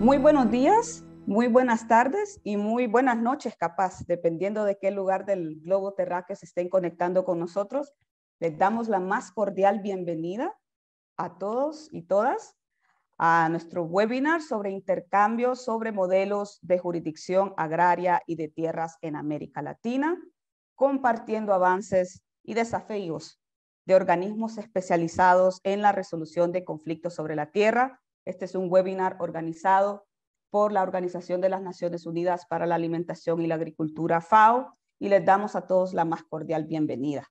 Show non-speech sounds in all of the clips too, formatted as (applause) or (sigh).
Muy buenos días, muy buenas tardes y muy buenas noches, capaz, dependiendo de qué lugar del globo terráqueo se estén conectando con nosotros. Les damos la más cordial bienvenida a todos y todas a nuestro webinar sobre intercambio sobre modelos de jurisdicción agraria y de tierras en América Latina, compartiendo avances y desafíos de organismos especializados en la resolución de conflictos sobre la tierra. Este es un webinar organizado por la Organización de las Naciones Unidas para la Alimentación y la Agricultura, FAO, y les damos a todos la más cordial bienvenida.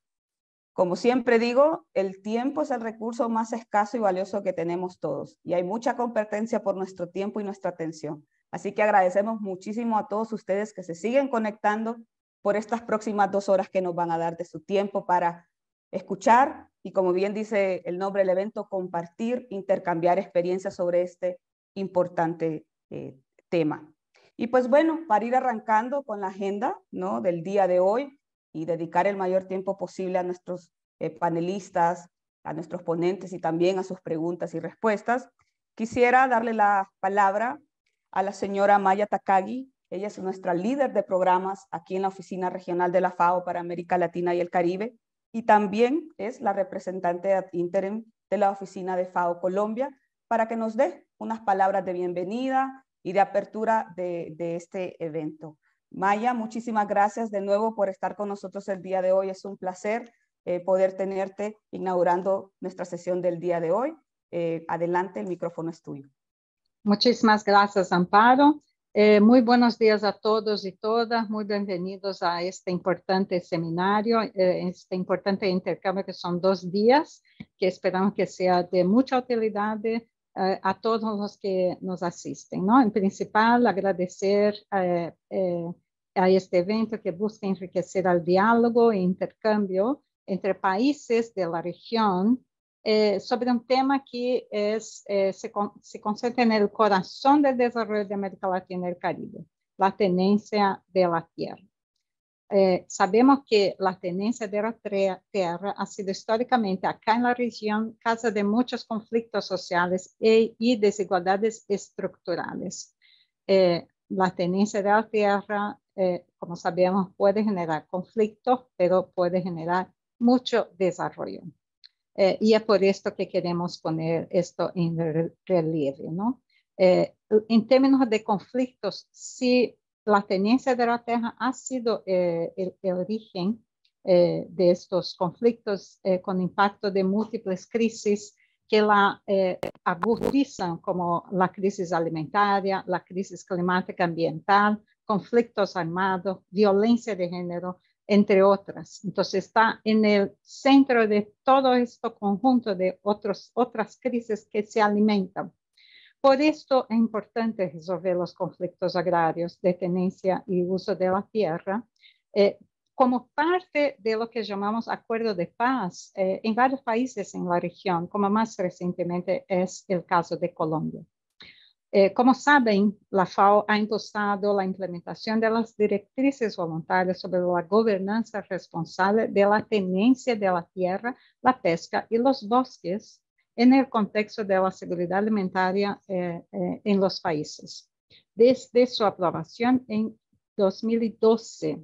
Como siempre digo, el tiempo es el recurso más escaso y valioso que tenemos todos y hay mucha competencia por nuestro tiempo y nuestra atención. Así que agradecemos muchísimo a todos ustedes que se siguen conectando por estas próximas dos horas que nos van a dar de su tiempo para escuchar y, como bien dice el nombre del evento, compartir, intercambiar experiencias sobre este importante eh, tema. Y pues bueno, para ir arrancando con la agenda ¿no? del día de hoy, y dedicar el mayor tiempo posible a nuestros eh, panelistas, a nuestros ponentes y también a sus preguntas y respuestas. Quisiera darle la palabra a la señora Maya Takagi. Ella es nuestra líder de programas aquí en la Oficina Regional de la FAO para América Latina y el Caribe y también es la representante ad interim de la Oficina de FAO Colombia para que nos dé unas palabras de bienvenida y de apertura de, este evento. Maya, muchísimas gracias de nuevo por estar con nosotros el día de hoy. Es un placer eh, poder tenerte inaugurando nuestra sesión del día de hoy. Eh, adelante, el micrófono es tuyo. Muchísimas gracias, Amparo. Eh, muy buenos días a todos y todas. Muy bienvenidos a este importante seminario, este importante intercambio que son dos días, que esperamos que sea de mucha utilidad eh, a todos los que nos asisten. ¿no? En principal, agradecer eh, eh, a este evento que busca enriquecer el diálogo e intercambio entre países de la región sobre un tema que es, se, se, concentra en el corazón del desarrollo de América Latina y el Caribe, la tenencia de la tierra. Eh, sabemos que la tenencia de la tierra ha sido históricamente acá en la región causa de muchos conflictos sociales e, y desigualdades estructurales. Eh, la tenencia de la tierra, eh, como sabemos, puede generar conflictos, pero puede generar mucho desarrollo. Y es por esto que queremos poner esto en relieve. ¿no? en términos de conflictos, si la tenencia de la tierra ha sido eh, el, origen eh, de estos conflictos eh, con impacto de múltiples crisis que la agudizan, como la crisis alimentaria, la crisis climática ambiental, conflictos armados, violencia de género, entre otras. Entonces está en el centro de todo este conjunto de otros, otras crisis que se alimentan por esto es importante resolver los conflictos agrarios de tenencia y uso de la tierra eh, como parte de lo que llamamos acuerdo de paz eh, en varios países en la región, como más recientemente es el caso de Colombia. Eh, como saben, la FAO ha impulsado la implementación de las directrices voluntarias sobre responsable de la tenencia de la tierra, la pesca y los bosques el contexto de la seguridad alimentaria eh, eh, los países, desde su aprobación en 2012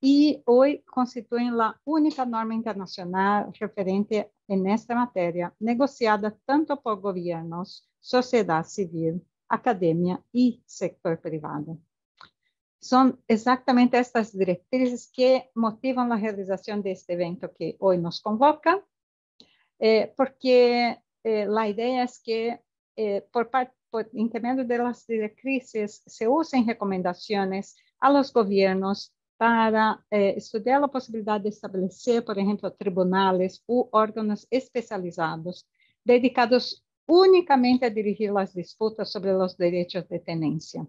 y hoy constituyen la única norma internacional referente en esta materia, negociada tanto por gobiernos, sociedad civil, academia y sector privado. Son exactamente estas directrices que motivan la realización de este evento que hoy nos convoca eh, porque eh, la idea es que eh, por, por intermedio de las directrices se usen recomendaciones a los gobiernos para estudiar la posibilidad de establecer, por ejemplo, tribunales u órganos especializados dedicados únicamente a dirigir las disputas sobre los derechos de tenencia.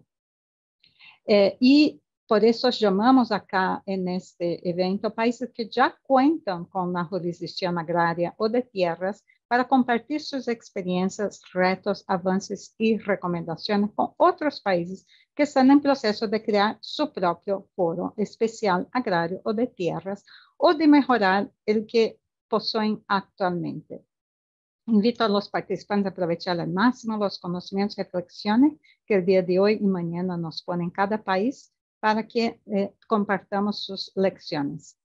y por eso llamamos acá en este evento países que ya cuentan con la jurisdicción agraria o de tierras para compartir sus experiencias, retos, avances y recomendaciones con otros países que están en proceso de crear su propio foro especial agrario o de tierras o de mejorar el que poseen actualmente. Invito a los participantes a aprovechar al máximo los conocimientos y reflexiones que el día de hoy y mañana nos ponen cada país para que eh, compartamos sus lecciones.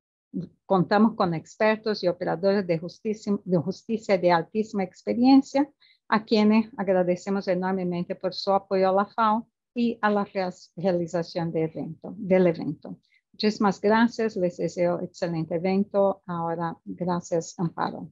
Contamos con expertos y operadores de justicia, de justicia de altísima experiencia, a quienes agradecemos enormemente por su apoyo a la FAO y a la realización de evento, del evento. Muchísimas gracias, les deseo excelente evento. Ahora, gracias, Amparo.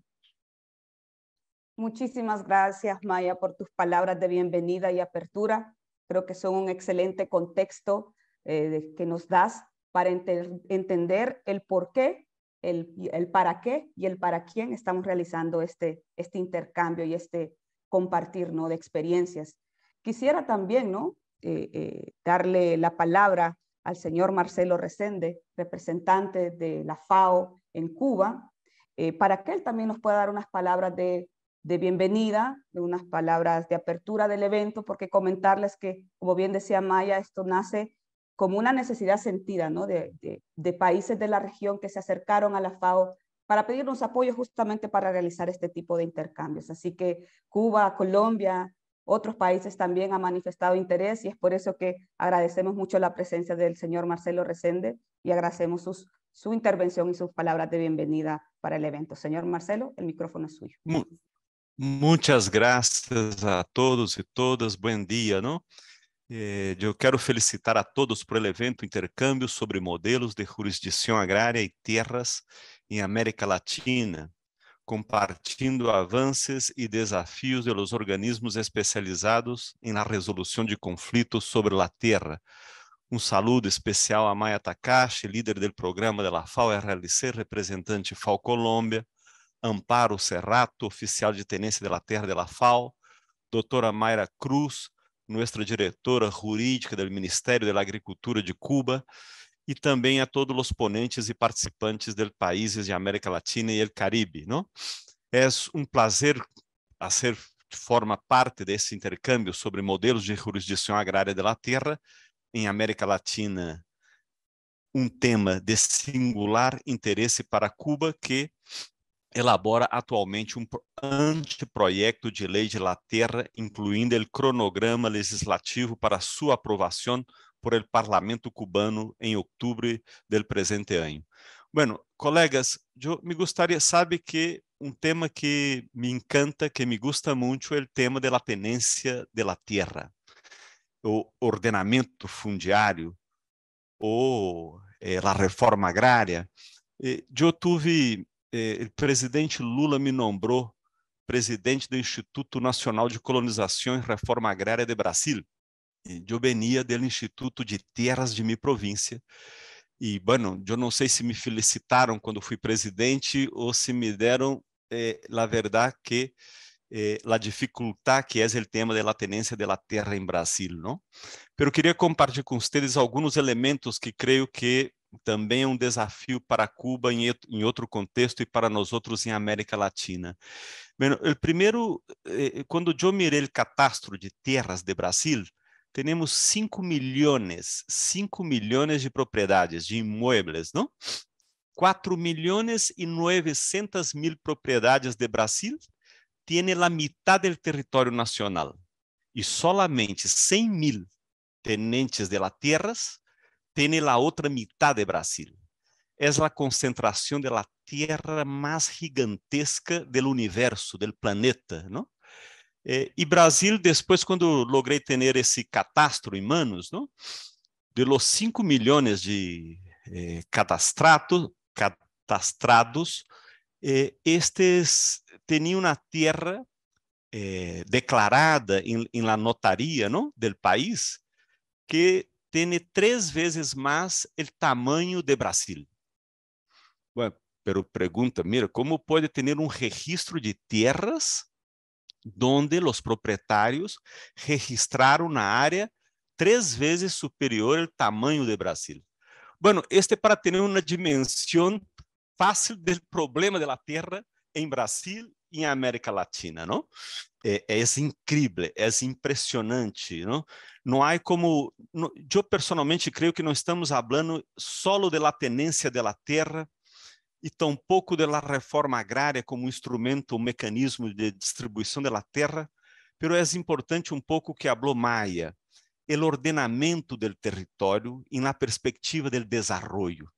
Muchísimas gracias, Maya, por tus palabras de bienvenida y apertura. Creo que son un excelente contexto eh, que nos das para entender el por qué, el, el, para qué y el para quién estamos realizando este, este intercambio y este compartir ¿no? de experiencias. Quisiera también ¿no? Eh, eh, darle la palabra al señor Marcelo Resende, representante de la FAO en Cuba, eh, para que él también nos pueda dar unas palabras de, bienvenida, de unas palabras de apertura del evento, porque comentarles que, como bien decía Maya, esto nace como una necesidad sentida ¿no? de, de, países de la región que se acercaron a la FAO para pedirnos apoyo justamente para realizar este tipo de intercambios. Así que Cuba, Colombia, otros países también han manifestado interés y es por eso que agradecemos mucho la presencia del señor Marcelo Resende y agradecemos sus, su intervención y sus palabras de bienvenida para el evento. Señor Marcelo, el micrófono es suyo. Muchas gracias a todos y todas. Día, ¿no? Eh, eu quero felicitar a todos el evento Intercâmbio sobre Modelos de Jurisdição Agrária e Terras em América Latina, compartilhando avanços e desafios dos organismos especializados na resolução de conflitos sobre a terra. Um saludo especial a Maya Takashi, líder do programa da FAO RLC, representante FAO Colômbia, Amparo Serrato, oficial de tenência da terra da FAO, doutora Mayra Cruz, nossa diretora jurídica do Ministério da Agricultura de Cuba, e também a todos os ponentes e participantes de países de América Latina e el Caribe. Não? É um prazer a ser forma parte desse intercâmbio sobre modelos de jurisdição agrária da terra em América Latina, um tema de singular interesse para Cuba que elabora atualmente um anteprojeto de lei de la terra, incluindo o cronograma legislativo para sua aprovação por el Parlamento cubano em outubro do presente ano. Bueno, colegas, eu me gostaria, sabe que um tema que me encanta, que me gusta muito, é o tema da tenência de la tierra, o ordenamento fundiário ou eh, a reforma agrária. Eh, eu tive, eh, o presidente Lula me nombrou presidente do Instituto Nacional de Colonização e Reforma Agrária de Brasil eu venia do Instituto de Terras de minha província. E, bueno, eu não sei se me felicitaram quando fui presidente ou se me deram eh, verdade que eh, a dificuldade que é o tema da tenência da terra em Brasil, não? Pero queria compartilhar com vocês alguns elementos que creio que também é um desafio para Cuba em, em outro contexto e para nós outros em América Latina. O primeiro, eh, quando eu mirei o catastro de terras de Brasil, temos 5 milhões, 5 milhões de propriedades, de imóveis, não? 4 milhões e 900 mil propriedades de Brasil tem a metade do território nacional. E solamente 100 mil tenentes de las tierras têm a outra metade de Brasil. É a concentração de la tierra gigantesca do universo, do planeta, não? Eh, e Brasil, depois, quando logrei ter esse catastro em manos, não? de los 5 milhões de eh, cadastrados, eh, estes tinham uma terra declarada em, em la notaria não? del país que tem três vezes mais o tamanho de Brasil. Bueno, pero pergunta, mira, como pode ter um registro de terras donde los propietarios registraron una área tres veces superior al tamaño de Brasil. Bueno, este para tener una dimensión fácil del problema de la tierra en Brasil y en América Latina, ¿no? É, é incrível, é impressionante, não? Não há como, não, eu personalmente creio que não estamos falando solo de la tenência de la terra, e tampouco da reforma agrária como instrumento, um mecanismo de distribuição da terra, pero é importante um pouco que falou Maia, o ordenamento do território em la perspectiva do desenvolvimento.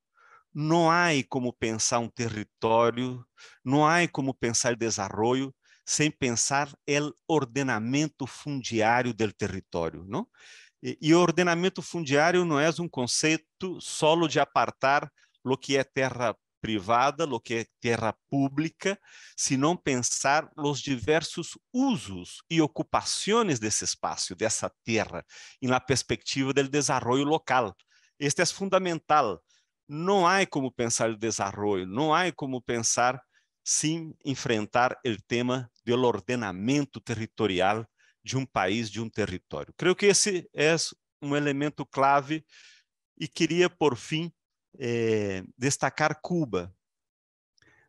Não há como pensar um território, não há como pensar desenvolvimento sem pensar o ordenamento fundiário do território, não? E, e ordenamento fundiário não é um conceito solo de apartar o que é terra privada, lo que é terra pública, senão pensar os diversos usos e ocupações desse espaço, dessa terra, na perspectiva do desenvolvimento local. Este é fundamental. Não há como pensar o desenvolvimento, não há como pensar sem enfrentar o tema do ordenamento territorial de um país, de um território. Creio que esse é um elemento clave e queria, por fim, eh, destacar Cuba.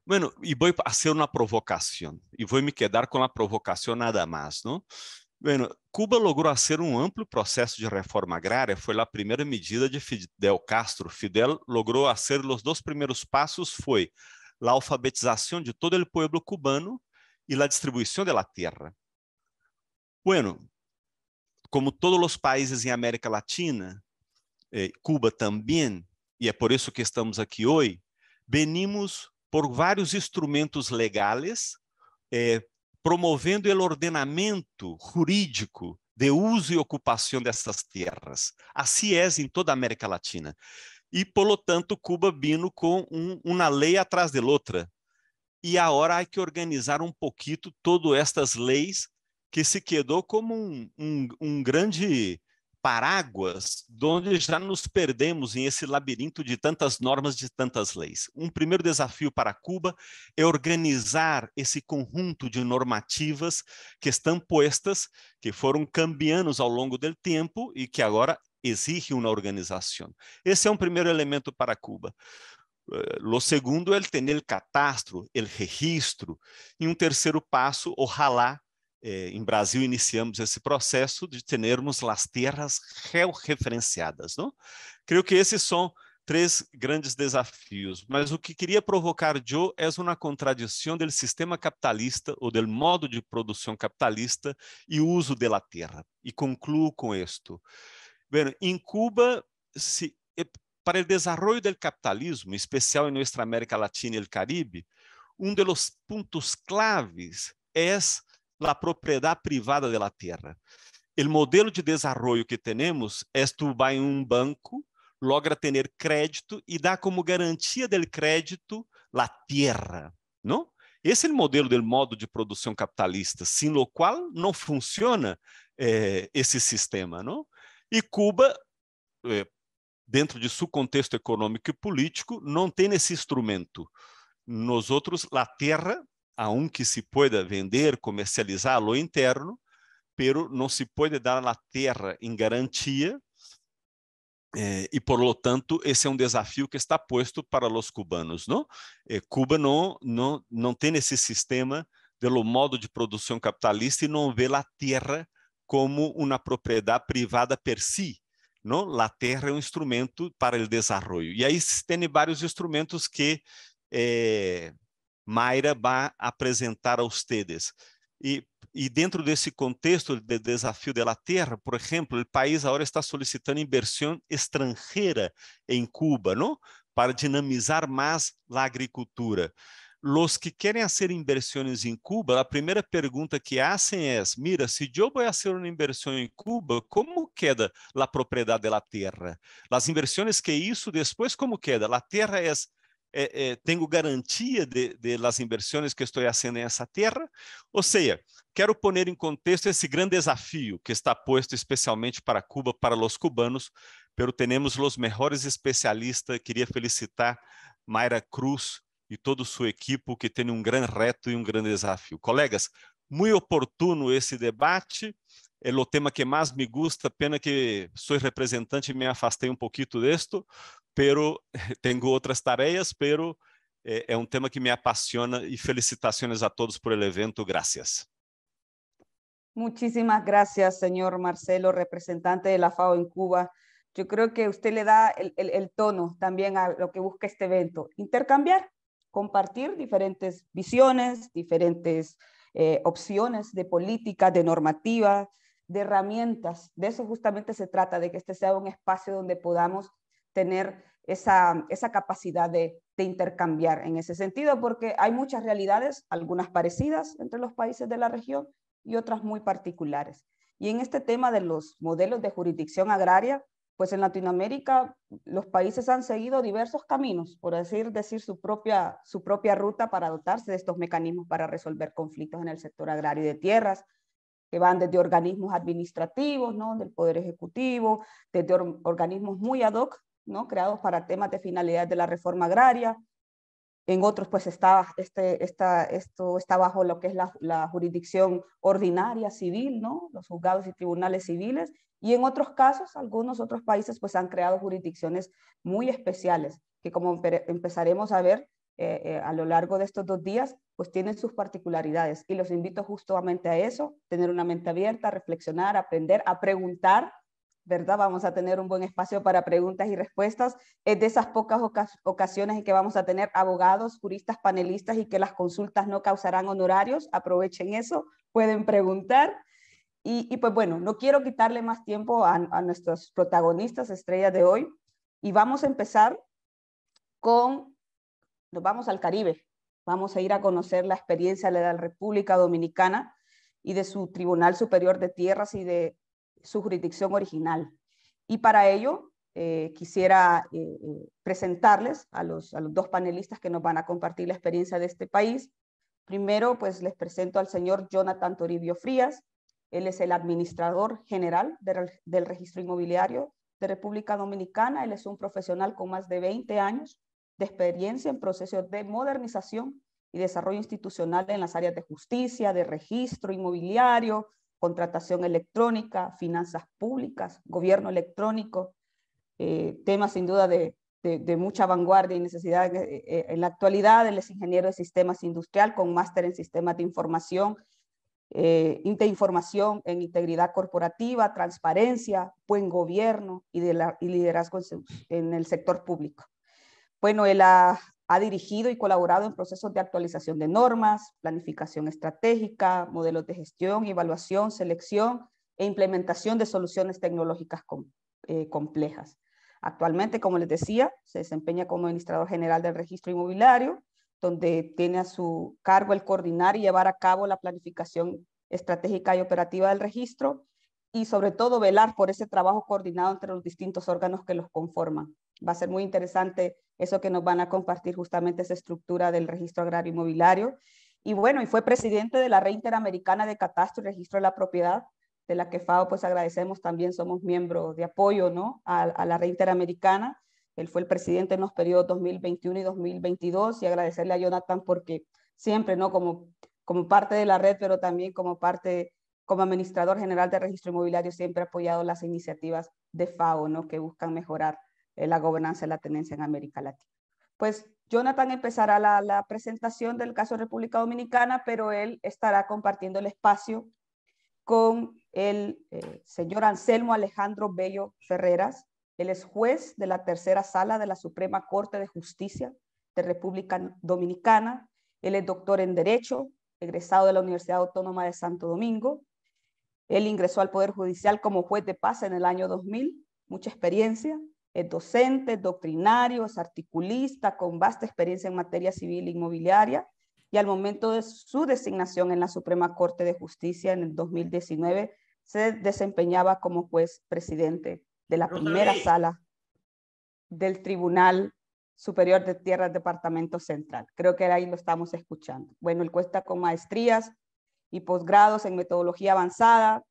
Bueno, e vou fazer uma provocação, e vou me quedar com a provocação nada mais, não? Bueno, Cuba logrou fazer um amplo processo de reforma agrária, foi a primeira medida de Fidel Castro. Fidel logrou fazer os dois primeiros passos, foi a alfabetização de todo o povo cubano e a distribuição da terra. Bueno, como todos os países em América Latina, eh, Cuba também, e é por isso que estamos aqui hoje, venimos por vários instrumentos legais eh, promovendo o ordenamento jurídico de uso e ocupação dessas terras. Assim é em toda a América Latina. E, por lo tanto, Cuba vindo com um, uma lei atrás de outra. E agora há que organizar um pouquinho todas estas leis que se quedou como um, um, um grande paráguas, onde já nos perdemos em esse labirinto de tantas normas, de tantas leis. Um primeiro desafio para Cuba é organizar esse conjunto de normativas que estão postas, que foram cambiando ao longo do tempo e que agora exige uma organização. Esse é um primeiro elemento para Cuba. Eh, segundo é ter o catastro, o registro. E um terceiro passo, ojalá, eh, em Brasil iniciamos esse processo de termos as terras georreferenciadas. Não? Creio que esses são três grandes desafios, mas o que queria provocar Joe é uma contradição do sistema capitalista ou do modo de produção capitalista e uso da terra. E concluo com isto. Bueno, em Cuba, se, eh, para o desenvolvimento do capitalismo, especial em nossa América Latina e o Caribe, um dos pontos claves é la propriedade privada de la tierra. O modelo de desenvolvimento que temos é tu vai em um banco, logra ter crédito e dá como garantia del crédito la tierra, não? Esse é o modelo do modo de produção capitalista, sem o qual não funciona eh, esse sistema, não? E Cuba, eh, dentro de seu contexto econômico e político, não tem esse instrumento. Nos outros, a terra aunque se pueda vender, comercializar lo interno, pero não se pode dar a terra em garantia eh, e, por lo tanto, esse é um desafio que está posto para os cubanos. Não? Eh, Cuba não, não, não tem esse sistema pelo modo de produção capitalista e não vê a terra como uma propriedade privada per si. Não? A terra é um instrumento para o desenvolvimento. E aí tem vários instrumentos que eh, Mayra vai apresentar a vocês. E, e dentro desse contexto de desafio da terra, por exemplo, o país agora está solicitando inversão estrangeira em Cuba, não? Para dinamizar mais a agricultura. Los que querem fazer inversões em Cuba, a primeira pergunta que fazem é: mira, se eu vou fazer uma inversão em Cuba, como queda a propriedade da terra? As inversões que isso depois como queda? A terra é eh, eh, tenho garantia de, de las inversões que estou fazendo em essa terra? Ou seja, quero pôr em contexto esse grande desafio que está posto especialmente para Cuba, para os cubanos, pero temos os melhores especialistas. Queria felicitar Mayra Cruz e todo sua equipe que tem um grande reto e um grande desafio. Colegas, muito oportuno esse debate. É o tema que mais me gusta, pena que sou representante e me afastei um pouquinho disto, pero (laughs) tenho outras tarefas, pero é, é, um tema que me apaixona e felicitações a todos por el evento, gracias. Muchísimas gracias, señor Marcelo, representante de la FAO en Cuba. Yo creo que usted le da el, el, el tono también a lo que busca este evento, intercambiar compartir diferentes visiones, diferentes eh, opciones de política, de normativa, de herramientas. De eso justamente se trata, de que este sea un espacio donde podamos tener esa, esa capacidad de, de, intercambiar en ese sentido, porque hay muchas realidades, algunas parecidas entre los países de la región y otras muy particulares. Y en este tema de los modelos de jurisdicción agraria, pues en Latinoamérica los países han seguido diversos caminos, por decir, decir su, propia, su propia ruta para dotarse de estos mecanismos para resolver conflictos en el sector agrario y de tierras, que van desde organismos administrativos, ¿no? del Poder Ejecutivo, desde organismos muy ad hoc, ¿no? creados para temas de finalidad de la reforma agraria. En otros, pues está, este, está, esto está bajo lo que es la, jurisdicción ordinaria civil, ¿no? los juzgados y tribunales civiles, y en otros casos, algunos otros países pues han creado jurisdicciones muy especiales, que como empezaremos a ver eh, eh, a lo largo de estos dos días, pues tienen sus particularidades. Y los invito justamente a eso, tener una mente abierta, reflexionar, aprender, a preguntar, ¿verdad? Vamos a tener un buen espacio para preguntas y respuestas. Es de esas pocas ocasiones en que vamos a tener abogados, juristas, panelistas y que las consultas no causarán honorarios. Aprovechen eso, pueden preguntar. Y, pues bueno, no quiero quitarle más tiempo a, nuestros protagonistas estrellas de hoy y vamos a empezar con, nos vamos al Caribe, vamos a ir a conocer la experiencia de la República Dominicana y de su Tribunal Superior de Tierras y de su jurisdicción original. Y para ello eh, quisiera eh, eh, presentarles a los, a los dos panelistas que nos van a compartir la experiencia de este país. Primero, pues les presento al señor Jonathan Toribio Frías. Él es el administrador general del, registro inmobiliario de República Dominicana. Él es un profesional con más de 20 años de experiencia en procesos de modernización y desarrollo institucional en las áreas de justicia, de registro inmobiliario, contratación electrónica, finanzas públicas, gobierno electrónico, eh, temas sin duda de, mucha vanguardia y necesidad. Eh, eh, en la actualidad, él es ingeniero de sistemas industrial con máster en sistemas de información eh, información en integridad corporativa, transparencia, buen gobierno y, de liderazgo en, el sector público. Bueno, él ha, dirigido y colaborado en procesos de actualización de normas, planificación estratégica, modelos de gestión, evaluación, selección e implementación de soluciones tecnológicas eh, complejas. Actualmente, como les decía, se desempeña como administrador general del registro inmobiliario donde tiene a su cargo el coordinar y llevar a cabo la planificación estratégica y operativa del registro y sobre todo velar por ese trabajo coordinado entre los distintos órganos que los conforman. Va a ser muy interesante eso que nos van a compartir justamente esa estructura del registro agrario inmobiliario. Y bueno, y fue presidente de la Red Interamericana de Catastro y Registro de la Propiedad, de la que FAO pues agradecemos también, somos miembros de apoyo ¿no? a, la Red Interamericana él fue el presidente en los periodos 2021 y 2022 y agradecerle a Jonathan porque siempre, ¿no? Como, como parte de la red, pero también como parte, como administrador general de registro inmobiliario, siempre ha apoyado las iniciativas de FAO, ¿no? Que buscan mejorar la gobernanza de la tenencia en América Latina. Pues Jonathan empezará la, presentación del caso República Dominicana, pero él estará compartiendo el espacio con el eh, señor Anselmo Alejandro Bello Ferreras, él es juez de la tercera sala de la Suprema Corte de Justicia de República Dominicana. Él es doctor en Derecho, egresado de la Universidad Autónoma de Santo Domingo. Él ingresó al Poder Judicial como juez de paz en el año 2000, mucha experiencia. Es docente, doctrinario, es articulista, con vasta experiencia en materia civil e inmobiliaria. Y al momento de su designación en la Suprema Corte de Justicia en el 2019, se desempeñaba como juez presidente de la primera sala del Tribunal Superior de Tierras Departamento Central. Creo que ahí lo estamos escuchando. Bueno, él cuesta con maestrías y posgrados en metodología avanzada,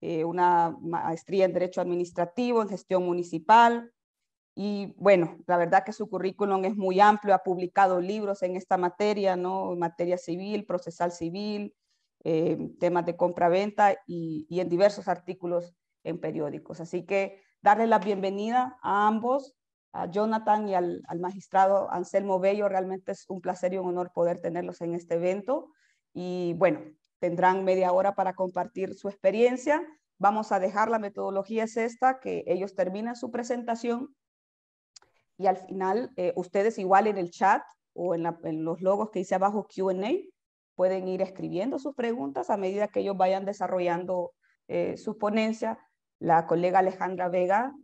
eh, una maestría en Derecho Administrativo, en Gestión Municipal. Y bueno, la verdad que su currículum es muy amplio, ha publicado libros en esta materia, ¿no? Materia civil, procesal civil, eh, temas de compra-venta y, y en diversos artículos en periódicos. Así que darle la bienvenida a ambos, a Jonathan y al, magistrado Anselmo Bello. Realmente es un placer y un honor poder tenerlos en este evento. Y bueno, tendrán media hora para compartir su experiencia. Vamos a dejar la metodología es esta, que ellos terminan su presentación y al final eh, ustedes igual en el chat o en, los logos que dice abajo QA. Pueden ir escribiendo sus preguntas a medida que ellos vayan desarrollando eh, su ponencia. La colega Alejandra Vega,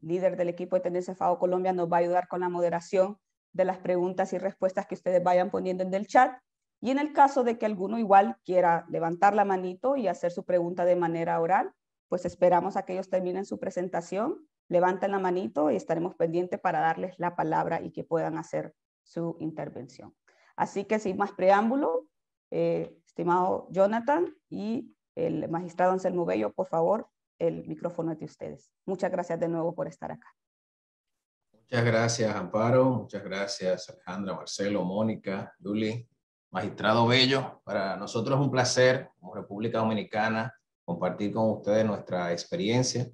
líder del equipo de Tendencia FAO Colombia, nos va a ayudar con la moderación de las preguntas y respuestas que ustedes vayan poniendo en el chat. Y en el caso de que alguno igual quiera levantar la manito y hacer su pregunta de manera oral, pues esperamos a que ellos terminen su presentación, levanten la manito y estaremos pendientes para darles la palabra y que puedan hacer su intervención. Así que sin más preámbulo, eh, estimado Jonathan y el magistrado Anselmo Bello, por favor, el micrófono es de ustedes. Muchas gracias de nuevo por estar acá. Muchas gracias, Amparo. Muchas gracias, Alejandra, Marcelo, Mónica, Luli, magistrado Bello. Para nosotros es un placer, como República Dominicana, compartir con ustedes nuestra experiencia.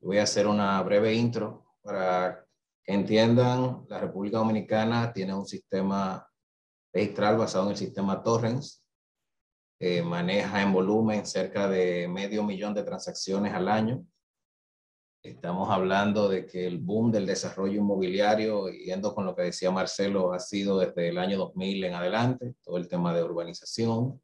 Voy a hacer una breve intro para que entiendan, la República Dominicana tiene un sistema registral basado en el sistema Torrens, maneja en volumen cerca de medio millón de transacciones al año. Estamos hablando de que el boom del desarrollo inmobiliario, yendo con lo que decía Marcelo, ha sido desde el año 2000 en adelante, todo el tema de urbanización,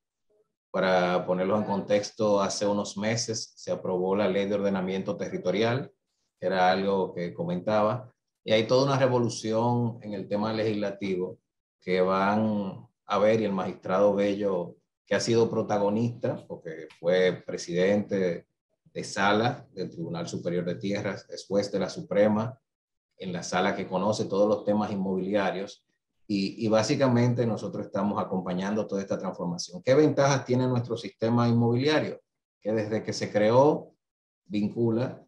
para ponerlo en contexto, hace unos meses se aprobó la ley de ordenamiento territorial, que era algo que comentaba, y hay toda una revolución en el tema legislativo que van a ver y el magistrado Bello, que ha sido protagonista, porque fue presidente de sala del Tribunal Superior de Tierras, es juez de la Suprema, en la sala que conoce todos los temas inmobiliarios, y, básicamente nosotros estamos acompañando toda esta transformación. ¿Qué ventajas tiene nuestro sistema inmobiliario? Que desde que se creó vincula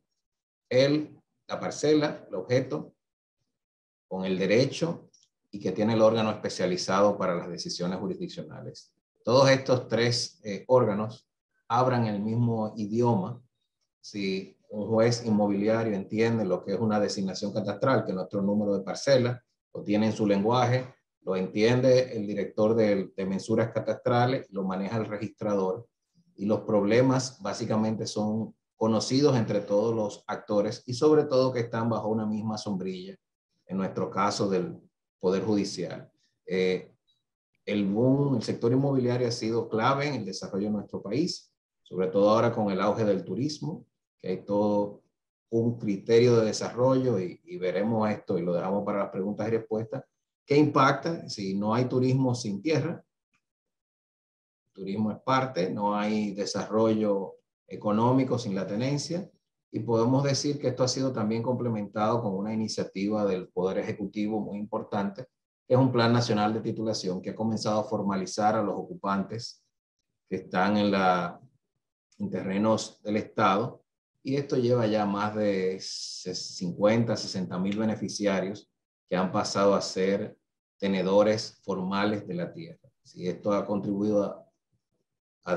el, la parcela, el objeto, con el derecho y que tiene el órgano especializado para las decisiones jurisdiccionales. Todos estos tres eh, órganos abran el mismo idioma. Si un juez inmobiliario entiende lo que es una designación catastral, que nuestro número de parcela, lo tiene en su lenguaje, lo entiende el director de, de mensuras catastrales, lo maneja el registrador y los problemas básicamente son conocidos entre todos los actores y sobre todo que están bajo una misma sombrilla, en nuestro caso del Poder Judicial. Eh, el boom, el sector inmobiliario ha sido clave en el desarrollo de nuestro país, sobre todo ahora con el auge del turismo, que hay todo un criterio de desarrollo y, y veremos esto y lo dejamos para las preguntas y respuestas ¿Qué impacta si no hay turismo sin tierra? turismo es parte, no hay desarrollo económico sin la tenencia y podemos decir que esto ha sido también complementado con una iniciativa del Poder Ejecutivo muy importante, que es un Plan Nacional de Titulación que ha comenzado a formalizar a los ocupantes que están en, la, en terrenos del Estado y esto lleva ya más de 50, 60 mil beneficiarios que han pasado a ser tenedores formales de la tierra. Si esto ha contribuido a,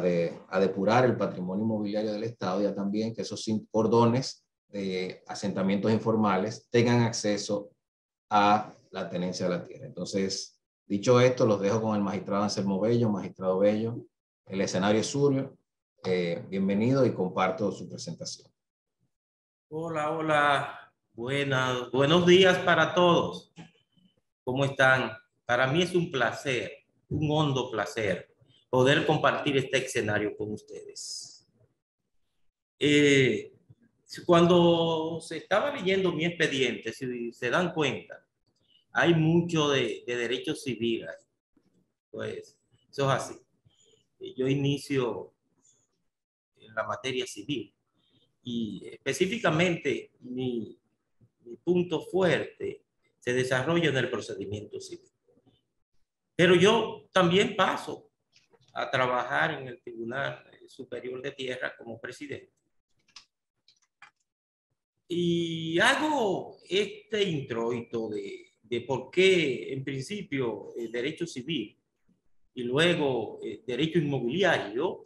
depurar el patrimonio inmobiliario del Estado, ya también que esos cordones de asentamientos informales tengan acceso a la tenencia de la tierra. Entonces, dicho esto, los dejo con el magistrado Anselmo Bello, magistrado Bello. El escenario es suyo. Eh, bienvenido y comparto su presentación. Hola, hola. Buenas, buenos días para todos. ¿Cómo están? Para mí es un placer, un hondo placer, poder compartir este escenario con ustedes. Eh, cuando se estaba leyendo mi expediente, si se dan cuenta, hay mucho de, de derechos civiles. Pues eso es así. Yo inicio en la materia civil y específicamente mi, mi punto fuerte se desarrolla en el procedimiento civil. Pero yo también paso a trabajar en el Tribunal Superior de Tierra como presidente. Y hago este introito de, de por qué, en principio, el derecho civil y luego el derecho inmobiliario.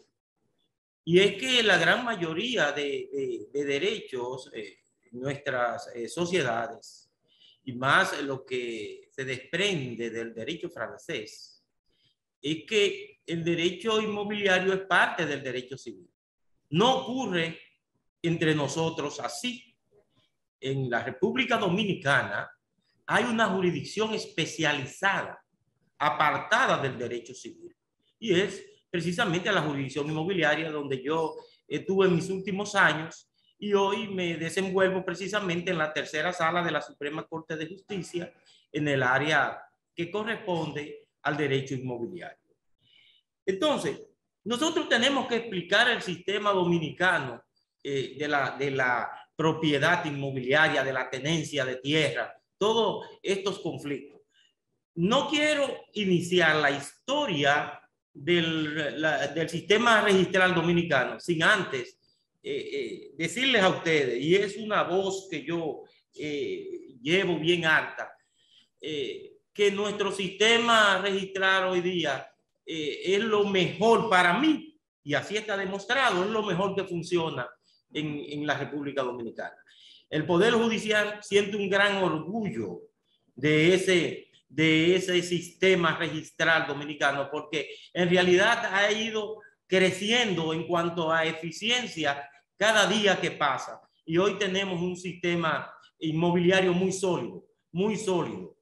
Y es que la gran mayoría de, de, derechos eh, nuestras eh, sociedades y más lo que se desprende del derecho francés es que el derecho inmobiliario es parte del derecho civil. No ocurre entre nosotros así. En la República Dominicana hay una jurisdicción especializada, apartada del derecho civil. Y es precisamente la jurisdicción inmobiliaria donde yo estuve en mis últimos años y hoy me desenvuelvo precisamente en la tercera sala de la Suprema Corte de Justicia en el área que corresponde al derecho inmobiliario. Entonces, nosotros tenemos que explicar el sistema dominicano eh, de la propiedad inmobiliaria, de la tenencia de tierra, todos estos conflictos. No quiero iniciar la historia del, del sistema registral dominicano sin antes eh, eh, decirles a ustedes, y es una voz que yo llevo bien alta, que nuestro sistema registral hoy día eh, es lo mejor para mí, y así está demostrado, es lo mejor que funciona en, en la República Dominicana. El Poder Judicial siente un gran orgullo de ese, de ese sistema registral dominicano, porque en realidad ha ido creciendo en cuanto a eficiencia cada día que pasa. Y hoy tenemos un sistema inmobiliario muy sólido, muy sólido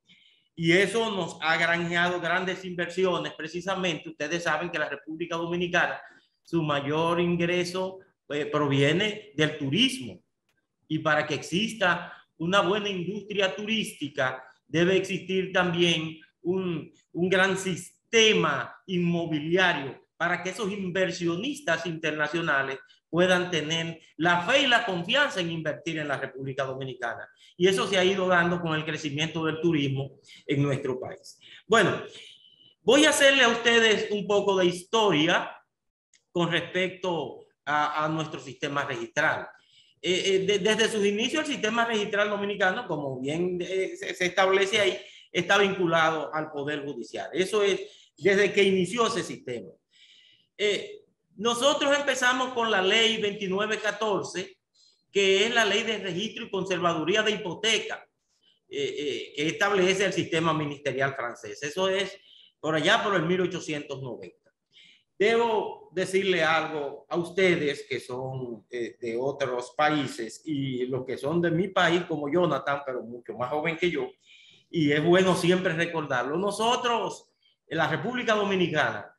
y eso nos ha granjeado grandes inversiones. Precisamente, ustedes saben que la República Dominicana, su mayor ingreso eh, proviene del turismo. Y para que exista una buena industria turística, debe existir también un, un gran sistema inmobiliario para que esos inversionistas internacionales puedan tener la fe y la confianza en invertir en la República Dominicana. Y eso se ha ido dando con el crecimiento del turismo en nuestro país. Bueno, voy a hacerle a ustedes un poco de historia con respecto a, nuestro sistema registral. Eh, eh, desde sus inicios, el sistema registral dominicano, como bien eh, se, establece ahí, está vinculado al Poder Judicial. Eso es desde que inició ese sistema. Nosotros empezamos con la ley 2914, que es la ley de registro y conservaduría de hipoteca, que establece el sistema ministerial francés. Eso es por allá por el 1890. Debo decirle algo a ustedes que son eh, de otros países y los que son de mi país, como Jonathan, pero mucho más joven que yo, y es bueno siempre recordarlo. Nosotros, en la República Dominicana,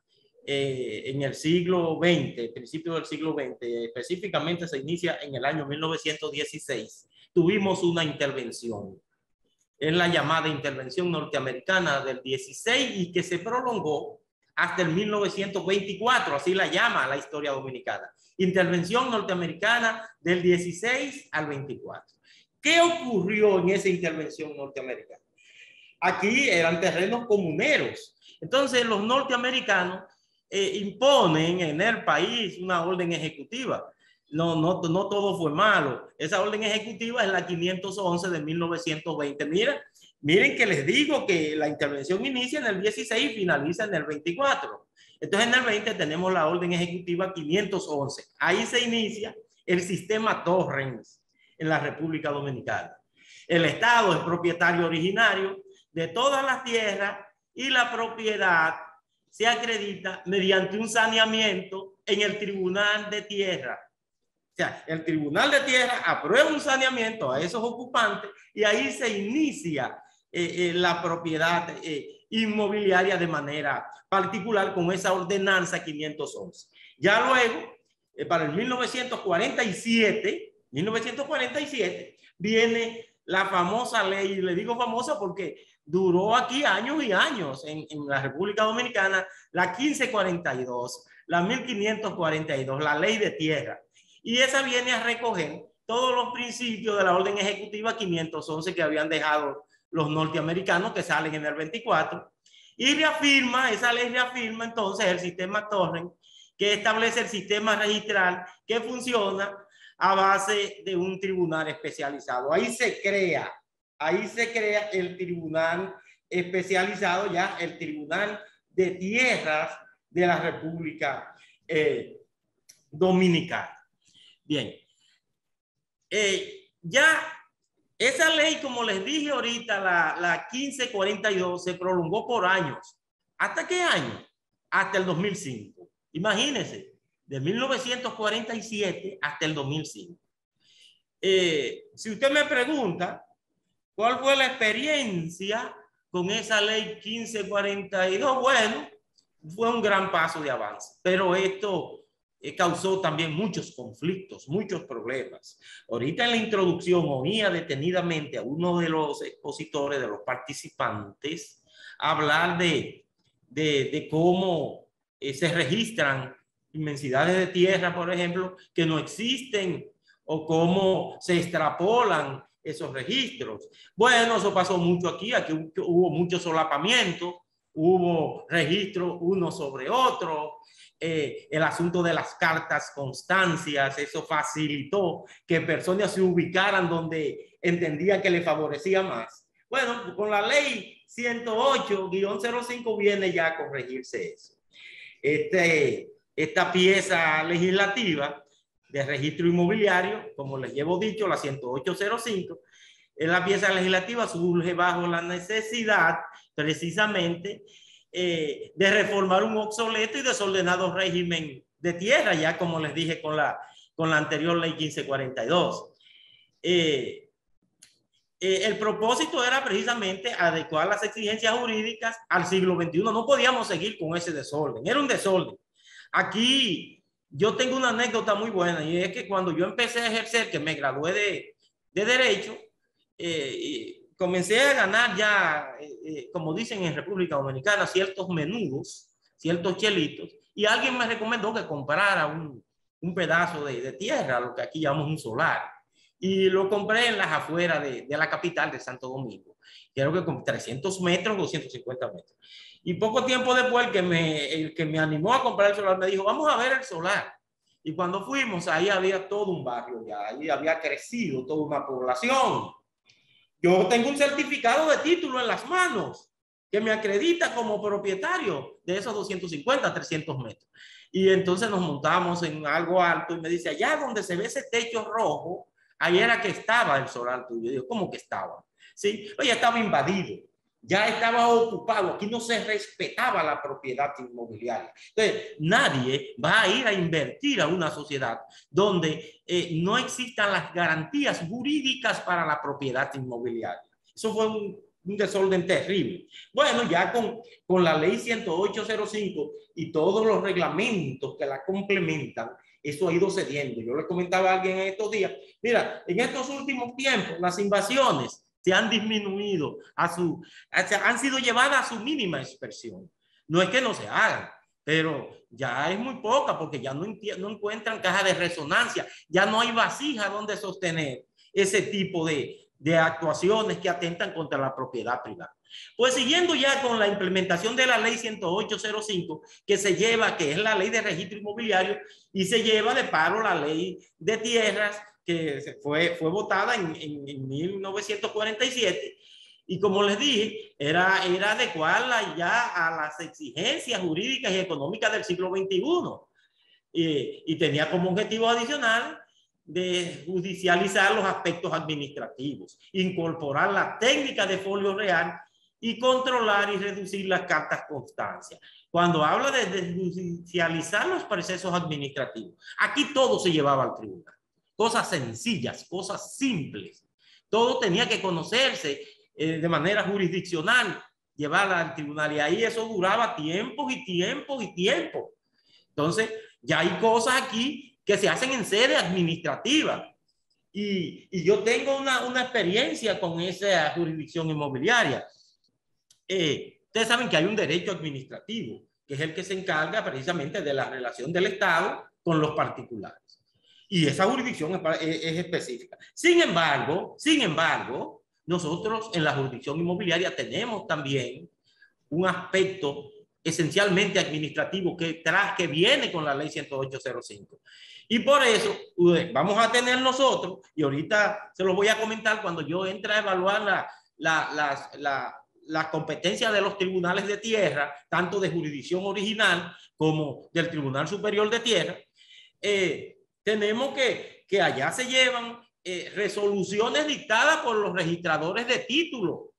eh, en el siglo XX, principio del siglo XX, específicamente se inicia en el año 1916, tuvimos una intervención. Es la llamada intervención norteamericana del 16 y que se prolongó hasta el 1924, así la llama la historia dominicana. Intervención norteamericana del 16 al 24. ¿Qué ocurrió en esa intervención norteamericana? Aquí eran terrenos comuneros. Entonces los norteamericanos eh, imponen en el país una orden ejecutiva. No, no, no todo fue malo. Esa orden ejecutiva es la 511 de 1920. Mira, miren que les digo que la intervención inicia en el 16 y finaliza en el 24. Entonces en el 20 tenemos la orden ejecutiva 511. Ahí se inicia el sistema Torrens en la República Dominicana. El Estado es propietario originario de todas las tierras y la propiedad se acredita mediante un saneamiento en el Tribunal de Tierra. O sea, el Tribunal de Tierra aprueba un saneamiento a esos ocupantes y ahí se inicia eh, eh, la propiedad eh, inmobiliaria de manera particular con esa ordenanza 511. Ya luego, para el 1947, 1947, viene la famosa ley, y le digo famosa porque duró aquí años y años en, en, la República Dominicana, la 1542, la 1542, la ley de tierra. Y esa viene a recoger todos los principios de la orden ejecutiva 511 que habían dejado los norteamericanos que salen en el 24 y reafirma, esa ley reafirma entonces el sistema Torrent que establece el sistema registral que funciona a base de un tribunal especializado. Ahí se crea ahí se crea el tribunal especializado ya, el tribunal de tierras de la República eh, Dominicana. Bien, eh, ya esa ley, como les dije ahorita, la, la 1542, se prolongó por años. ¿Hasta qué año? Hasta el 2005. Imagínense, de 1947 hasta el 2005. Eh, si usted me pregunta, ¿Cuál fue la experiencia con esa ley 1542? Bueno, fue un gran paso de avance, pero esto causó también muchos conflictos, muchos problemas. Ahorita en la introducción oía detenidamente a uno de los expositores, de los participantes, hablar de, de, cómo eh, se registran inmensidades de tierra, por ejemplo, que no existen o cómo se extrapolan esos registros. Bueno, eso pasó mucho aquí, aquí hubo mucho solapamiento, hubo registro uno sobre otro, eh, el asunto de las cartas constancias, eso facilitó que personas se ubicaran donde entendían que le favorecía más. Bueno, con la ley 108-05 viene ya a corregirse eso. Este, esta pieza legislativa de registro inmobiliario, como les llevo dicho, la 10805, en la pieza legislativa surge bajo la necesidad precisamente eh, de reformar un obsoleto y desordenado régimen de tierra, ya como les dije con la, con la anterior ley 1542. Eh, eh, el propósito era precisamente adecuar las exigencias jurídicas al siglo XXI. No podíamos seguir con ese desorden, era un desorden. Aquí yo tengo una anécdota muy buena y es que cuando yo empecé a ejercer, que me gradué de, de Derecho, eh, comencé a ganar ya, eh, eh, como dicen en República Dominicana, ciertos menudos, ciertos chelitos, y alguien me recomendó que comprara un, un pedazo de, de, tierra, lo que aquí llamamos un solar, y lo compré en las afueras de, de la capital de Santo Domingo, creo que con 300 metros, 250 metros. Y poco tiempo después, el que, me, el que me animó a comprar el solar me dijo, vamos a ver el solar. Y cuando fuimos, ahí había todo un barrio ya, ahí había crecido toda una población. Yo tengo un certificado de título en las manos que me acredita como propietario de esos 250, 300 metros. Y entonces nos montamos en algo alto y me dice, allá donde se ve ese techo rojo, ahí era que estaba el solar tuyo. Yo digo, ¿cómo que estaba? Sí, oye, estaba invadido ya estaba ocupado, aquí no se respetaba la propiedad inmobiliaria. Entonces, nadie va a ir a invertir a una sociedad donde eh, no existan las garantías jurídicas para la propiedad inmobiliaria. Eso fue un, un desorden terrible. Bueno, ya con, con la ley 10805 y todos los reglamentos que la complementan, eso ha ido cediendo. Yo le comentaba a alguien en estos días, mira, en estos últimos tiempos, las invasiones se han disminuido, a su, han sido llevadas a su mínima expresión. No es que no se hagan, pero ya es muy poca porque ya no, encuentran caja de resonancia, ya no hay vasija donde sostener ese tipo de, de actuaciones que atentan contra la propiedad privada. Pues siguiendo ya con la implementación de la ley 10805, que se lleva, que es la ley de registro inmobiliario, y se lleva de paro la ley de tierras, que fue, fue votada en, en, 1947 y como les dije, era, era adecuarla ya a las exigencias jurídicas y económicas del siglo XXI. Y, y, tenía como objetivo adicional de judicializar los aspectos administrativos, incorporar la técnica de folio real y controlar y reducir las cartas constancia. Cuando habla de judicializar los procesos administrativos, aquí todo se llevaba al tribunal cosas sencillas, cosas simples. Todo tenía que conocerse eh, de manera jurisdiccional, llevarla al tribunal y ahí eso duraba tiempos y tiempos y tiempos. Entonces, ya hay cosas aquí que se hacen en sede administrativa. Y, y yo tengo una, una, experiencia con esa jurisdicción inmobiliaria. Eh, ustedes saben que hay un derecho administrativo, que es el que se encarga precisamente de la relación del Estado con los particulares y esa jurisdicción es, específica. Sin embargo, sin embargo, nosotros en la jurisdicción inmobiliaria tenemos también un aspecto esencialmente administrativo que, que viene con la ley 10805. Y por eso vamos a tener nosotros, y ahorita se lo voy a comentar cuando yo entre a evaluar la, la, la, la competencia de los tribunales de tierra, tanto de jurisdicción original como del Tribunal Superior de Tierra, eh, tenemos que, que allá se llevan eh, resoluciones dictadas por los registradores de título.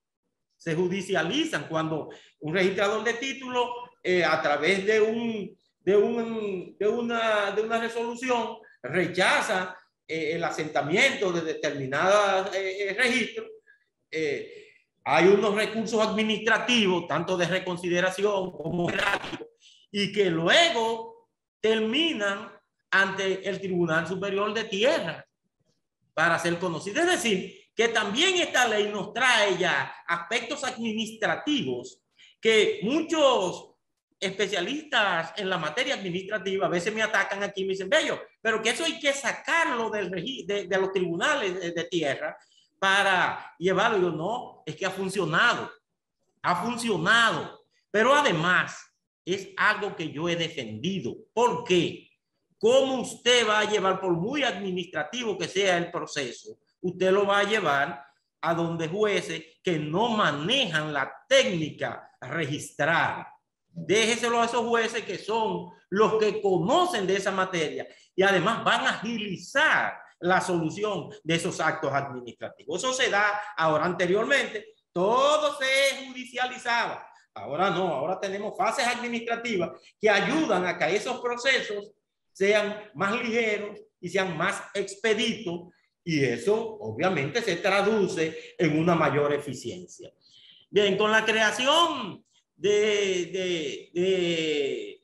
Se judicializan cuando un registrador de título eh, a través de, un, de, un, de, una, de una resolución rechaza eh, el asentamiento de determinados registros, hay unos recursos administrativos, tanto de reconsideración como jerárquicos, y que luego terminan ante el Tribunal Superior de Tierra para ser conocido. Es decir, que también esta ley nos trae ya aspectos administrativos que muchos especialistas en la materia administrativa a veces me atacan aquí y me dicen, bello, pero que eso hay que sacarlo de, de los tribunales de, tierra para llevarlo. Yo no, es que ha funcionado, ha funcionado, pero además es algo que yo he defendido. ¿Por qué? ¿Cómo usted va a llevar, por muy administrativo que sea el proceso, usted lo va a llevar a donde jueces que no manejan la técnica registrada? Déjeselo a esos jueces que son los que conocen de esa materia y además van a agilizar la solución de esos actos administrativos. Eso se da ahora anteriormente, todo se judicializaba. Ahora no, ahora tenemos fases administrativas que ayudan a que esos procesos sean más ligeros y sean más expeditos y eso obviamente se traduce en una mayor eficiencia. Bien, con la creación de, de,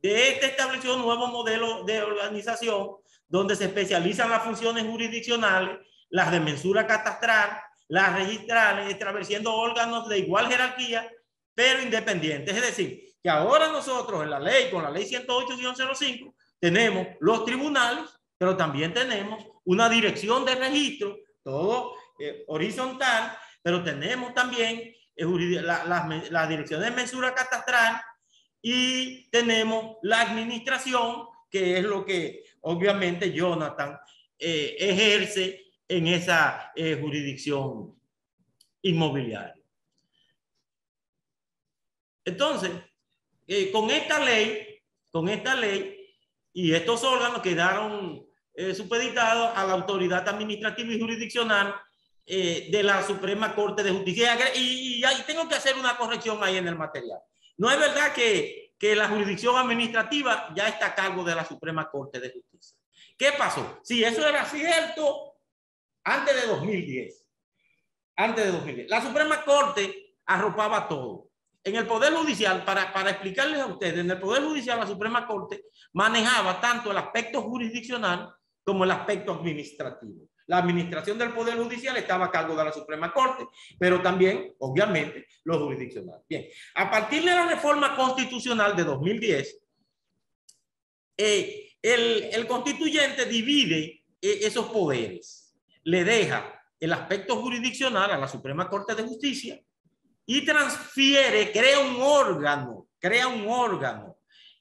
de, este establecido un nuevo modelo de organización donde se especializan las funciones jurisdiccionales, las de mensura catastral, las registrales, estableciendo órganos de igual jerarquía, pero independientes. Es decir, que ahora nosotros en la ley, con la ley 108-105, tenemos los tribunales, pero también tenemos una dirección de registro, todo eh, horizontal, pero tenemos también la, dirección de mensura catastral y tenemos la administración, que es lo que obviamente Jonathan eh, ejerce en esa eh, jurisdicción inmobiliaria. Entonces, eh, con esta ley, con esta ley y estos órganos quedaron supeditados a la autoridad administrativa y jurisdiccional eh, de la Suprema Corte de Justicia. Y, y, tengo que hacer una corrección ahí en el material. No es verdad que, que la jurisdicción administrativa ya está a cargo de la Suprema Corte de Justicia. ¿Qué pasó? Si eso era cierto antes de 2010. Antes de 2010. La Suprema Corte arropaba todo. En el Poder Judicial, para, para explicarles a ustedes, en el Poder Judicial la Suprema Corte manejaba tanto el aspecto jurisdiccional como el aspecto administrativo. La administración del Poder Judicial estaba a cargo de la Suprema Corte, pero también, obviamente, los jurisdiccionales. Bien, a partir de la reforma constitucional de 2010, eh, el, constituyente divide eh, esos poderes, le deja el aspecto jurisdiccional a la Suprema Corte de Justicia y transfiere, crea un órgano, crea un órgano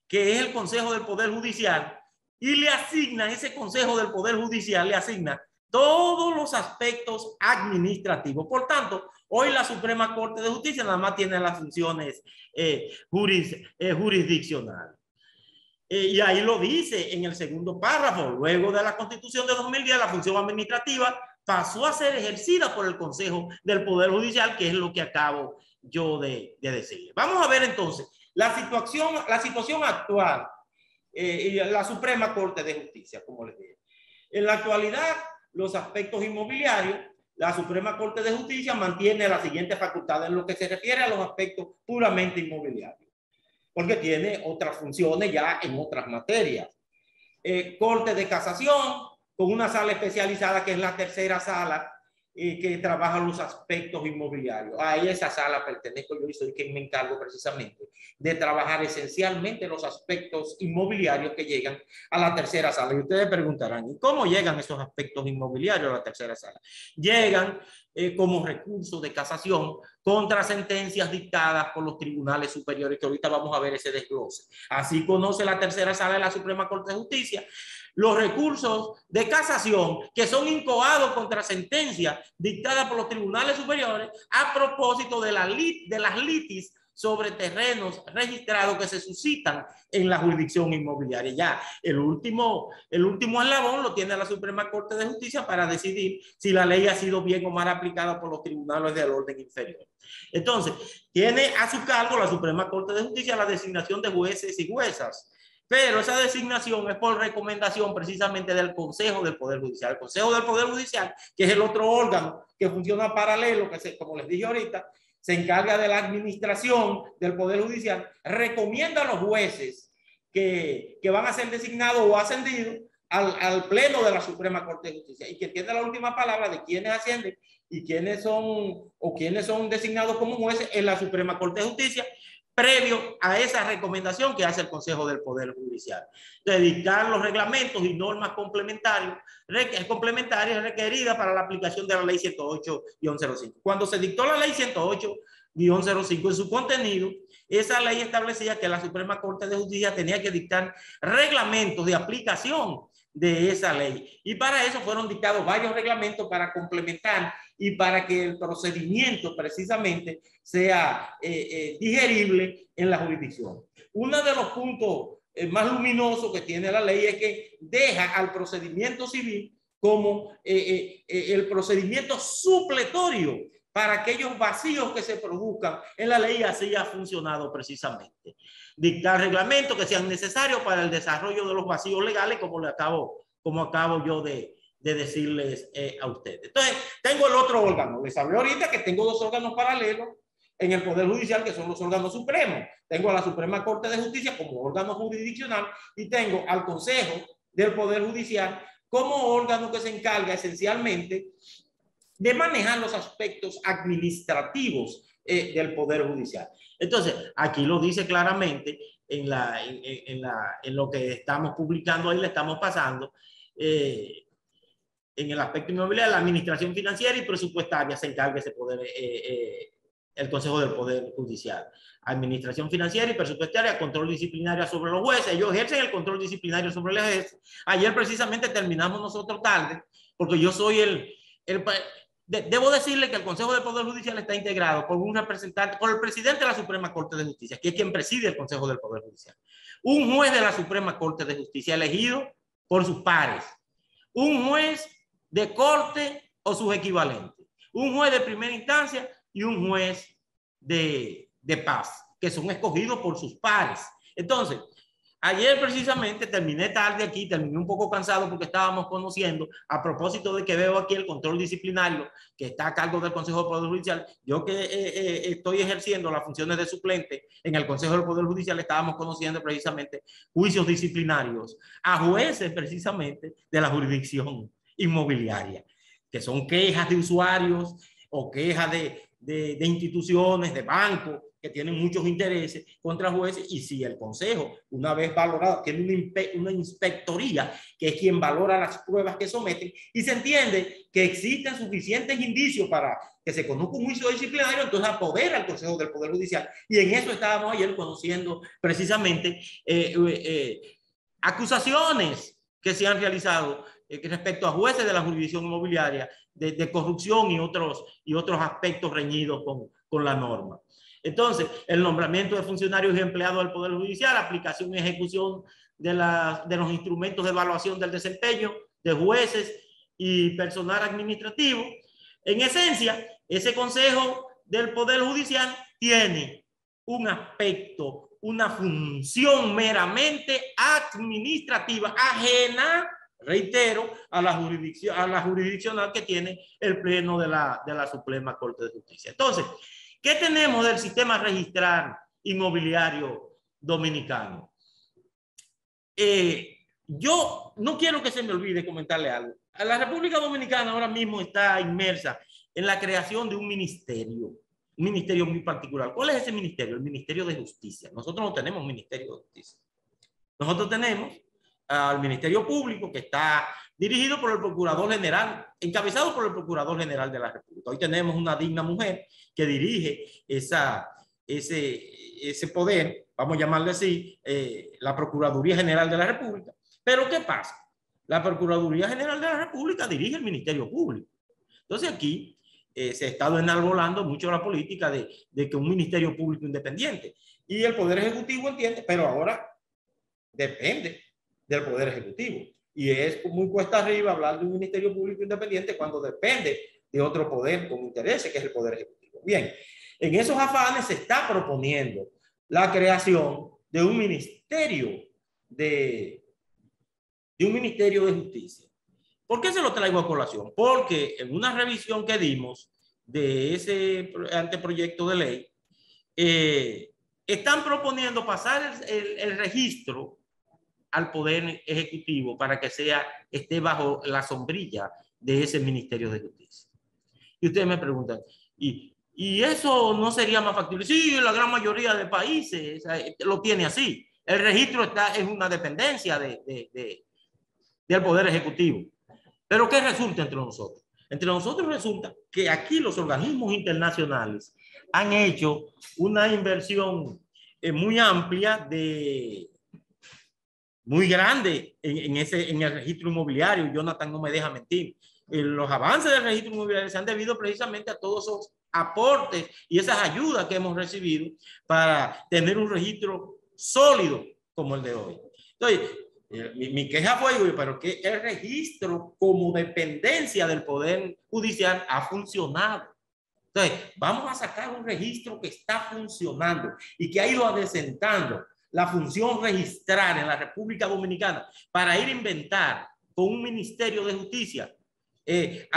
que es el Consejo del Poder Judicial y le asigna, ese Consejo del Poder Judicial le asigna todos los aspectos administrativos. Por tanto, hoy la Suprema Corte de Justicia nada más tiene las funciones eh, eh, jurisdiccionales. Eh, y ahí lo dice en el segundo párrafo. Luego de la Constitución de 2010, la función administrativa pasó a ser ejercida por el Consejo del Poder Judicial, que es lo que acabo yo de, de decir. Vamos a ver entonces la situación, la situación actual y la Suprema Corte de Justicia, como les dije. En la actualidad, los aspectos inmobiliarios, la Suprema Corte de Justicia mantiene la siguiente facultad en lo que se refiere a los aspectos puramente inmobiliarios, porque tiene otras funciones ya en otras materias. Eh, Corte de Casación, con una sala especializada que es la tercera sala, que trabaja los aspectos inmobiliarios. A esa sala pertenezco yo y soy quien me encargo precisamente de trabajar esencialmente los aspectos inmobiliarios que llegan a la tercera sala. Y ustedes preguntarán, ¿y cómo llegan esos aspectos inmobiliarios a la tercera sala? Llegan eh, como recurso de casación contra sentencias dictadas por los tribunales superiores, que ahorita vamos a ver ese desglose. Así conoce la tercera sala de la Suprema Corte de Justicia los recursos de casación que son incoados contra sentencias dictadas por los tribunales superiores a propósito de, la de las litis sobre terrenos registrados que se suscitan en la jurisdicción inmobiliaria. Ya el último, el último eslabón lo tiene la Suprema Corte de Justicia para decidir si la ley ha sido bien o mal aplicada por los tribunales del orden inferior. Entonces, tiene a su cargo la Suprema Corte de Justicia la designación de jueces y juezas Pero esa designación es por recomendación precisamente del Consejo del Poder Judicial. El Consejo del Poder Judicial, que es el otro órgano que funciona paralelo, que se, como les dije ahorita, se encarga de la administración del Poder Judicial, recomienda a los jueces que, que van a ser designados o ascendidos al, al, Pleno de la Suprema Corte de Justicia y que tiene la última palabra de quiénes ascienden y quiénes son o quiénes son designados como jueces en la Suprema Corte de Justicia previo a esa recomendación que hace el Consejo del Poder Judicial, de dictar los reglamentos y normas complementarias requeridas para la aplicación de la Ley 108 105. Cuando se dictó la Ley 108 105 en su contenido, esa ley establecía que la Suprema Corte de Justicia tenía que dictar reglamentos de aplicación de esa ley. Y para eso fueron dictados varios reglamentos para complementar y para que el procedimiento precisamente sea eh, eh, digerible en la jurisdicción. Uno de los puntos eh, más luminosos que tiene la ley es que deja al procedimiento civil como el procedimiento supletorio para aquellos vacíos que se produzcan en la ley, así ha funcionado precisamente. Dictar reglamentos que sean necesarios para el desarrollo de los vacíos legales, como le acabo, como acabo yo de, de decirles eh, a ustedes. Entonces, tengo el otro órgano. Les hablé ahorita que tengo dos órganos paralelos en el Poder Judicial, que son los órganos supremos. Tengo a la Suprema Corte de Justicia como órgano jurisdiccional y tengo al Consejo del Poder Judicial como órgano que se encarga esencialmente de manejar los aspectos administrativos eh, del Poder Judicial. Entonces, aquí lo dice claramente en, la, en, en, la, en lo que estamos publicando ahí, le estamos pasando. Eh, en el aspecto inmobiliario, la administración financiera y presupuestaria se encarga ese poder, eh, eh, el Consejo del Poder Judicial. Administración financiera y presupuestaria, control disciplinario sobre los jueces. Ellos ejercen el control disciplinario sobre los jueces. Ayer precisamente terminamos nosotros tarde, porque yo soy el, el debo decirle que el Consejo del Poder Judicial está integrado por un representante, por el presidente de la Suprema Corte de Justicia, que es quien preside el Consejo del Poder Judicial. Un juez de la Suprema Corte de Justicia elegido por sus pares. Un juez de corte o sus equivalentes. Un juez de primera instancia y un juez de, de paz, que son escogidos por sus pares. Entonces, Ayer precisamente terminé tarde aquí, terminé un poco cansado porque estábamos conociendo, a propósito de que veo aquí el control disciplinario que está a cargo del Consejo del Poder Judicial, yo que eh, eh, estoy ejerciendo las funciones de suplente en el Consejo del Poder Judicial, estábamos conociendo precisamente juicios disciplinarios a jueces precisamente de la jurisdicción inmobiliaria, que son quejas de usuarios o quejas de, de, de instituciones, de bancos, que tienen muchos intereses contra jueces y si el Consejo, una vez valorado, tiene una, una, inspectoría que es quien valora las pruebas que someten y se entiende que existen suficientes indicios para que se conozca un juicio disciplinario, entonces apodera al Consejo del Poder Judicial. Y en eso estábamos ayer conociendo precisamente eh, eh, acusaciones que se han realizado eh, respecto a jueces de la jurisdicción inmobiliaria de, de, corrupción y otros, y otros aspectos reñidos con, con la norma. Entonces, el nombramiento de funcionarios y empleados del Poder Judicial, aplicación y ejecución de, los instrumentos de evaluación del desempeño de jueces y personal administrativo. En esencia, ese Consejo del Poder Judicial tiene un aspecto, una función meramente administrativa ajena, reitero, a la jurisdicción, a la jurisdiccional que tiene el Pleno de la, de la Suprema Corte de Justicia. Entonces, ¿Qué tenemos del sistema registral inmobiliario dominicano? Eh, yo no quiero que se me olvide comentarle algo. La República Dominicana ahora mismo está inmersa en la creación de un ministerio, un ministerio muy particular. ¿Cuál es ese ministerio? El Ministerio de Justicia. Nosotros no tenemos Ministerio de Justicia. Nosotros tenemos al Ministerio Público que está dirigido por el Procurador General, encabezado por el Procurador General de la República. Hoy tenemos una digna mujer que dirige esa, ese, ese poder, vamos a llamarle así, eh, la Procuraduría General de la República. Pero ¿qué pasa? La Procuraduría General de la República dirige el Ministerio Público. Entonces aquí eh, se ha estado enarbolando mucho la política de, de que un Ministerio Público independiente. Y el Poder Ejecutivo entiende, pero ahora depende del Poder Ejecutivo. Y es muy cuesta arriba hablar de un Ministerio Público Independiente cuando depende de otro poder con intereses, que es el Poder Ejecutivo. Bien, en esos afanes se está proponiendo la creación de un Ministerio de, un Ministerio de Justicia. ¿Por qué se lo traigo a colación? Porque en una revisión que dimos de ese anteproyecto de ley, eh, están proponiendo pasar el, el, registro al Poder Ejecutivo para que sea, esté bajo la sombrilla de ese Ministerio de Justicia. Y ustedes me preguntan, ¿y, y eso no sería más factible? Sí, la gran mayoría de países lo tiene así. El registro está, es una dependencia de, de, de, del Poder Ejecutivo. Pero ¿qué resulta entre nosotros? Entre nosotros resulta que aquí los organismos internacionales han hecho una inversión eh, muy amplia de muy grande en, en, ese en el registro inmobiliario. Jonathan no me deja mentir. Los avances del registro inmobiliario se han debido precisamente a todos esos aportes y esas ayudas que hemos recibido para tener un registro sólido como el de hoy. Entonces, eh, mi, mi, queja fue, pero que el registro como dependencia del Poder Judicial ha funcionado. Entonces, vamos a sacar un registro que está funcionando y que ha ido adesentando la función registrar en la República Dominicana para ir a inventar con un Ministerio de Justicia, eh,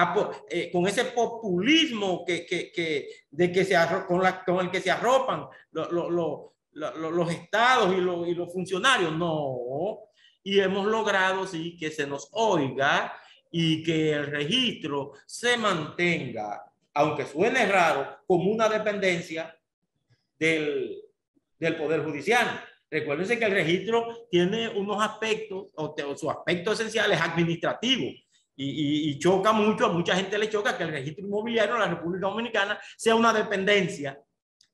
eh, con ese populismo que, que, que, de que se con, el que se arropan lo, lo, lo, los estados y, y los funcionarios. No, y hemos logrado sí que se nos oiga y que el registro se mantenga, aunque suene raro, como una dependencia del, del Poder Judicial. Recuérdense que el registro tiene unos aspectos, o, o su aspecto esencial es administrativo. Y, y, y, choca mucho, a mucha gente le choca que el registro inmobiliario de la República Dominicana sea una dependencia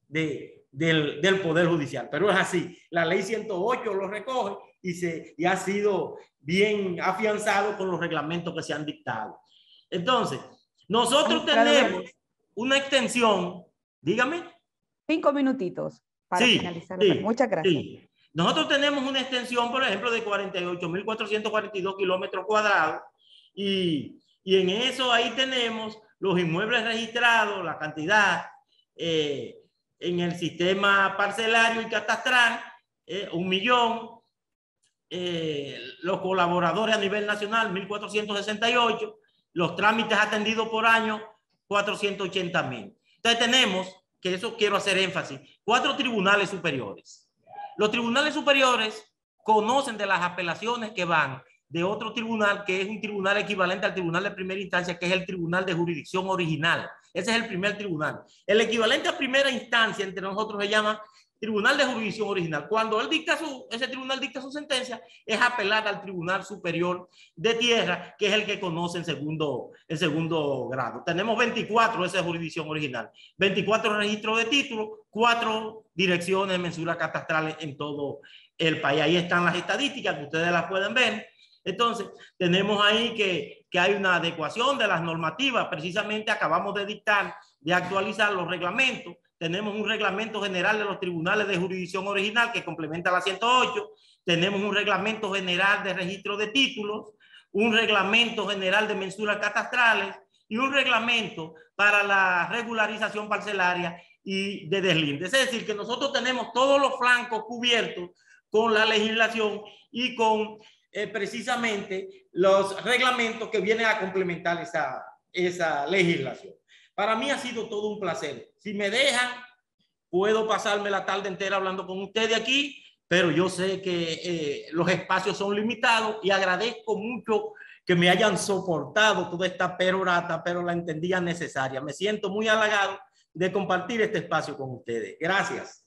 de, del, del, Poder Judicial. Pero es así, la ley 108 lo recoge y, se, y ha sido bien afianzado con los reglamentos que se han dictado. Entonces, nosotros tenemos una extensión, dígame. Cinco minutitos para sí, finalizar. Sí, Muchas gracias. Sí. Nosotros tenemos una extensión, por ejemplo, de 48.442 kilómetros cuadrados y, y, en eso ahí tenemos los inmuebles registrados, la cantidad eh, en el sistema parcelario y catastral, eh, un millón. Eh, los colaboradores a nivel nacional, 1.468. Los trámites atendidos por año, 480 mil. Entonces tenemos, que eso quiero hacer énfasis, cuatro tribunales superiores. Los tribunales superiores conocen de las apelaciones que van de otro tribunal que es un tribunal equivalente al tribunal de primera instancia, que es el tribunal de jurisdicción original. Ese es el primer tribunal. El equivalente a primera instancia entre nosotros se llama tribunal de jurisdicción original. Cuando él dicta su, ese tribunal dicta su sentencia, es apelar al tribunal superior de tierra, que es el que conoce en segundo, en segundo grado. Tenemos 24 esa jurisdicción original, 24 registros de título, cuatro direcciones de mensura catastrales en todo el país. Ahí están las estadísticas que ustedes las pueden ver. Entonces, tenemos ahí que, que hay una adecuación de las normativas. Precisamente acabamos de dictar, de actualizar los reglamentos. Tenemos un reglamento general de los tribunales de jurisdicción original que complementa la 108. Tenemos un reglamento general de registro de títulos, un reglamento general de mensuras catastrales y un reglamento para la regularización parcelaria y de deslinde. Es decir, que nosotros tenemos todos los flancos cubiertos con la legislación y con eh, precisamente los reglamentos que vienen a complementar esa, esa legislación. Para mí ha sido todo un placer. Si me dejan, puedo pasarme la tarde entera hablando con ustedes aquí, pero yo sé que eh, los espacios son limitados y agradezco mucho que me hayan soportado toda esta perorata, pero la entendía necesaria. Me siento muy halagado de compartir este espacio con ustedes. Gracias.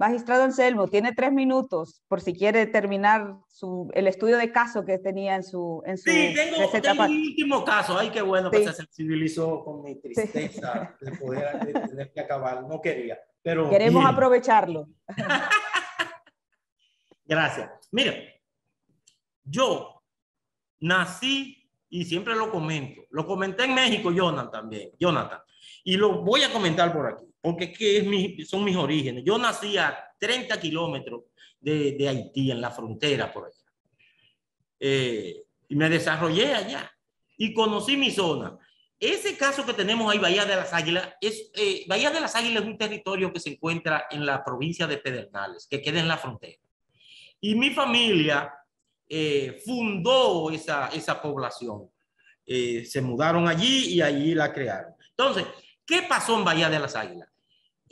Magistrado Anselmo, tiene tres minutos por si quiere terminar su, el estudio de caso que tenía en su, en su Sí, tengo, tengo un último caso. Ay, qué bueno sí. que se sensibilizó con mi tristeza sí. de poder (laughs) de tener que acabar. No quería, pero... Queremos bien. aprovecharlo. (laughs) Gracias. Mire, yo nací y siempre lo comento. Lo comenté en México, Jonathan también. Jonathan. Y lo voy a comentar por aquí porque es son mis orígenes. Yo nací a 30 kilómetros de, de, Haití, en la frontera por allá. Eh, y me desarrollé allá y conocí mi zona. Ese caso que tenemos ahí, Bahía de las Águilas, es, eh, Bahía de las Águilas es un territorio que se encuentra en la provincia de Pedernales, que queda en la frontera. Y mi familia eh, fundó esa, esa población. Eh, se mudaron allí y allí la crearon. Entonces, ¿qué pasó en Bahía de las Águilas?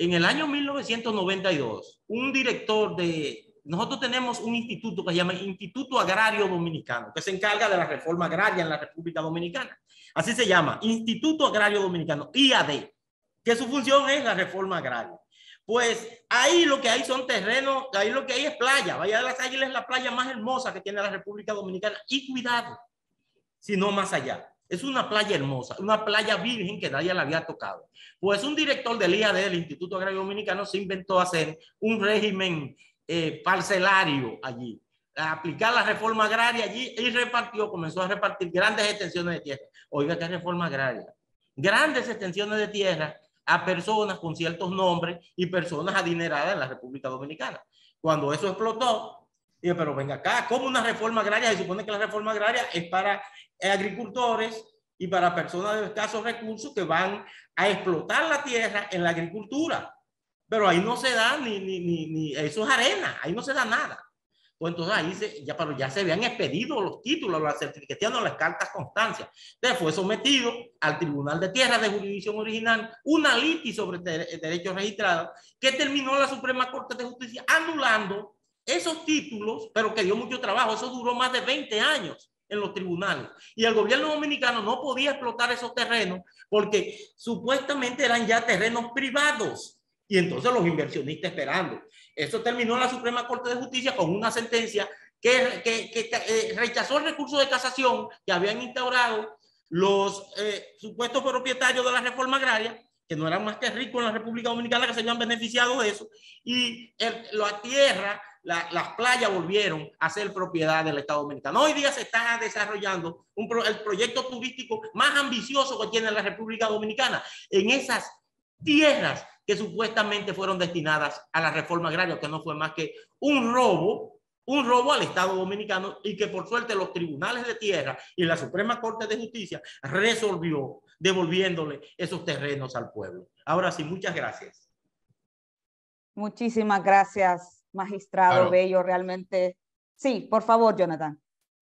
En el año 1992, un director de... Nosotros tenemos un instituto que se llama Instituto Agrario Dominicano, que se encarga de la reforma agraria en la República Dominicana. Así se llama, Instituto Agrario Dominicano, IAD, que su función es la reforma agraria. Pues ahí lo que hay son terrenos, ahí lo que hay es playa. Bahía de las Águilas es la playa más hermosa que tiene la República Dominicana. Y cuidado, si no más allá. Es una playa hermosa, una playa virgen que nadie la había tocado. Pues un director del IAD, del Instituto Agrario Dominicano, se inventó hacer un régimen eh, parcelario allí, aplicar la reforma agraria allí y repartió, comenzó a repartir grandes extensiones de tierra. Oiga, ¿qué reforma agraria? Grandes extensiones de tierra a personas con ciertos nombres y personas adineradas en la República Dominicana. Cuando eso explotó, dije, pero venga acá, ¿cómo una reforma agraria? Se supone que la reforma agraria es para agricultores y para personas de escasos recursos que van a explotar la tierra en la agricultura. Pero ahí no se da ni, ni, ni, ni eso es arena, ahí no se da nada. Pues entonces ahí se, ya, pero ya se habían expedido los títulos, las certificaciones, las cartas constancia. Entonces fue sometido al Tribunal de Tierra de Jurisdicción Original una litis sobre derechos registrados que terminó la Suprema Corte de Justicia anulando esos títulos, pero que dio mucho trabajo. Eso duró más de 20 años en los tribunales. Y el gobierno dominicano no podía explotar esos terrenos porque supuestamente eran ya terrenos privados. Y entonces los inversionistas esperando. Eso terminó en la Suprema Corte de Justicia con una sentencia que, que, que eh, rechazó el recurso de casación que habían instaurado los eh, supuestos propietarios de la reforma agraria, que no eran más que ricos en la República Dominicana, que se habían beneficiado de eso, y el, la tierra, la, las playas volvieron a ser propiedad del Estado Dominicano. Hoy día se está desarrollando un el proyecto turístico más ambicioso que tiene la República Dominicana en esas tierras que supuestamente fueron destinadas a la reforma agraria, que no fue más que un robo, un robo al Estado Dominicano y que por suerte los tribunales de tierra y la Suprema Corte de Justicia resolvió devolviéndole esos terrenos al pueblo. Ahora sí, muchas gracias. Muchísimas gracias, magistrado claro. Bello, realmente. Sí, por favor, Jonathan.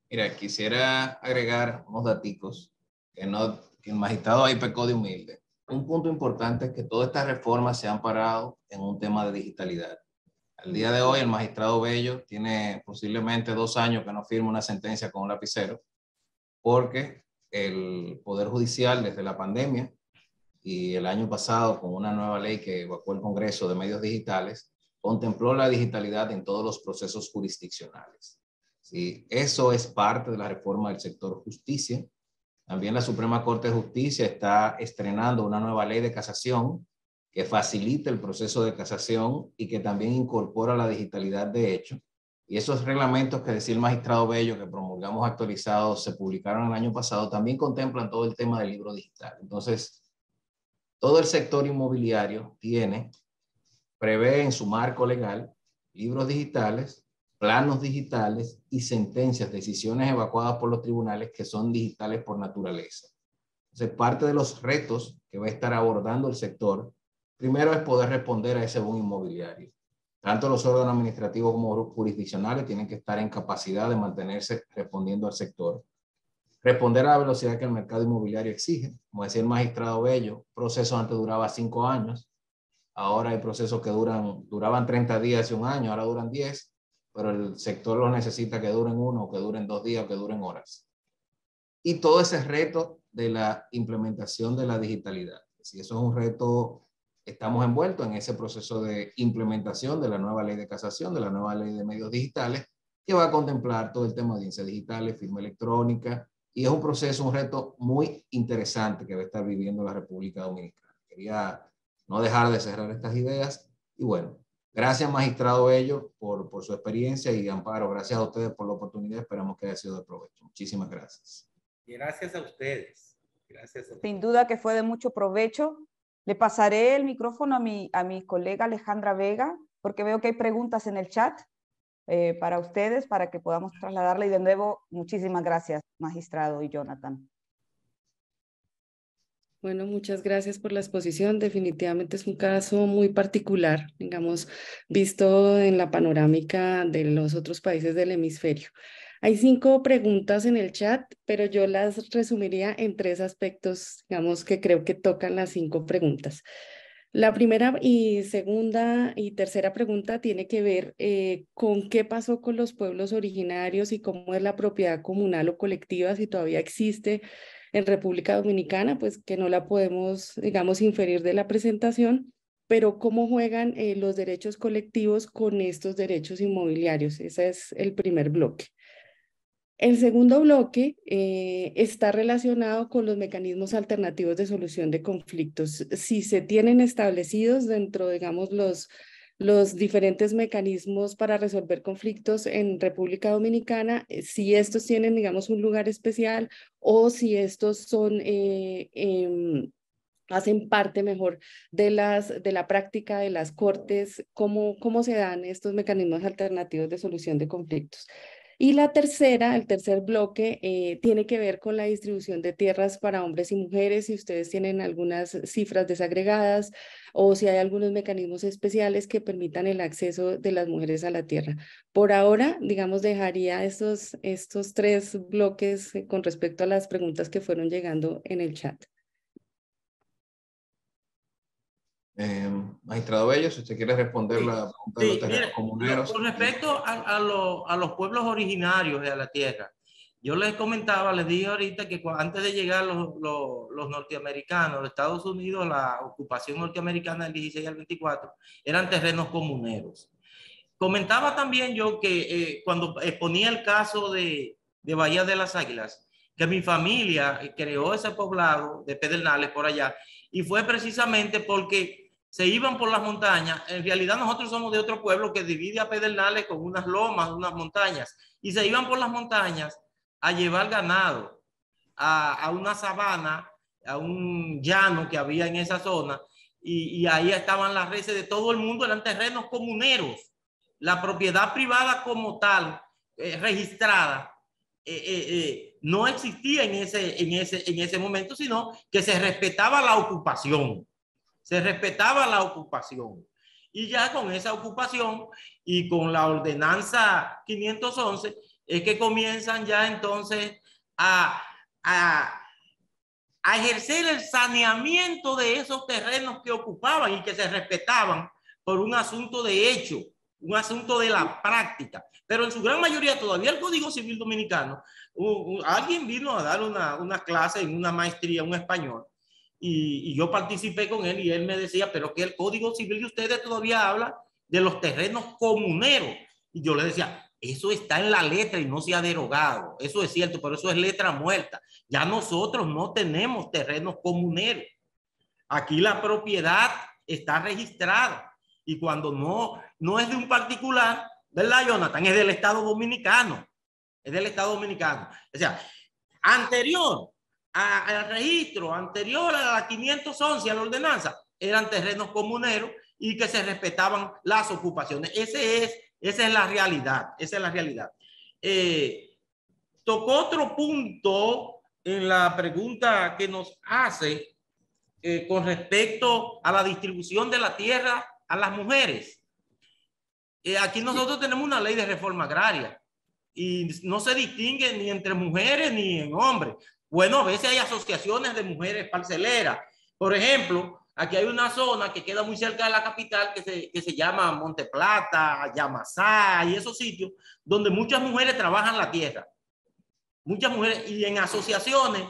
Mira, quisiera agregar unos datos que, no, que el magistrado ahí pecó de humilde un punto importante es que todas estas reformas se han parado en un tema de digitalidad. Al día de hoy, el magistrado Bello tiene posiblemente dos años que no firma una sentencia con un lapicero, porque el Poder Judicial desde la pandemia y el año pasado con una nueva ley que evacuó el Congreso de Medios Digitales, contempló la digitalidad en todos los procesos jurisdiccionales. ¿Sí? Eso es parte de la reforma del sector justicia también la Suprema Corte de Justicia está estrenando una nueva ley de casación que facilita el proceso de casación y que también incorpora la digitalidad de hecho. Y esos reglamentos que decía el magistrado Bello que promulgamos actualizados se publicaron el año pasado también contemplan todo el tema del libro digital. Entonces, todo el sector inmobiliario tiene, prevé en su marco legal libros digitales planos digitales y sentencias, decisiones evacuadas por los tribunales que son digitales por naturaleza. Entonces, parte de los retos que va a estar abordando el sector, primero es poder responder a ese boom inmobiliario. Tanto los órganos administrativos como jurisdiccionales tienen que estar en capacidad de mantenerse respondiendo al sector. Responder a la velocidad que el mercado inmobiliario exige. Como decía el magistrado Bello, proceso antes duraba cinco años, ahora hay procesos que duran, duraban 30 días y un año, ahora duran 10 pero el sector lo necesita que duren uno, que duren dos días, que duren horas. Y todo ese reto de la implementación de la digitalidad. Si eso es un reto, estamos envueltos en ese proceso de implementación de la nueva ley de casación, de la nueva ley de medios digitales, que va a contemplar todo el tema de audiencias digitales, firma electrónica, y es un proceso, un reto muy interesante que va a estar viviendo la República Dominicana. Quería no dejar de cerrar estas ideas y bueno, Gracias, magistrado Bello, por, por su experiencia y Amparo, gracias a ustedes por la oportunidad. Esperamos que haya sido de provecho. Muchísimas gracias. Gracias a ustedes. Gracias. A Sin duda que fue de mucho provecho. Le pasaré el micrófono a mi, a mi colega Alejandra Vega, porque veo que hay preguntas en el chat eh, para ustedes, para que podamos trasladarle. Y de nuevo, muchísimas gracias, magistrado y Jonathan. Bueno, muchas gracias por la exposición. Definitivamente es un caso muy particular, digamos, visto en la panorámica de los otros países del hemisferio. Hay cinco preguntas en el chat, pero yo las resumiría en tres aspectos, digamos, que creo que tocan las cinco preguntas. La primera y segunda y tercera pregunta tiene que ver eh, con qué pasó con los pueblos originarios y cómo es la propiedad comunal o colectiva, si todavía existe en República Dominicana, pues que no la podemos, digamos, inferir de la presentación, pero cómo juegan eh, los derechos colectivos con estos derechos inmobiliarios. Ese es el primer bloque. El segundo bloque eh, está relacionado con los mecanismos alternativos de solución de conflictos. Si se tienen establecidos dentro, digamos, los, los diferentes mecanismos para resolver conflictos en República Dominicana, eh, si estos tienen, digamos, un lugar especial o si estos son, eh, em, hacen parte mejor de, las, de la práctica de las cortes, cómo, cómo se dan estos mecanismos alternativos de solución de conflictos. Y la tercera, el tercer bloque, eh, tiene que ver con la distribución de tierras para hombres y mujeres, si ustedes tienen algunas cifras desagregadas o si hay algunos mecanismos especiales que permitan el acceso de las mujeres a la tierra. Por ahora, digamos, dejaría estos, estos tres bloques eh, con respecto a las preguntas que fueron llegando en el chat. Eh, magistrado Bello, si usted quiere responder la pregunta de los terrenos comuneros. Con respecto a, a, a, los pueblos originarios de la tierra, yo les comentaba, les dije ahorita que antes de llegar los, los, los, norteamericanos, los Estados Unidos, la ocupación norteamericana del 16 al 24, eran terrenos comuneros. Comentaba también yo que eh, cuando exponía el caso de, de Bahía de las Águilas, que mi familia creó ese poblado de Pedernales por allá, y fue precisamente porque se iban por las montañas. En realidad nosotros somos de otro pueblo que divide a Pedernales con unas lomas, unas montañas, y se iban por las montañas a llevar ganado a, a una sabana, a un llano que había en esa zona, y, ahí estaban las reses de todo el mundo, eran terrenos comuneros. La propiedad privada como tal, eh, registrada, eh, eh, eh no existía en ese, en, ese, en ese momento, sino que se respetaba la ocupación se respetaba la ocupación. Y ya con esa ocupación y con la ordenanza 511 es que comienzan ya entonces a, a, ejercer el saneamiento de esos terrenos que ocupaban y que se respetaban por un asunto de hecho, un asunto de la práctica. Pero en su gran mayoría todavía el Código Civil Dominicano, alguien vino a dar una, una clase en una maestría, un español, y, y, yo participé con él y él me decía, pero que el Código Civil de ustedes todavía habla de los terrenos comuneros. Y yo le decía, eso está en la letra y no se ha derogado. Eso es cierto, pero eso es letra muerta. Ya nosotros no tenemos terrenos comuneros. Aquí la propiedad está registrada y cuando no, no es de un particular, ¿verdad, Jonathan? Es del Estado Dominicano. Es del Estado Dominicano. O sea, anterior al registro anterior a la 511, a la ordenanza, eran terrenos comuneros y que se respetaban las ocupaciones. Ese es, esa es la realidad, esa es la realidad. Eh, tocó otro punto en la pregunta que nos hace eh, con respecto a la distribución de la tierra a las mujeres. Eh, aquí nosotros tenemos una ley de reforma agraria y no se distingue ni entre mujeres ni en hombres. Bueno, a veces hay asociaciones de mujeres parceleras. Por ejemplo, aquí hay una zona que queda muy cerca de la capital que se, que se llama Monteplata, Yamasá y esos sitios donde muchas mujeres trabajan la tierra. Muchas mujeres y en asociaciones,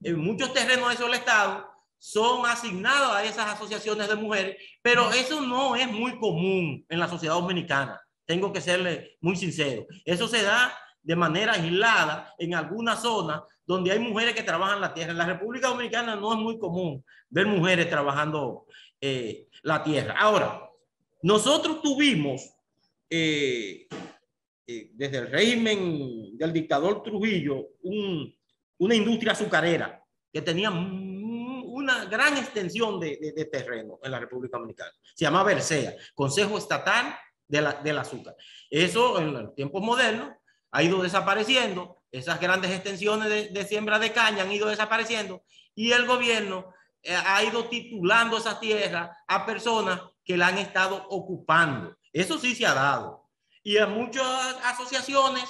en muchos terrenos de esos estados son asignados a esas asociaciones de mujeres, pero eso no es muy común en la sociedad dominicana. Tengo que serle muy sincero. Eso se da de manera aislada en alguna zona donde hay mujeres que trabajan la tierra. En la República Dominicana no es muy común ver mujeres trabajando eh, la tierra. Ahora, nosotros tuvimos, eh, eh, desde el régimen del dictador Trujillo, un, una industria azucarera que tenía una gran extensión de, terreno en la República Dominicana. Se llama Bersea, Consejo Estatal de la, del Azúcar. Eso en los tiempos modernos ha ido desapareciendo esas grandes extensiones de, de, siembra de caña han ido desapareciendo y el gobierno eh, ha ido titulando esa tierra a personas que la han estado ocupando. Eso sí se ha dado. Y a muchas asociaciones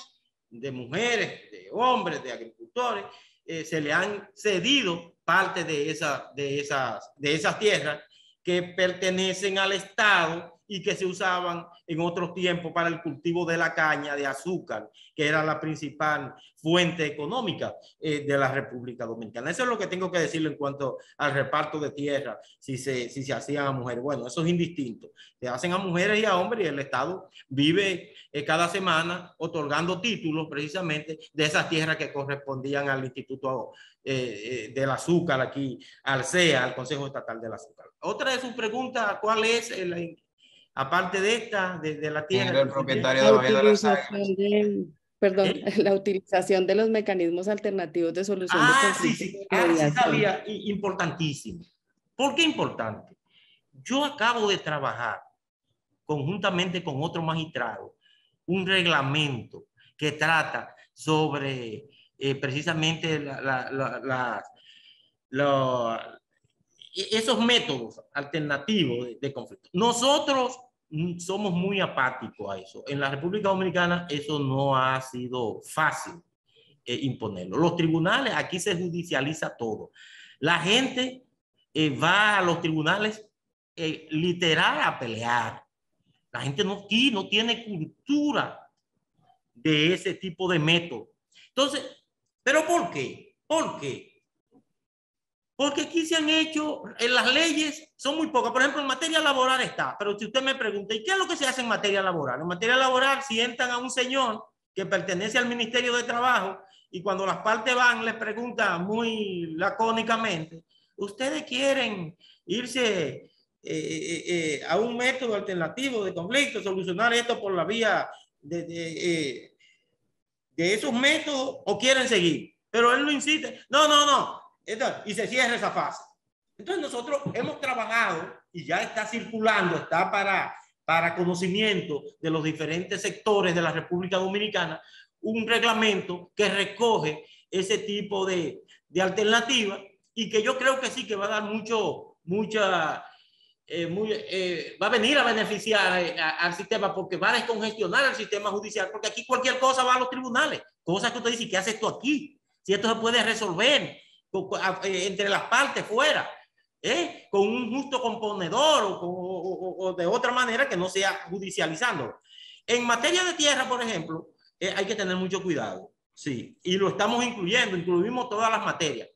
de mujeres, de hombres, de agricultores, eh, se le han cedido parte de, esa, de, esas, de esas tierras que pertenecen al Estado y que se usaban en otros tiempos para el cultivo de la caña de azúcar, que era la principal fuente económica eh, de la República Dominicana. Eso es lo que tengo que decirle en cuanto al reparto de tierra, si se, si se hacían a mujeres. Bueno, eso es indistinto. Se hacen a mujeres y a hombres y el Estado vive eh, cada semana otorgando títulos precisamente de esas tierras que correspondían al Instituto eh, del Azúcar aquí, al CEA, al Consejo Estatal del Azúcar. Otra de sus preguntas, ¿cuál es el aparte de esta, de, la tierra. El propietario de la de, Perdón, ¿Eh? (laughs) la utilización de los mecanismos alternativos de solución ah, de conflictos. Sí, sí, ah, sabía, importantísimo. ¿Por qué importante? Yo acabo de trabajar conjuntamente con otro magistrado un reglamento que trata sobre eh, precisamente la, esos métodos alternativos de, conflicto. Nosotros mm, somos muy apáticos a eso. En la República Dominicana eso no ha sido fácil eh, imponerlo. Los tribunales, aquí se judicializa todo. La gente eh, va a los tribunales eh, literal a pelear. La gente no, no tiene cultura de ese tipo de método. Entonces, ¿pero por qué? ¿Por qué? Porque aquí se han hecho, en las leyes son muy pocas. Por ejemplo, en materia laboral está, pero si usted me pregunta, ¿y qué es lo que se hace en materia laboral? En materia laboral sientan a un señor que pertenece al Ministerio de Trabajo y cuando las partes van les pregunta muy lacónicamente, ¿ustedes quieren irse eh, eh, eh, a un método alternativo de conflicto, solucionar esto por la vía de, de, de esos métodos o quieren seguir? Pero él no insiste, no, no, no, y se cierra esa fase. Entonces nosotros hemos trabajado y ya está circulando, está para, para conocimiento de los diferentes sectores de la República Dominicana, un reglamento que recoge ese tipo de, de alternativas y que yo creo que sí que va a dar mucho, mucha, eh, muy, eh, va a venir a beneficiar eh, al sistema porque va a descongestionar el sistema judicial, porque aquí cualquier cosa va a los tribunales, cosas que usted dice, ¿qué hace esto aquí? Si esto se puede resolver, entre las partes fuera, ¿eh? con un justo componedor o, de otra manera que no sea judicializando. En materia de tierra, por ejemplo, eh, hay que tener mucho cuidado, sí, y lo estamos incluyendo, incluimos todas las materias.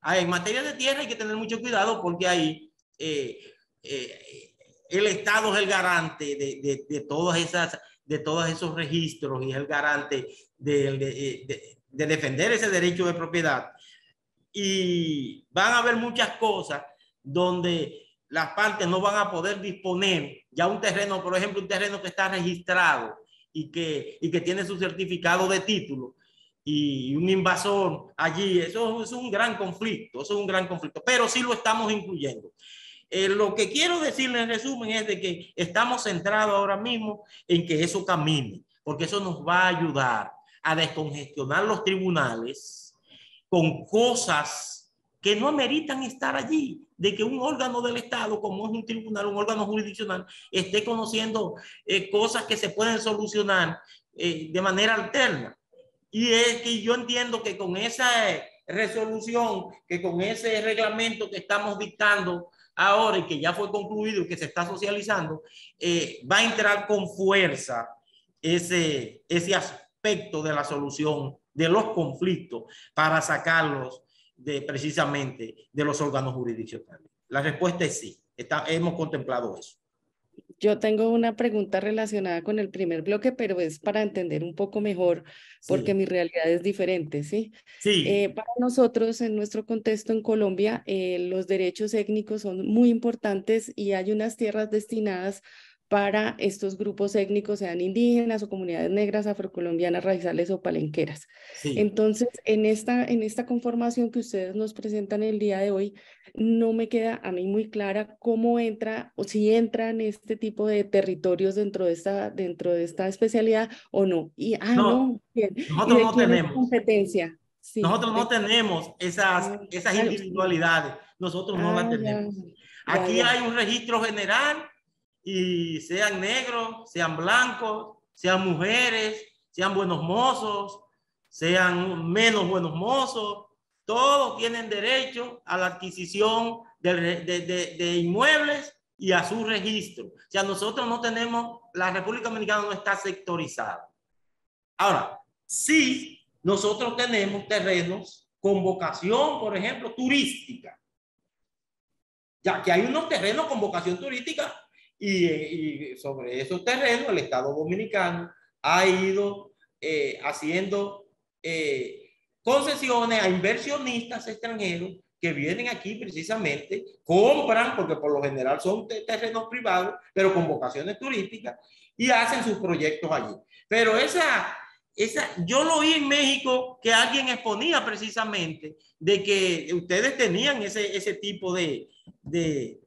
Ah, en materia de tierra hay que tener mucho cuidado porque ahí el Estado es el garante de, de, todas esas, de todos esos registros y es el garante de, de defender ese derecho de propiedad y van a haber muchas cosas donde las partes no van a poder disponer ya un terreno, por ejemplo, un terreno que está registrado y que, y que tiene su certificado de título y un invasor allí, eso es un gran conflicto, eso es un gran conflicto, pero sí lo estamos incluyendo. Eh, lo que quiero decirle en resumen es de que estamos centrados ahora mismo en que eso camine, porque eso nos va a ayudar a descongestionar los tribunales, con cosas que no ameritan estar allí, de que un órgano del Estado, como es un tribunal, un órgano jurisdiccional, esté conociendo eh, cosas que se pueden solucionar eh, de manera alterna. Y es que yo entiendo que con esa eh, resolución, que con ese reglamento que estamos dictando ahora y que ya fue concluido y que se está socializando, va a entrar con fuerza ese, ese aspecto de la solución de los conflictos para sacarlos de, precisamente de los órganos jurisdiccionales? La respuesta es sí, está, hemos contemplado eso. Yo tengo una pregunta relacionada con el primer bloque, pero es para entender un poco mejor, porque mi realidad es diferente, ¿sí? Sí. Eh, para nosotros, en nuestro contexto en Colombia, eh, los derechos étnicos son muy importantes y hay unas tierras destinadas para estos grupos étnicos, sean indígenas o comunidades negras, afrocolombianas, raizales o palenqueras. Entonces, en esta, en esta conformación que ustedes nos presentan el día de hoy, no me queda a mí muy clara cómo entra o si entran este tipo de territorios dentro de esta, dentro de esta especialidad o no. Y, ah, no, nosotros no tenemos competencia. Nosotros no tenemos esas, ah, esas individualidades. Nosotros no las ah, tenemos. Aquí hay un registro general y sean negros, sean blancos, sean mujeres, sean buenos mozos, sean menos buenos mozos, todos tienen derecho a la adquisición de, de, de, inmuebles y a su registro. O sea, nosotros no tenemos, la República Dominicana no está sectorizada. Ahora, sí, nosotros tenemos terrenos con vocación, por ejemplo, turística. Ya que hay unos terrenos con vocación turística y, sobre esos terrenos el Estado Dominicano ha ido eh, haciendo eh, concesiones a inversionistas extranjeros que vienen aquí precisamente, compran, porque por lo general son terrenos privados, pero con vocaciones turísticas, y hacen sus proyectos allí. Pero esa, esa, yo lo oí en México que alguien exponía precisamente de que ustedes tenían ese, ese tipo de, de,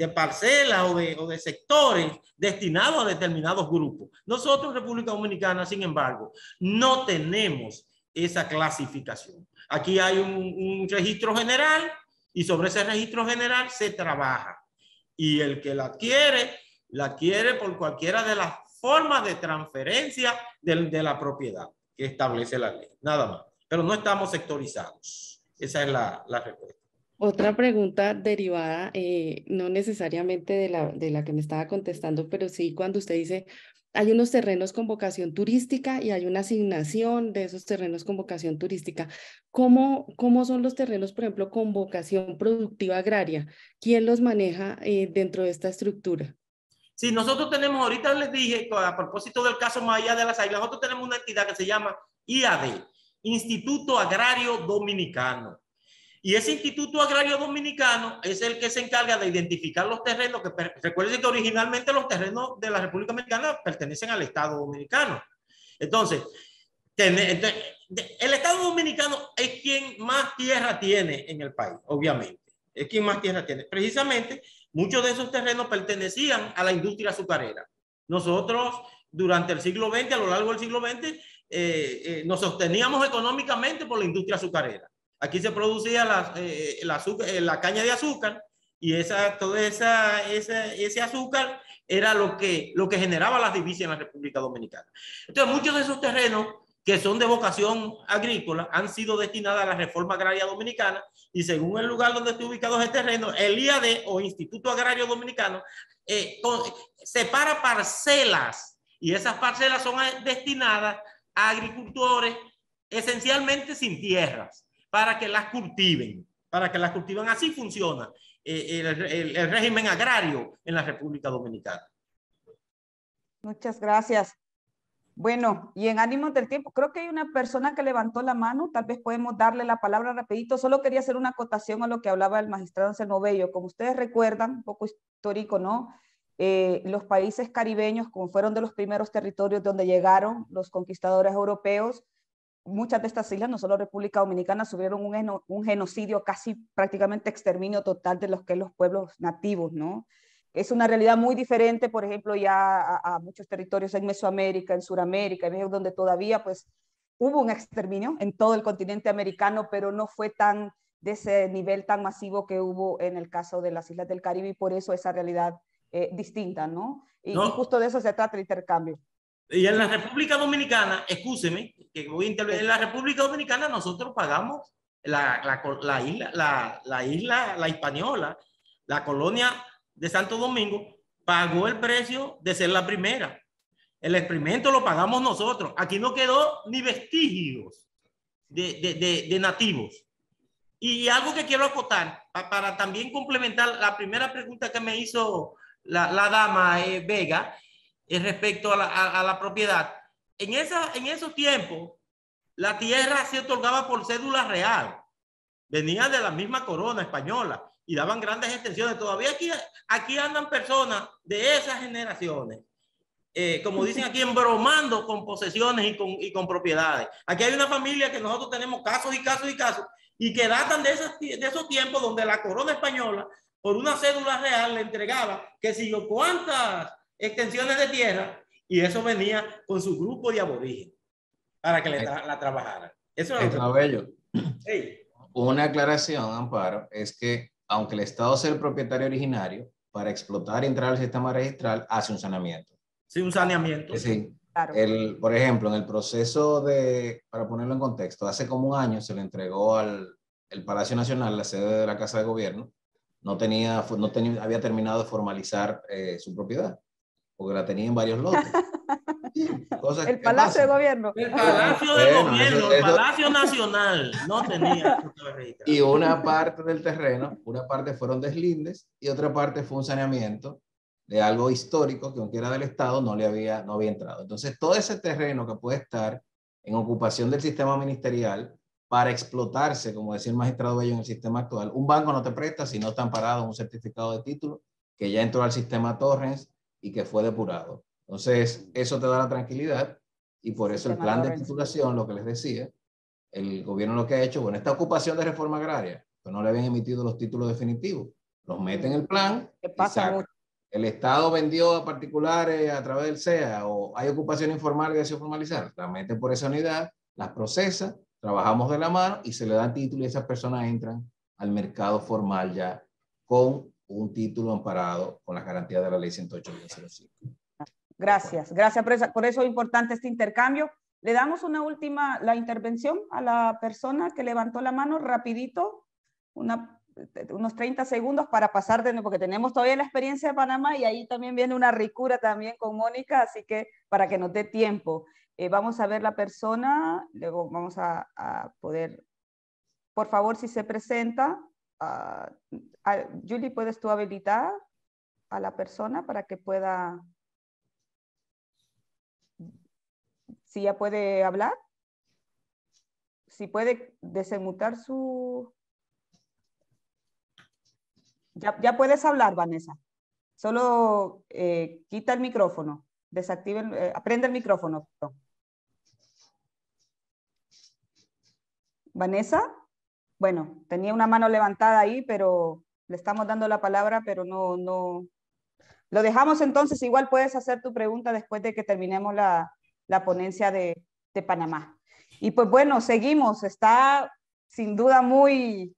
de parcelas o de, o de sectores destinados a determinados grupos. Nosotros, República Dominicana, sin embargo, no tenemos esa clasificación. Aquí hay un, registro general y sobre ese registro general se trabaja. Y el que la adquiere, la adquiere por cualquiera de las formas de transferencia de, la propiedad que establece la ley. Nada más. Pero no estamos sectorizados. Esa es la, respuesta. Otra pregunta derivada, eh, no necesariamente de la, de la que me estaba contestando, pero sí cuando usted dice hay unos terrenos con vocación turística y hay una asignación de esos terrenos con vocación turística. ¿Cómo, cómo son los terrenos, por ejemplo, con vocación productiva agraria? ¿Quién los maneja eh, dentro de esta estructura? Sí, nosotros tenemos, ahorita les dije, a propósito del caso Maya de las Islas, nosotros tenemos una entidad que se llama IAD, Instituto Agrario Dominicano. Y ese Instituto Agrario Dominicano es el que se encarga de identificar los terrenos, que recuerden que originalmente los terrenos de la República Dominicana pertenecen al Estado Dominicano. Entonces, el Estado Dominicano es quien más tierra tiene en el país, obviamente. Es quien más tierra tiene. Precisamente, muchos de esos terrenos pertenecían a la industria azucarera. Nosotros, durante el siglo XX, a lo largo del siglo XX, eh, eh, nos sosteníamos económicamente por la industria azucarera. Aquí se producía la, eh, eh, la caña de azúcar y esa, todo esa, ese azúcar era lo que, lo que generaba las divisas en la República Dominicana. Entonces, muchos de esos terrenos que son de vocación agrícola han sido destinados a la reforma agraria dominicana y según el lugar donde esté ubicado ese terreno, el IAD o Instituto Agrario Dominicano eh, separa parcelas y esas parcelas son destinadas a agricultores esencialmente sin tierras para que las cultiven, para que las cultiven. Así funciona eh, el, régimen agrario en la República Dominicana. Muchas gracias. Bueno, y en ánimos del tiempo, creo que hay una persona que levantó la mano, tal vez podemos darle la palabra rapidito. Solo quería hacer una acotación a lo que hablaba el magistrado Anselmo Bello. Como ustedes recuerdan, un poco histórico, ¿no? Eh, los países caribeños, como fueron de los primeros territorios donde llegaron los conquistadores europeos, muchas de estas islas, no solo República Dominicana, sufrieron un, genocidio casi prácticamente exterminio total de los que los pueblos nativos, ¿no? Es una realidad muy diferente, por ejemplo, ya a, muchos territorios en Mesoamérica, en Sudamérica, en donde todavía pues hubo un exterminio en todo el continente americano, pero no fue tan de ese nivel tan masivo que hubo en el caso de las islas del Caribe y por eso esa realidad eh, distinta, ¿no? Y, y justo de eso se trata el intercambio. Y en la República Dominicana, escúcheme, que voy a intervenir, en la República Dominicana nosotros pagamos la, la, isla, la, la isla, la española, la colonia de Santo Domingo, pagó el precio de ser la primera. El experimento lo pagamos nosotros. Aquí no quedó ni vestigios de, de, de, nativos. Y algo que quiero acotar, para, también complementar la primera pregunta que me hizo la, la dama eh, Vega, respecto a la, a, la, propiedad. En, esa, en esos tiempos, la tierra se otorgaba por cédula real. Venía de la misma corona española y daban grandes extensiones. Todavía aquí, aquí andan personas de esas generaciones, eh, como dicen aquí, embromando con posesiones y con, y con propiedades. Aquí hay una familia que nosotros tenemos casos y casos y casos y que datan de, esas, de esos tiempos donde la corona española, por una cédula real, le entregaba que si yo cuántas extensiones de tierra y eso venía con su grupo de aborigen para que le la trabajaran. Eso es lo bello. Una aclaración, Amparo, es que aunque el Estado sea el propietario originario, para explotar y entrar al sistema registral hace un saneamiento. Sí, un saneamiento. Sí. Claro. El, por ejemplo, en el proceso de, para ponerlo en contexto, hace como un año se le entregó al el Palacio Nacional, la sede de la Casa de Gobierno, no, tenía, no tenía, había terminado de formalizar eh, su propiedad, porque la tenía en varios lotes. (laughs) el Palacio de Gobierno. El Palacio de Gobierno, el Palacio Nacional, no tenía. y una parte del terreno, una parte fueron deslindes y otra parte fue un saneamiento de algo histórico que aunque era del Estado no le había, no había entrado. Entonces, todo ese terreno que puede estar en ocupación del sistema ministerial para explotarse, como decía el magistrado Bello en el sistema actual. Un banco no te presta si no está amparado en un certificado de título que ya entró al sistema Torrens y que fue depurado. Entonces, eso te da la tranquilidad y por eso el plan de titulación, lo que les decía, el gobierno lo que ha hecho, bueno, esta ocupación de reforma agraria, pues no le habían emitido los títulos definitivos. Los mete en el plan. pasa El Estado vendió a particulares a través del CEA o hay ocupación informal que se formalizar. La mete por esa unidad, las procesa trabajamos de la mano y se le da título y esas personas entran al mercado formal ya con un título amparado con las garantías de la ley 108.05. Gracias, gracias por eso, por eso es importante este intercambio. Le damos una última, la intervención a la persona que levantó la mano rapidito, una, unos 30 segundos para pasar de nuevo, porque tenemos todavía la experiencia de Panamá y ahí también viene una ricura también con Mónica, así que para que nos dé tiempo. Eh, vamos a ver la persona, luego vamos a, poder, por favor, si se presenta, uh, Julie, ¿puedes tú habilitar a la persona para que pueda, si ya puede hablar? Si puede desemutar su... Ya, ya puedes hablar, Vanessa. Solo eh, quita el micrófono, desactive, eh, aprende el micrófono. Vanessa, bueno, tenía una mano levantada ahí, pero le estamos dando la palabra, pero no, no. Lo dejamos entonces, igual puedes hacer tu pregunta después de que terminemos la, la ponencia de, de Panamá. Y pues bueno, seguimos, está sin duda muy,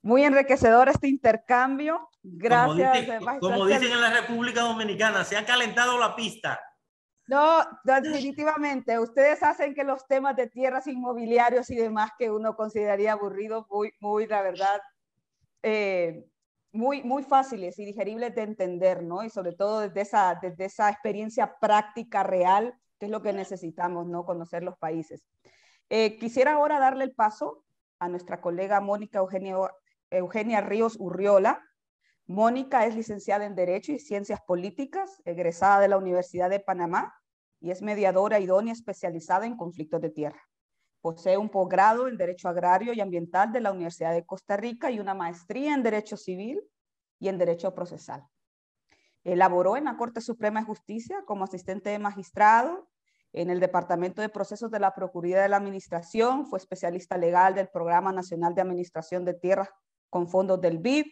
muy enriquecedor este intercambio. Gracias. como dicen en la República Dominicana, se ha calentado la pista. No, definitivamente. Ustedes hacen que los temas de tierras inmobiliarios y demás que uno consideraría aburridos, muy, muy, la verdad, eh, muy, muy fáciles y digeribles de entender, ¿no? Y sobre todo desde esa, desde esa experiencia práctica real, que es lo que necesitamos, ¿no? Conocer los países. Eh, quisiera ahora darle el paso a nuestra colega Mónica Eugenia, Eugenia Ríos Urriola, Mónica es licenciada en Derecho y Ciencias Políticas, egresada de la Universidad de Panamá y es mediadora idónea especializada en conflictos de tierra. Posee un posgrado en Derecho Agrario y Ambiental de la Universidad de Costa Rica y una maestría en Derecho Civil y en Derecho Procesal. Elaboró en la Corte Suprema de Justicia como asistente de magistrado en el Departamento de Procesos de la Procuraduría de la Administración, fue especialista legal del Programa Nacional de Administración de Tierras con fondos del BID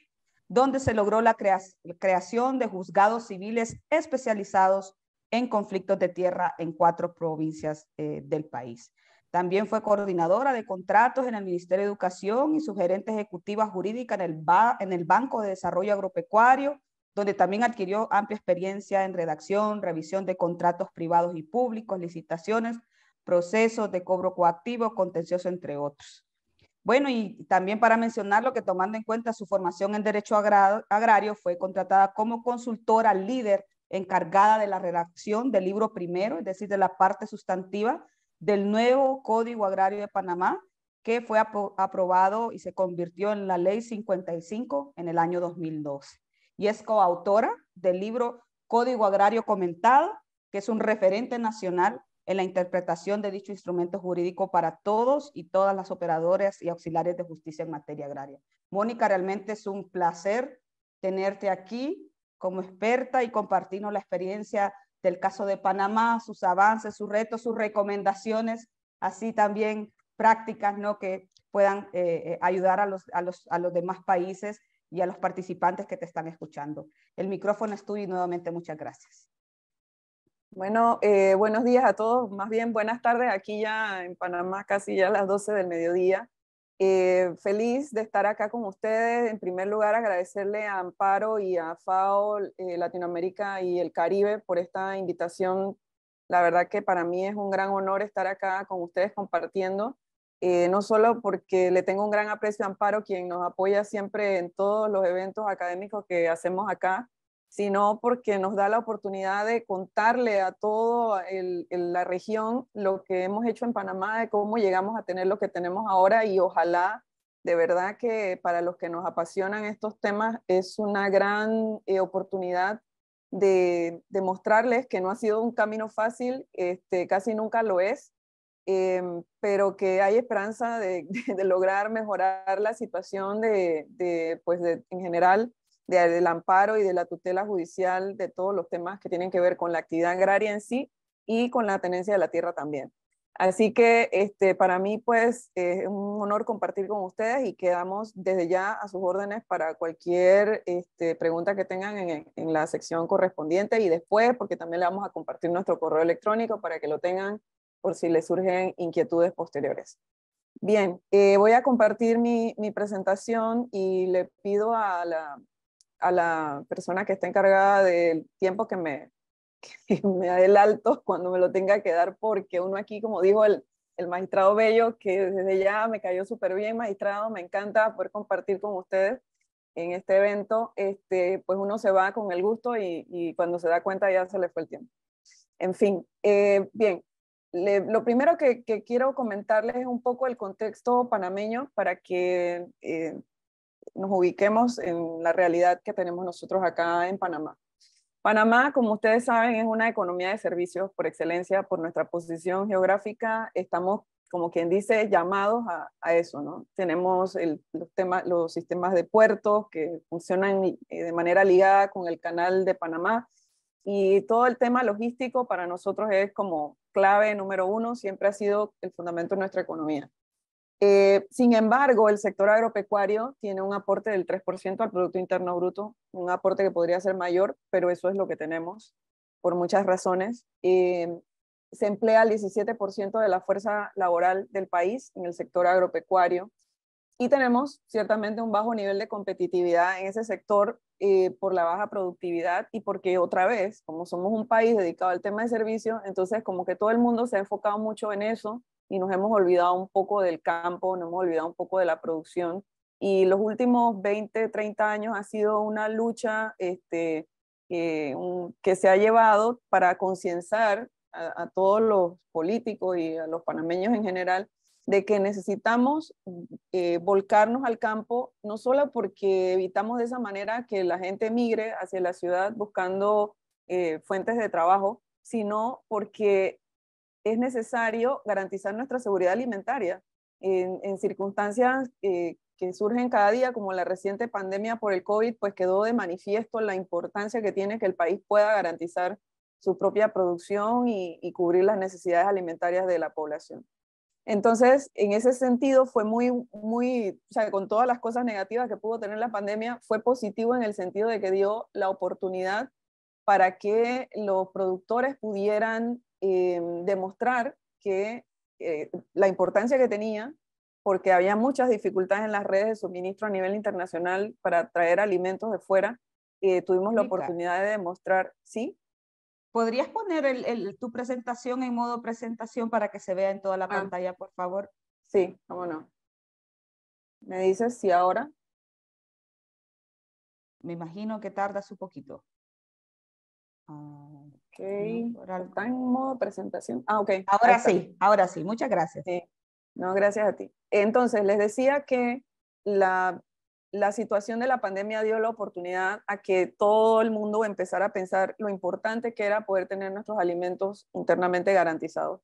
donde se logró la creación de juzgados civiles especializados en conflictos de tierra en cuatro provincias eh, del país. También fue coordinadora de contratos en el Ministerio de Educación y sugerente ejecutiva jurídica en el, en el Banco de Desarrollo Agropecuario, donde también adquirió amplia experiencia en redacción, revisión de contratos privados y públicos, licitaciones, procesos de cobro coactivo, contencioso, entre otros. Bueno, y también para mencionarlo que tomando en cuenta su formación en Derecho Agrario, fue contratada como consultora líder encargada de la redacción del libro primero, es decir, de la parte sustantiva del nuevo Código Agrario de Panamá, que fue aprobado y se convirtió en la Ley 55 en el año 2012. Y es coautora del libro Código Agrario Comentado, que es un referente nacional en la interpretación de dicho instrumento jurídico para todos y todas las operadoras y auxiliares de justicia en materia agraria. Mónica, realmente es un placer tenerte aquí como experta y compartirnos la experiencia del caso de Panamá, sus avances, sus retos, sus recomendaciones, así también prácticas ¿no? que puedan eh, eh, ayudar a los, a, los, demás países y a los participantes que te están escuchando. El micrófono es tuyo y nuevamente muchas gracias. Bueno, eh, buenos días a todos, más bien buenas tardes aquí ya en Panamá, casi ya a las 12 del mediodía. Eh, feliz de estar acá con ustedes. En primer lugar, agradecerle a Amparo y a FAO eh, Latinoamérica y el Caribe por esta invitación. La verdad que para mí es un gran honor estar acá con ustedes compartiendo, no solo porque le tengo un gran aprecio a Amparo, quien nos apoya siempre en todos los eventos académicos que hacemos acá, sino porque nos da la oportunidad de contarle a toda la región lo que hemos hecho en Panamá, de cómo llegamos a tener lo que tenemos ahora y ojalá de verdad que para los que nos apasionan estos temas es una gran eh, oportunidad de, demostrarles que no ha sido un camino fácil, este, casi nunca lo es, em, pero que hay esperanza de, (laughs) lograr mejorar la situación de, de pues en general del amparo y de la tutela judicial de todos los temas que tienen que ver con la actividad agraria en sí y con la tenencia de la tierra también. Así que este, para mí pues es un honor compartir con ustedes y quedamos desde ya a sus órdenes para cualquier este, pregunta que tengan en, en, la sección correspondiente y después porque también le vamos a compartir nuestro correo electrónico para que lo tengan por si les surgen inquietudes posteriores. Bien, eh, voy a compartir mi, mi presentación y le pido a la, a la persona que está encargada del tiempo que me, (laughs) me da el alto cuando me lo tenga que dar, porque uno aquí, como dijo el, el magistrado Bello, que desde ya me cayó súper bien, magistrado, me encanta poder compartir con ustedes en este evento, este, pues uno se va con el gusto y, y cuando se da cuenta ya se le fue el tiempo. En fin, eh, bien, lo primero que, que, quiero comentarles es un poco el contexto panameño para que eh, nos ubiquemos en la realidad que tenemos nosotros acá en Panamá. Panamá, como ustedes saben, es una economía de servicios por excelencia, por nuestra posición geográfica, estamos, como quien dice, llamados a, eso, ¿no? Tenemos los, temas, los sistemas de puertos que funcionan eh, de manera ligada con el canal de Panamá y todo el tema logístico para nosotros es como clave número uno, siempre ha sido el fundamento de nuestra economía. Eh, sin embargo, el sector agropecuario tiene un aporte del 3% al Producto Interno Bruto, un aporte que podría ser mayor, pero eso es lo que tenemos por muchas razones. Eh, se emplea el 17% de la fuerza laboral del país en el sector agropecuario y tenemos ciertamente un bajo nivel de competitividad en ese sector eh, por la baja productividad y porque otra vez, como somos un país dedicado al tema de servicios, entonces como que todo el mundo se ha enfocado mucho en eso y nos hemos olvidado un poco del campo, nos hemos olvidado un poco de la producción. Y los últimos 20, 30 años ha sido una lucha este, eh, que se ha llevado para concienciar a, todos los políticos y a los panameños en general de que necesitamos eh, volcarnos al campo, no solo porque evitamos de esa manera que la gente migre hacia la ciudad buscando eh, fuentes de trabajo, sino porque es necesario garantizar nuestra seguridad alimentaria en, circunstancias eh, que surgen cada día, como la reciente pandemia por el COVID, pues quedó de manifiesto la importancia que tiene que el país pueda garantizar su propia producción y, cubrir las necesidades alimentarias de la población. Entonces, en ese sentido, fue muy, muy, o sea, con todas las cosas negativas que pudo tener la pandemia, fue positivo en el sentido de que dio la oportunidad para que los productores pudieran eh, demostrar que eh, la importancia que tenía, porque había muchas dificultades en las redes de suministro a nivel internacional para traer alimentos de fuera, eh, tuvimos la oportunidad de demostrar, ¿sí? ¿Podrías poner el, tu presentación en modo presentación para que se vea en toda la ah. pantalla, por favor? Sí, cómo no. ¿Me dices si ahora? Me imagino que tardas un poquito. Ok, está en modo presentación. Ah, ok. Ahora sí, ahora sí, muchas gracias. No, gracias a ti. Entonces, les decía que la, la situación de la pandemia dio la oportunidad a que todo el mundo empezara a pensar lo importante que era poder tener nuestros alimentos internamente garantizados.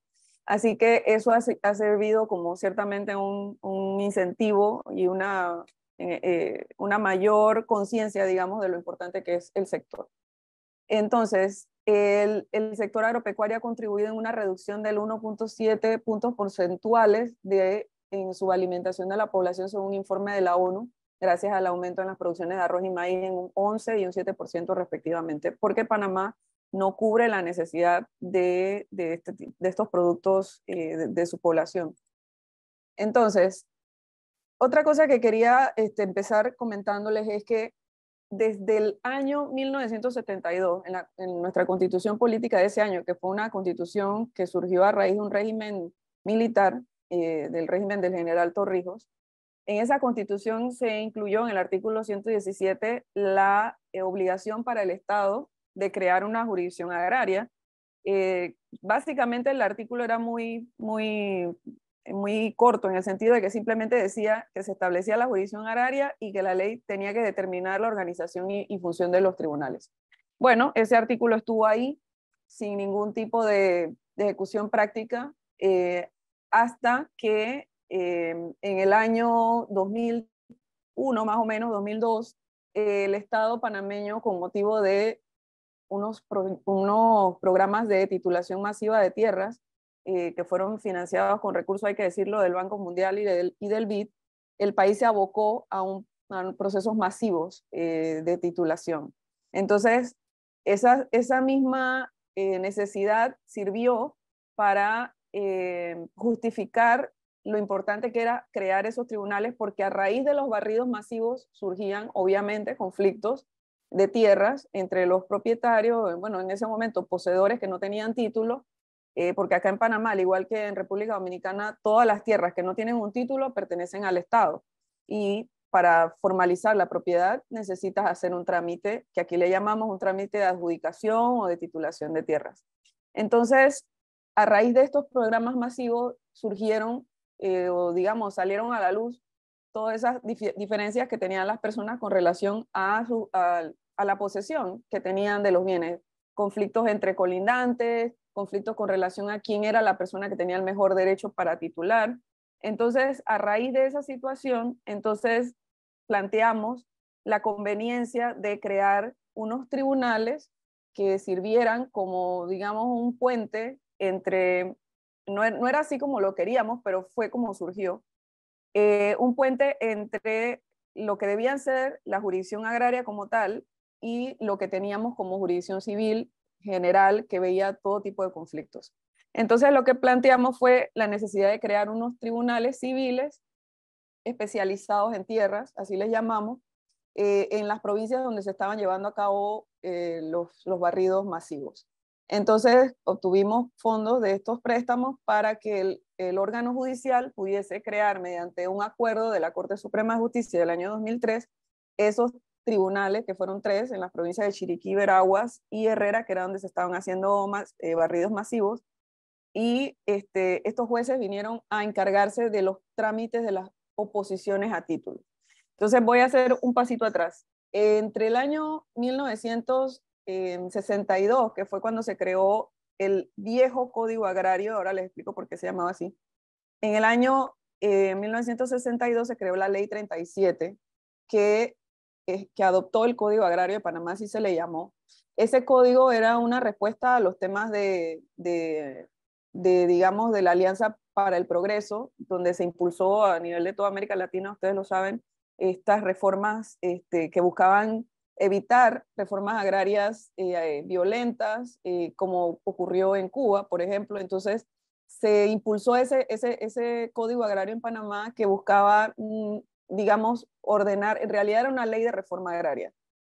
Así que eso ha, ha servido como ciertamente un, un incentivo y una, eh, eh, una mayor conciencia, digamos, de lo importante que es el sector. Entonces, el, sector agropecuario ha contribuido en una reducción del 1.7 puntos porcentuales de, en su alimentación de la población, según un informe de la ONU, gracias al aumento en las producciones de arroz y maíz en un 11 y un 7% respectivamente, porque Panamá no cubre la necesidad de, este estos productos de, de, su población. Entonces, otra cosa que quería este, empezar comentándoles es que desde el año 1972, en, nuestra constitución política de ese año, que fue una constitución que surgió a raíz de un régimen militar, eh, del régimen del general Torrijos, en esa constitución se incluyó en el artículo 117 la eh, obligación para el Estado de crear una jurisdicción agraria. Eh, básicamente el artículo era muy, muy muy corto en el sentido de que simplemente decía que se establecía la jurisdicción agraria y que la ley tenía que determinar la organización y, función de los tribunales. Bueno, ese artículo estuvo ahí sin ningún tipo de, ejecución práctica eh, hasta que eh, en el año 2001, más o menos 2002, el Estado panameño, con motivo de unos, unos programas de titulación masiva de tierras, eh, que fueron financiados con recursos, hay que decirlo, del Banco Mundial y del, y del BID, el país se abocó a, un, procesos masivos eh, de titulación. Entonces, esa, esa misma eh, necesidad sirvió para justificar lo importante que era crear esos tribunales, porque a raíz de los barridos masivos surgían, obviamente, conflictos de tierras entre los propietarios, bueno, en ese momento poseedores que no tenían título eh, porque acá en Panamá, al igual que en República Dominicana, todas las tierras que no tienen un título pertenecen al Estado. Y para formalizar la propiedad necesitas hacer un trámite, que aquí le llamamos un trámite de adjudicación o de titulación de tierras. Entonces, a raíz de estos programas masivos surgieron, eh, o digamos, salieron a la luz todas esas diferencias que tenían las personas con relación a, a la posesión que tenían de los bienes, conflictos entre colindantes, conflictos con relación a quién era la persona que tenía el mejor derecho para titular. Entonces, a raíz de esa situación, entonces planteamos la conveniencia de crear unos tribunales que sirvieran como, digamos, un puente entre, no, no era así como lo queríamos, pero fue como surgió, eh, un puente entre lo que debían ser la jurisdicción agraria como tal y lo que teníamos como jurisdicción civil general que veía todo tipo de conflictos. Entonces lo que planteamos fue la necesidad de crear unos tribunales civiles especializados en tierras, así les llamamos, eh, en las provincias donde se estaban llevando a cabo eh, los, los barridos masivos. Entonces obtuvimos fondos de estos préstamos para que el, el, órgano judicial pudiese crear mediante un acuerdo de la Corte Suprema de Justicia del año 2003 esos tribunales, que fueron tres, en las provincias de Chiriquí, Veraguas y Herrera, que era donde se estaban haciendo más, eh, barridos masivos. Y este, estos jueces vinieron a encargarse de los trámites de las oposiciones a título. Entonces voy a hacer un pasito atrás. Entre el año 1962, que fue cuando se creó el viejo Código Agrario, ahora les explico por qué se llamaba así, en el año 1962 eh, se creó la Ley 37, que que, adoptó el Código Agrario de Panamá, así se le llamó. Ese código era una respuesta a los temas de, de, digamos, de la Alianza para el Progreso, donde se impulsó a nivel de toda América Latina, ustedes lo saben, estas reformas este, que buscaban evitar reformas agrarias eh, eh, violentas, eh, como ocurrió en Cuba, por ejemplo. Entonces, se impulsó ese, ese, ese código agrario en Panamá que buscaba mm, digamos, ordenar, en realidad era una ley de reforma agraria,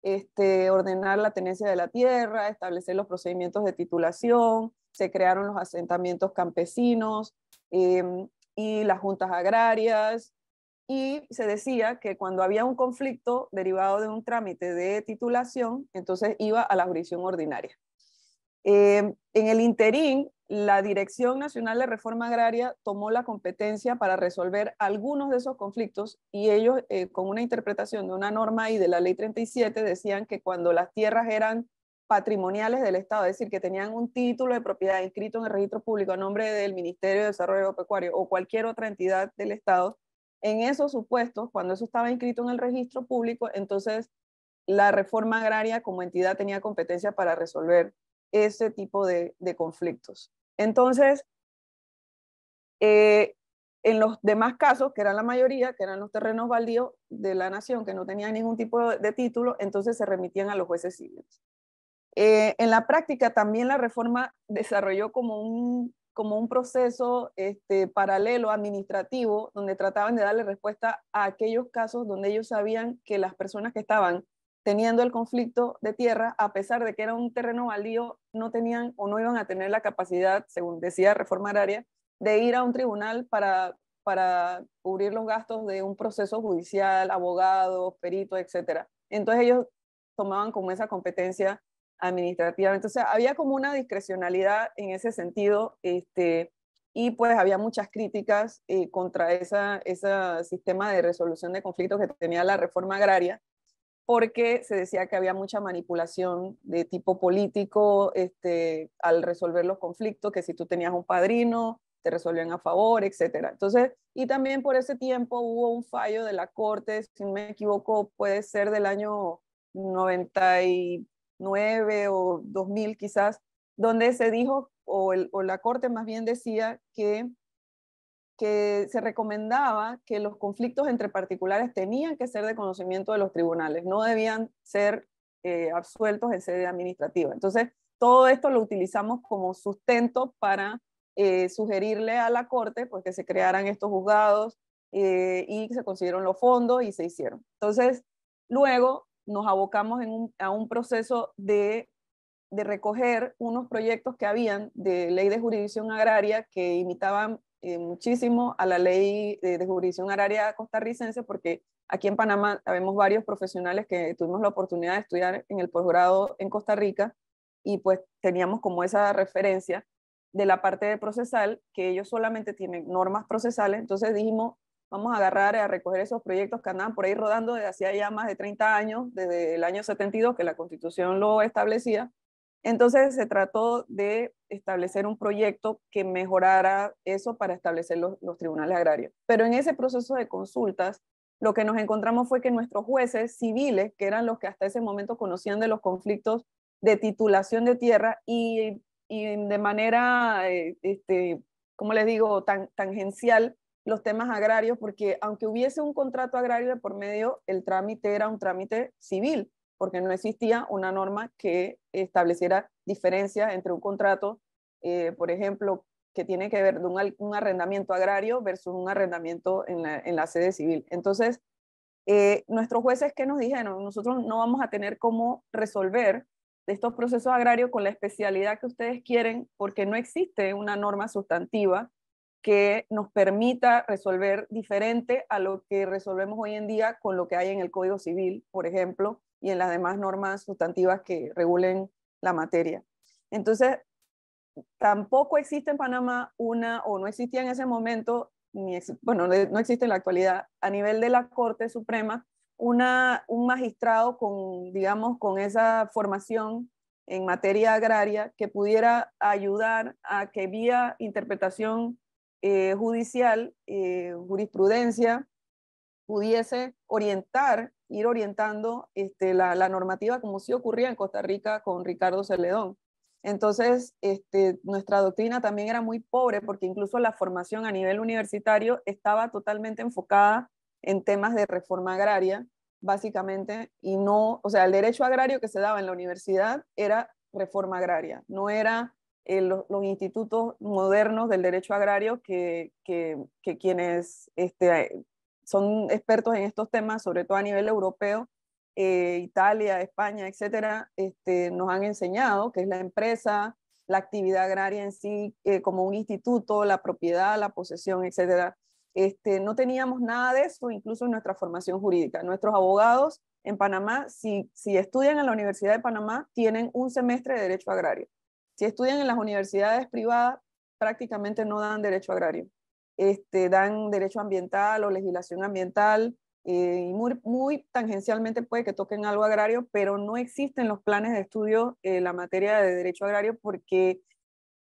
este, ordenar la tenencia de la tierra, establecer los procedimientos de titulación, se crearon los asentamientos campesinos em, y las juntas agrarias, y se decía que cuando había un conflicto derivado de un trámite de titulación, entonces iba a la jurisdicción ordinaria. Em, en el interín, la Dirección Nacional de Reforma Agraria tomó la competencia para resolver algunos de esos conflictos y ellos, eh, con una interpretación de una norma y de la Ley 37, decían que cuando las tierras eran patrimoniales del Estado, es decir, que tenían un título de propiedad inscrito en el registro público a nombre del Ministerio de Desarrollo Pecuario o cualquier otra entidad del Estado, en esos supuestos, cuando eso estaba inscrito en el registro público, entonces la reforma agraria como entidad tenía competencia para resolver ese tipo de conflictos. Entonces, eh, en los demás casos, que eran la mayoría, que eran los terrenos baldíos de la nación, que no tenían ningún tipo de, título, entonces se remitían a los jueces civiles. Eh, en la práctica también la reforma (laughs) desarrolló como un, como un proceso este, paralelo administrativo donde trataban de darle respuesta a aquellos casos donde ellos sabían que las personas que estaban teniendo el conflicto de tierra, a pesar de que era un terreno baldío, no tenían o no iban a tener la capacidad, según decía Reforma Agraria, de ir a un tribunal para, para cubrir los gastos de un proceso judicial, abogados, peritos, etc. Entonces ellos tomaban como esa competencia administrativa. Entonces había como una discrecionalidad en ese sentido este, y pues había muchas críticas eh, contra ese sistema de resolución de conflictos que tenía la reforma agraria porque se decía que había mucha manipulación de tipo político este, al resolver los conflictos, que si tú tenías un padrino, te resolvían a favor, etcétera. Entonces, y también por ese tiempo hubo un fallo de la Corte, si me equivoco, puede ser del año 99 o 2000 quizás, donde se dijo, o, o la Corte más bien decía que que se recomendaba que los conflictos entre particulares tenían que ser de conocimiento de los tribunales, no debían ser eh, absueltos en sede administrativa. Entonces, todo esto lo utilizamos como sustento para eh, sugerirle a la Corte pues, que se crearan estos juzgados eh, y se consiguieron los fondos y se hicieron. Entonces, luego nos abocamos a un proceso de, de recoger unos proyectos que habían de ley de jurisdicción agraria que imitaban eh, muchísimo a la ley de, jurisdicción agraria costarricense porque aquí en Panamá habemos varios profesionales que tuvimos la oportunidad de estudiar en el posgrado en Costa Rica y pues teníamos como esa referencia de la parte de procesal, que ellos solamente tienen normas procesales, entonces dijimos, vamos a agarrar a recoger esos proyectos que andaban por ahí rodando desde hacía ya más de 30 años, desde el año 72 que la constitución lo establecía, entonces se trató de establecer un proyecto que mejorara eso para establecer los, tribunales agrarios. Pero en ese proceso de consultas, lo que nos encontramos fue que nuestros jueces civiles, que eran los que hasta ese momento conocían de los conflictos de titulación de tierra y, de manera, eh, este, como les digo, tan, tangencial los temas agrarios, porque aunque hubiese un contrato agrario de por medio, el trámite era un trámite civil porque no existía una norma que estableciera diferencias entre un contrato, eh, por ejemplo, que tiene que ver de un, arrendamiento agrario versus un arrendamiento en la, sede civil. Entonces, eh, nuestros jueces que nos dijeron, nosotros no vamos a tener cómo resolver estos procesos agrarios con la especialidad que ustedes quieren, porque no existe una norma sustantiva que nos permita resolver diferente a lo que resolvemos hoy en día con lo que hay en el Código Civil, por ejemplo, y en las demás normas sustantivas que regulen la materia. Entonces, tampoco existe en Panamá una, o no existía en ese momento, ni bueno, no existe en la actualidad, a nivel de la Corte Suprema, una, un magistrado con, digamos, con esa formación en materia agraria que pudiera ayudar a que vía interpretación eh, judicial, eh, jurisprudencia, pudiese orientar ir orientando este, la, normativa como sí ocurría en Costa Rica con Ricardo Celedón. Entonces, este, nuestra doctrina también era muy pobre porque incluso la formación a nivel universitario estaba totalmente enfocada en temas de reforma agraria, básicamente, y no, o sea, el derecho agrario que se daba en la universidad era reforma agraria, no era eh, los, institutos modernos del derecho agrario que, que, que quienes este, son expertos en estos temas, sobre todo a nivel europeo, eh, Italia, España, etcétera, este, nos han enseñado que es la empresa, la actividad agraria en sí, eh, como un instituto, la propiedad, la posesión, etcétera. Este, no teníamos nada de eso, incluso en nuestra formación jurídica. Nuestros abogados en Panamá, si, si estudian en la Universidad de Panamá, tienen un semestre de Derecho Agrario. Si estudian en las universidades privadas, prácticamente no dan Derecho Agrario este, dan derecho ambiental o legislación ambiental, eh, y muy, tangencialmente puede que toquen algo agrario, pero no existen los planes de estudio en la materia de derecho agrario porque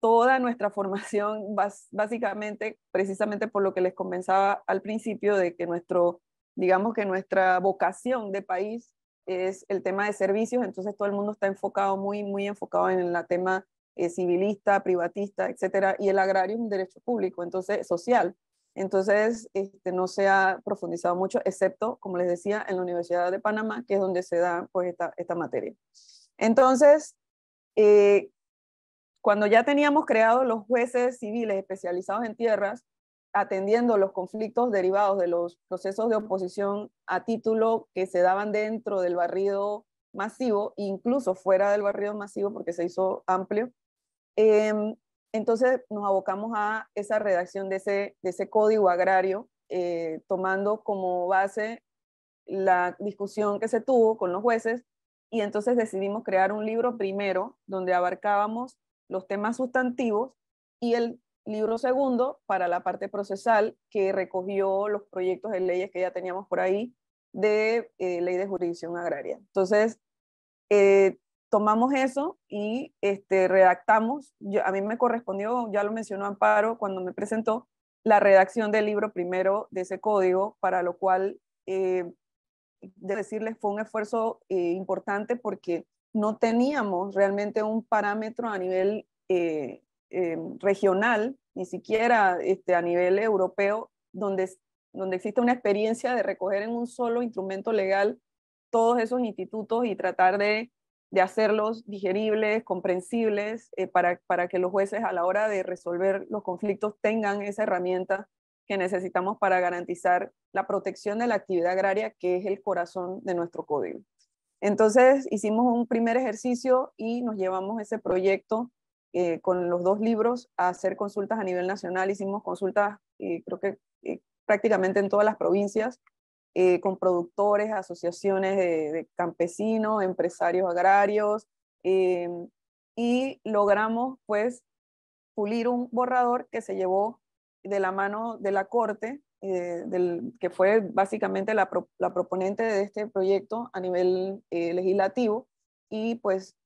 toda nuestra (laughs) formación, básicamente, precisamente por lo que les comenzaba al principio, de que nuestro, digamos que nuestra vocación de país es el tema de servicios, entonces todo el mundo está enfocado, muy, muy enfocado en el tema eh, civilista, privatista, etcétera, y el agrario es un derecho público, entonces social. Entonces, este, no se ha profundizado mucho, excepto, como les decía, en la Universidad de Panamá, que es donde se da pues, esta, esta materia. Entonces, Eh, cuando ya teníamos creados los jueces civiles especializados en tierras, atendiendo los conflictos derivados de los procesos de oposición a título que se daban dentro del barrido masivo, incluso fuera del barrido masivo porque se hizo amplio, em, entonces nos abocamos a esa redacción de ese, de ese código agrario, eh, tomando como base la discusión que se tuvo con los jueces y entonces decidimos crear un libro primero donde abarcábamos los temas sustantivos y el libro segundo para la parte procesal que recogió los proyectos de leyes que ya teníamos por ahí de eh, ley de jurisdicción agraria. Entonces, eh, tomamos eso y este, redactamos, a mí me correspondió, ya lo mencionó Amparo cuando me presentó, la redacción del libro primero de ese código, para lo cual, eh, de decirles, fue un esfuerzo eh, importante porque no teníamos realmente un parámetro a nivel eh, regional, ni siquiera este, a nivel europeo, donde, donde existe una experiencia de recoger en un solo instrumento legal todos esos institutos y tratar de de hacerlos digeribles, comprensibles, eh, para, para que los jueces a la hora de resolver los conflictos tengan esa herramienta que necesitamos para garantizar la protección de la actividad agraria, que es el corazón de nuestro código. Entonces hicimos un primer ejercicio y nos llevamos ese proyecto eh, con los dos libros a hacer consultas a nivel nacional. Hicimos consultas, eh, creo que prácticamente en todas las provincias, eh, con productores, asociaciones de, campesinos, empresarios agrarios, eh, y logramos pues pulir un borrador que se llevó de la mano de la Corte, eh, que fue básicamente la, la, proponente de este proyecto a nivel legislativo, y pues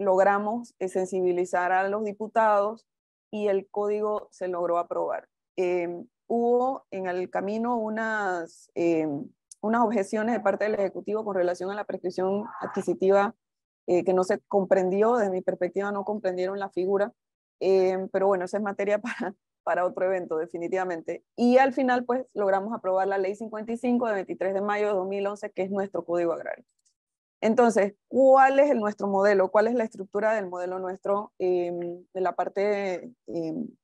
logramos sensibilizar a los diputados y el código se logró aprobar hubo en el camino unas, eh, unas objeciones de parte del Ejecutivo con relación a la prescripción adquisitiva eh, que no se comprendió, desde mi perspectiva no comprendieron la figura, eh, pero bueno, esa es materia (laughs) para, para otro evento, definitivamente. Y al final, pues, logramos aprobar la Ley 55 de 23 de mayo de 2011, que es nuestro Código Agrario. Entonces, ¿cuál es el, nuestro modelo? ¿Cuál es la estructura del modelo nuestro de la parte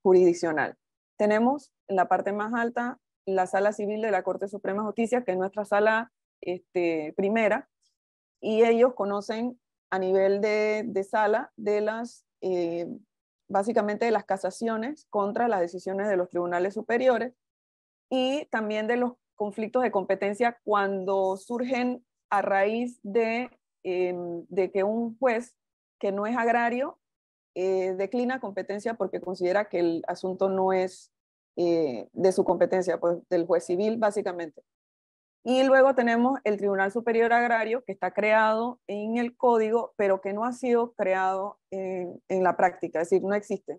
jurisdiccional? Tenemos en la parte más alta la sala civil de la Corte Suprema de Justicia, que es nuestra sala este, primera, y ellos conocen a nivel de, sala de las, eh, básicamente de las casaciones contra las decisiones de los tribunales superiores y también de los conflictos de competencia cuando surgen a raíz de, em, de que un juez que no es agrario eh, declina competencia porque considera que el asunto no es eh, de su competencia, pues del juez civil básicamente. Y luego tenemos el Tribunal Superior Agrario que está creado en el código, pero que no ha sido creado en, la práctica, es decir, no existe.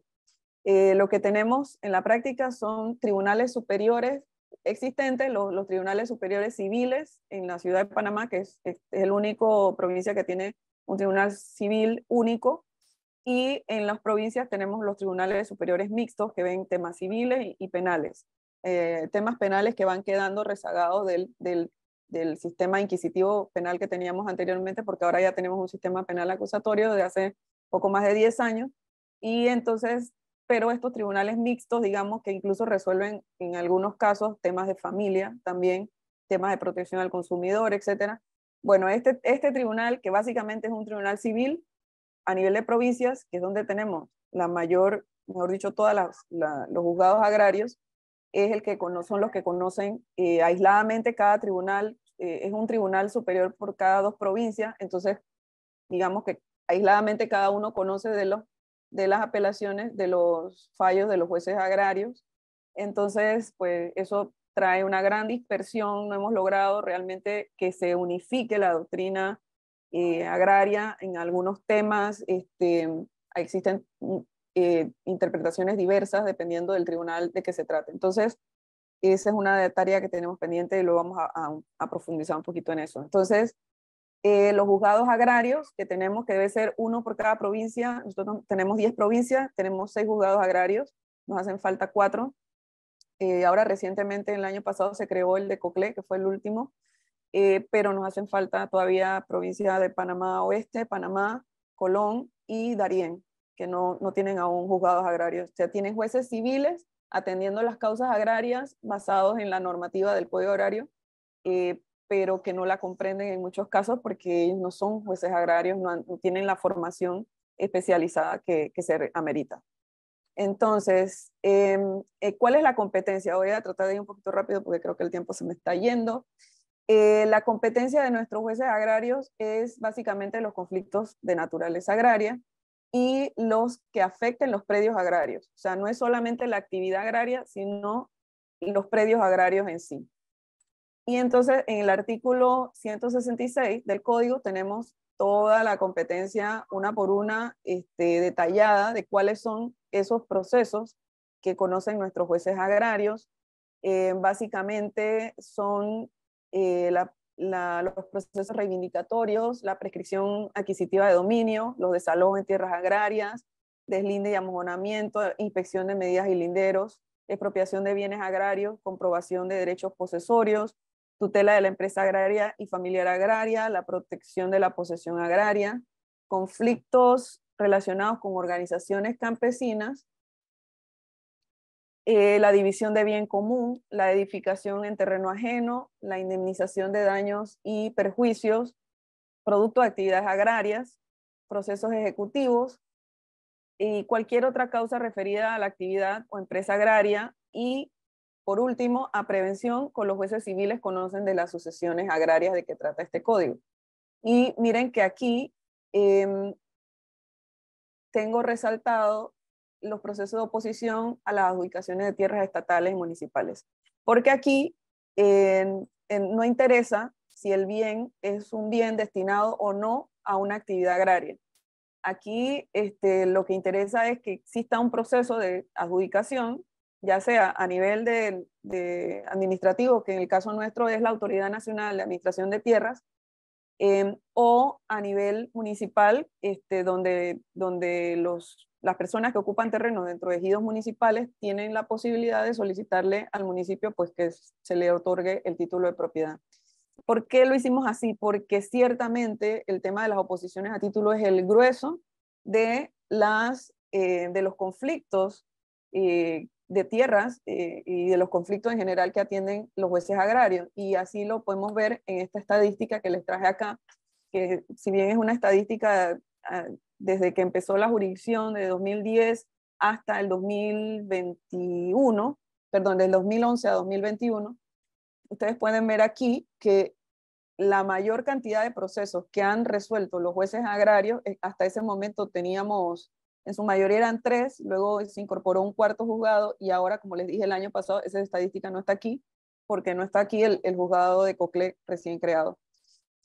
Eh, lo que tenemos en la práctica son tribunales superiores existentes, los, tribunales superiores civiles en la ciudad de Panamá, que es, es el único provincia que tiene un tribunal civil único, y en las provincias tenemos los tribunales superiores mixtos que ven temas civiles y, penales. Eh, temas penales que van quedando rezagados del, del, del, sistema inquisitivo penal que teníamos anteriormente, porque ahora ya tenemos un sistema penal acusatorio de hace poco más de 10 años. Y entonces, pero estos tribunales mixtos, digamos que incluso resuelven en algunos casos temas de familia también, temas de protección al consumidor, etc. Bueno, este, este tribunal, que básicamente es un tribunal civil, a nivel de provincias, que es donde tenemos la mayor, mejor dicho, todos los juzgados agrarios, es el que son los que conocen eh, aisladamente cada tribunal, eh, es un tribunal superior por cada dos provincias, entonces digamos que aisladamente cada uno conoce de, los, de las apelaciones, de los fallos de los jueces agrarios, entonces pues eso trae una gran dispersión, no hemos logrado realmente que se unifique la doctrina eh, agraria en algunos temas. Este, existen mm, eh, interpretaciones diversas dependiendo del tribunal de que se trate. Entonces, esa es una tarea que tenemos pendiente y lo vamos a, profundizar un poquito en eso. Entonces, eh, los juzgados agrarios que tenemos, que debe ser uno por cada provincia, nosotros tenemos 10 provincias, tenemos 6 juzgados agrarios, nos hacen falta 4. ahora recientemente, el año pasado, se creó el de Coclé, que fue el último, eh, pero nos hacen falta todavía provincia de Panamá Oeste, Panamá, Colón y Darién, que no, no tienen aún juzgados agrarios. O sea, tienen jueces civiles atendiendo las causas agrarias basados en la normativa del Código Agrario, eh, pero que no la comprenden en muchos casos porque ellos no son jueces agrarios, no, tienen la formación especializada que, se amerita. Entonces, em, eh, ¿cuál es la competencia? Voy a tratar de ir un poquito rápido porque creo que el tiempo se me está yendo. Eh, la competencia de nuestros jueces agrarios es básicamente los conflictos de naturaleza agraria y los que afecten los predios agrarios. O sea, no es solamente la actividad agraria, sino los predios agrarios en sí. Y entonces en el artículo 166 del código tenemos toda la competencia una por una este, detallada de cuáles son esos procesos que conocen nuestros jueces agrarios. Eh, básicamente son eh, los procesos reivindicatorios, la prescripción adquisitiva de dominio, los desalojos en tierras agrarias, deslinde y amojonamiento, inspección de medidas y linderos, expropiación de bienes agrarios, comprobación de derechos posesorios, tutela de la empresa agraria y familiar agraria, la protección de la posesión agraria, conflictos relacionados con organizaciones campesinas, eh, la división de bien común, la edificación en terreno ajeno, la indemnización de daños y perjuicios, producto de actividades agrarias, procesos ejecutivos y cualquier otra causa referida a la actividad o empresa agraria y por último, a prevención, con los jueces civiles conocen de las sucesiones agrarias de que trata este código. Y miren que aquí em, tengo resaltado los procesos de oposición a las adjudicaciones de tierras estatales y municipales. Porque aquí no interesa si el bien es un bien destinado o no a una actividad agraria. Aquí este, lo que interesa es que exista un proceso de adjudicación ya sea a nivel de, administrativo, que en el caso nuestro es la Autoridad Nacional de Administración de Tierras, em, o a nivel municipal, este, donde, donde los, las personas que ocupan terreno dentro de ejidos municipales tienen la posibilidad de solicitarle al municipio pues, que se le otorgue el título de propiedad. ¿Por qué lo hicimos así? Porque ciertamente el tema de las oposiciones a título es el grueso de, las, eh, de los conflictos eh, de tierras eh, y de los conflictos en general que atienden los jueces agrarios. Y así lo podemos ver en esta estadística que les traje acá, que si bien es una estadística ah, desde que empezó la jurisdicción de 2010 hasta el 2021, perdón, del 2011 a 2021, ustedes pueden ver aquí que la mayor cantidad de procesos que han resuelto los jueces agrarios, eh, hasta ese momento teníamos en su mayoría eran tres, luego se incorporó un cuarto juzgado y ahora, como les dije el año pasado, esa estadística no está aquí porque no está aquí el, juzgado de Cocle recién creado.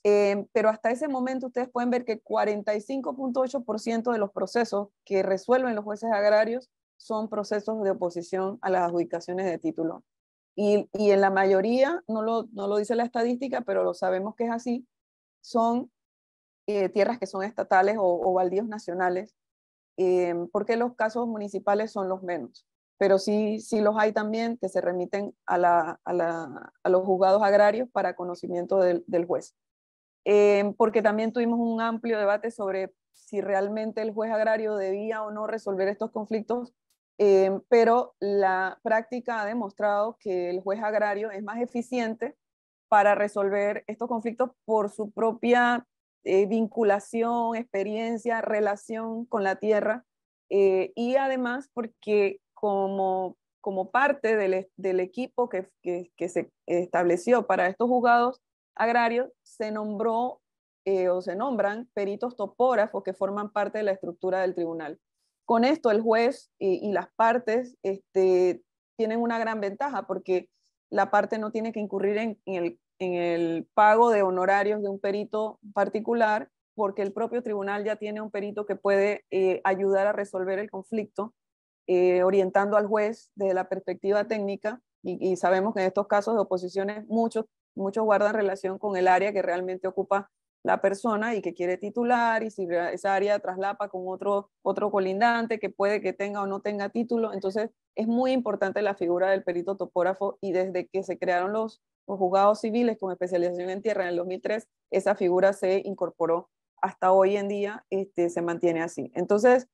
Eh, pero hasta ese momento ustedes pueden ver que 45.8% de los procesos que resuelven los jueces agrarios son procesos de oposición a las adjudicaciones de título. Y, y en la mayoría, no lo, no lo dice la estadística, pero lo sabemos que es así, son eh, tierras que son estatales o, o baldíos nacionales eh, porque los casos municipales son los menos, pero sí, sí los hay también que se remiten a, la, a, la, a los juzgados agrarios para conocimiento del, del juez. Eh, porque también tuvimos un amplio debate sobre si realmente el juez agrario debía o no resolver estos conflictos, eh, pero la práctica ha demostrado que el juez agrario es más eficiente para resolver estos conflictos por su propia eh, vinculación, experiencia, relación con la tierra eh, y además porque como, como parte del, del equipo que, que, que, se estableció para estos juzgados agrarios, se nombró eh, o se nombran peritos topógrafos que forman parte de la estructura del tribunal. Con esto el juez y, y las partes este, tienen una gran ventaja porque la parte no tiene que incurrir en, el, en el pago de honorarios de un perito particular, porque el propio tribunal ya tiene un perito que puede eh, ayudar a resolver el conflicto, eh, orientando al juez desde la perspectiva técnica, y, sabemos que en estos casos de oposiciones muchos, muchos guardan relación con el área que realmente ocupa la persona y que quiere titular, y si esa área traslapa con otro, otro colindante que puede que tenga o no tenga título, entonces es muy importante la figura del perito topógrafo y desde que se crearon los, juzgados civiles con especialización en tierra en el 2003, esa figura se incorporó hasta hoy en día este, se mantiene así. Entonces,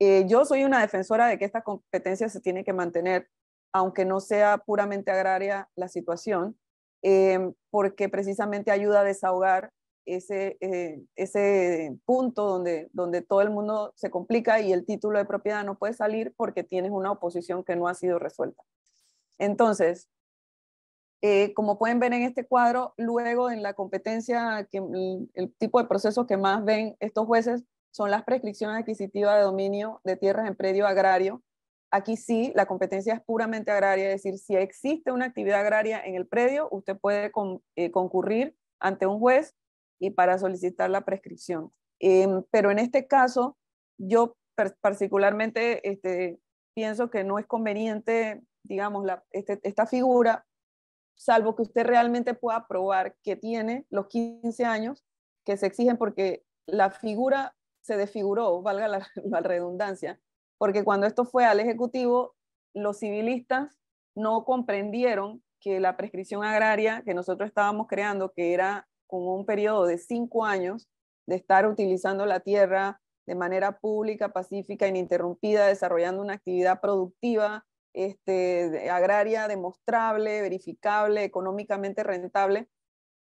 eh, yo soy una defensora de que esta competencia se tiene que mantener, aunque no sea puramente agraria la situación, em, porque precisamente ayuda a desahogar ese, eh, ese punto donde, donde todo el mundo se complica y el título de propiedad no puede salir porque tienes una oposición que no ha sido resuelta. Entonces, eh, como pueden ver en este cuadro, luego en la competencia, que, el, tipo de procesos que más ven estos jueces son las prescripciones adquisitivas de dominio de tierras en predio agrario. Aquí sí, la competencia es puramente agraria, es decir, si existe una actividad agraria en el predio, usted puede eh, concurrir ante un juez y para solicitar la prescripción. Em, pero en este caso, yo particularmente este, pienso que no es conveniente, digamos, este, esta figura salvo que usted realmente pueda probar que tiene los 15 años que se exigen porque la figura se desfiguró, valga la, (laughs) redundancia, porque cuando esto fue al Ejecutivo, los civilistas no comprendieron que la prescripción agraria que nosotros estábamos creando, que era con un periodo de cinco años de estar utilizando la tierra de manera pública, pacífica, ininterrumpida, desarrollando una actividad productiva este, agraria demostrable, verificable, económicamente rentable,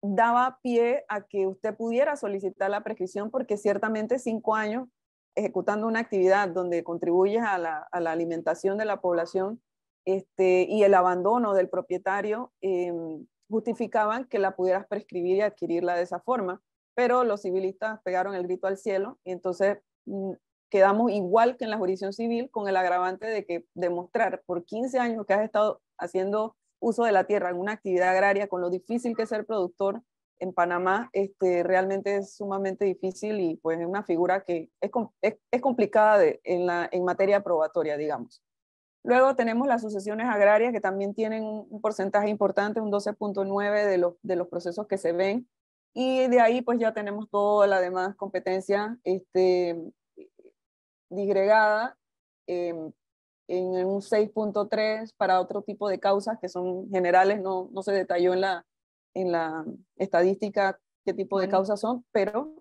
daba pie a que usted pudiera solicitar la prescripción porque ciertamente cinco años ejecutando una actividad donde contribuye a la, alimentación de la población este, y el abandono del propietario em, justificaban que la pudieras prescribir y adquirirla de esa forma. Pero los civilistas pegaron el grito al cielo y entonces mm, quedamos igual que en la jurisdicción civil con el agravante de que demostrar por 15 años que has estado haciendo uso de la tierra en una actividad agraria, con lo difícil que es ser productor en Panamá, este, realmente es sumamente difícil y pues es una figura que es, es, complicada de, en, la, en materia probatoria, digamos. Luego tenemos las sucesiones agrarias que también tienen un, porcentaje importante, un 12.9 de los, de los procesos que se ven. Y de ahí pues ya tenemos toda la demás competencia este, disgregada em, en un 6.3 para otro tipo de causas que son generales, no, no se detalló en la, en la estadística qué tipo de causas son, pero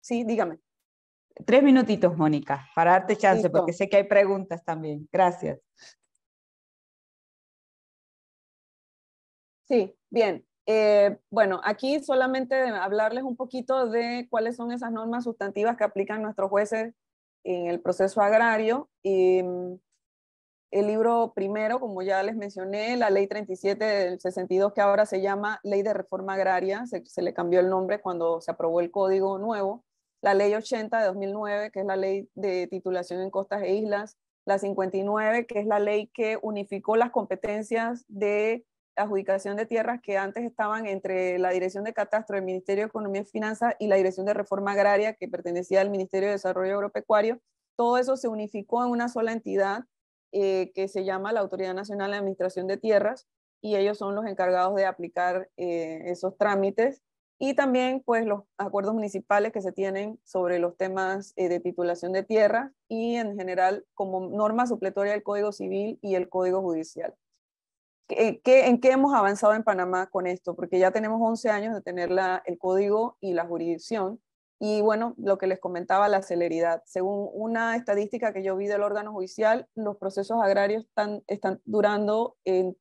sí, dígame. Tres minutitos, Mónica, para darte chance, porque sé que hay preguntas también. Gracias. Sí, bien. Eh, bueno, aquí solamente hablarles un poquito de cuáles son esas normas sustantivas que aplican nuestros jueces en el proceso agrario. Y, mm, el libro primero, como ya les mencioné, la ley 37 del 62, que ahora se llama Ley de Reforma Agraria, se, le cambió el nombre cuando se aprobó el código nuevo. La ley 80 de 2009, que es la ley de titulación en costas e islas. La 59, que es la ley que unificó las competencias de adjudicación de tierras que antes estaban entre la Dirección de Catastro del Ministerio de Economía y Finanzas y la Dirección de Reforma Agraria que pertenecía al Ministerio de Desarrollo Agropecuario. Todo eso se unificó en una sola entidad eh, que se llama la Autoridad Nacional de Administración de Tierras y ellos son los encargados de aplicar eh, esos trámites y también pues los acuerdos municipales que se tienen sobre los temas eh, de titulación de tierras y en general como norma supletoria del Código Civil y el Código Judicial. ¿En qué hemos avanzado en Panamá con esto? Porque ya tenemos 11 años de tener la, el código y la jurisdicción. Y bueno, lo que les comentaba, la celeridad. Según una estadística que yo vi del órgano judicial, los procesos agrarios están, están durando en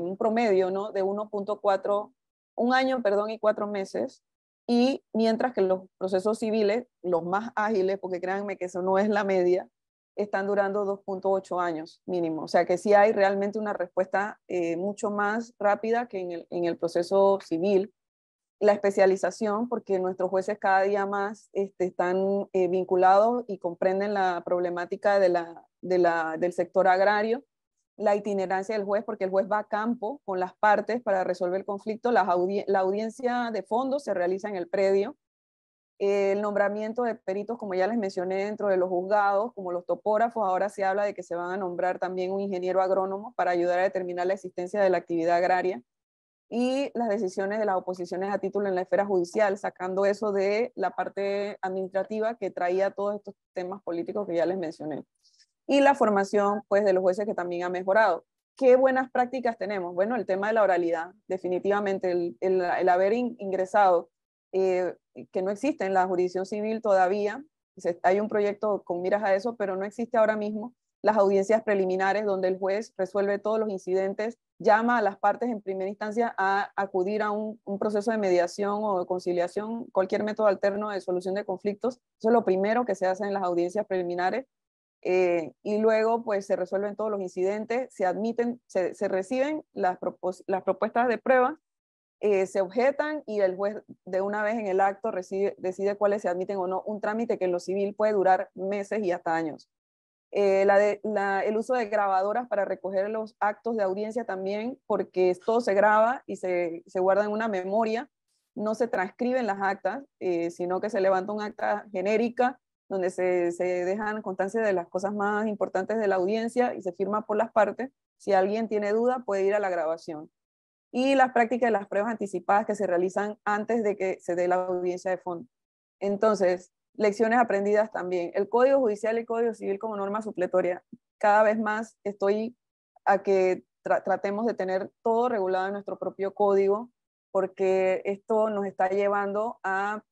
un promedio ¿no? de 1.4, un año, perdón, y cuatro meses. Y mientras que los procesos civiles, los más ágiles, porque créanme que eso no es la media, están durando 2.8 años mínimo. O sea que sí hay realmente una respuesta eh, mucho más rápida que en el, en el, proceso civil. La especialización, porque nuestros jueces cada día más este, están eh, vinculados y comprenden la problemática de la, de la, del sector agrario. La itinerancia del juez, porque el juez va a campo con las partes para resolver el conflicto. La, la audiencia de fondo se realiza en el predio el nombramiento de peritos, como ya les mencioné, dentro de los juzgados, como los topógrafos, ahora se habla de que se van a nombrar también un ingeniero agrónomo para ayudar a determinar la existencia de la actividad agraria y las decisiones de las oposiciones a título en la esfera judicial, sacando eso de la parte administrativa que traía todos estos temas políticos que ya les mencioné. Y la formación, pues, de los jueces que también ha mejorado. ¿Qué buenas prácticas tenemos? Bueno, el tema de la oralidad, definitivamente, el, el, haber ingresado eh, que no existe en la jurisdicción civil todavía. Hay un proyecto con miras a eso, pero no existe ahora mismo las audiencias preliminares donde el juez resuelve todos los incidentes, llama a las partes en primera instancia a acudir a un, proceso de mediación o conciliación, cualquier método alterno de solución de conflictos. Eso es lo primero que se hace en las audiencias preliminares. Eh, y luego pues se resuelven todos los incidentes, se admiten, se, reciben las, propuestas de prueba, eh, se objetan y el juez de una vez en el acto decide cuáles se admiten o no, un trámite que en lo civil puede durar meses y hasta años. Eh, el uso de grabadoras para recoger los actos de audiencia también, porque todo se graba y se, guarda en una memoria, no se transcriben las actas, eh, sino que se levanta un acta genérica donde se, se dejan constancia de las cosas más importantes de la audiencia y se firma por las partes. Si alguien tiene duda, puede ir a la grabación. Y las prácticas de las pruebas anticipadas que se realizan antes de que se dé la audiencia de fondo. Entonces, lecciones aprendidas también. El Código Judicial y el Código Civil como norma supletoria. Cada vez más estoy a que tratemos de tener todo regulado en nuestro propio código, porque esto nos está llevando a,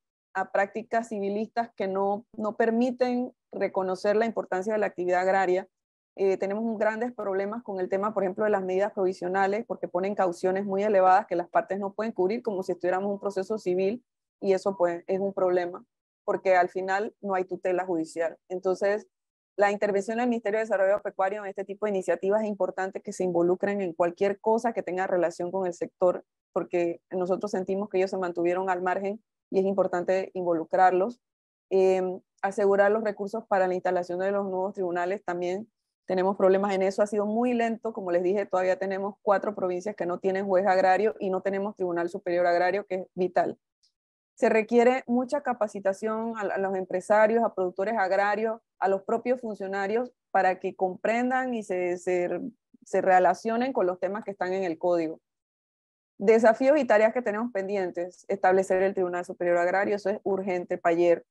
prácticas civilistas que no, no permiten reconocer la importancia de la actividad agraria. Eh, tenemos grandes problemas con el tema, por ejemplo, de las medidas provisionales, porque ponen cauciones muy elevadas que las partes no pueden cubrir, como si estuviéramos en un proceso civil, y eso pues es un problema porque al final no hay tutela judicial. Entonces, la intervención del Ministerio de Desarrollo Pecuario en este tipo de iniciativas es importante que se involucren en cualquier cosa que tenga relación con el sector, porque nosotros sentimos que ellos se mantuvieron al margen y es importante involucrarlos. Em, asegurar los recursos para la instalación de los nuevos tribunales también tenemos problemas en eso, ha sido muy lento, como les dije, todavía tenemos cuatro provincias que no tienen juez agrario y no tenemos tribunal superior agrario, que es vital se requiere mucha capacitación a, los empresarios, a productores agrarios, a los propios funcionarios para que comprendan y se, se, relacionen con los temas que están en el código. Desafíos y tareas que tenemos pendientes, establecer el Tribunal Superior Agrario, eso es urgente para ayer.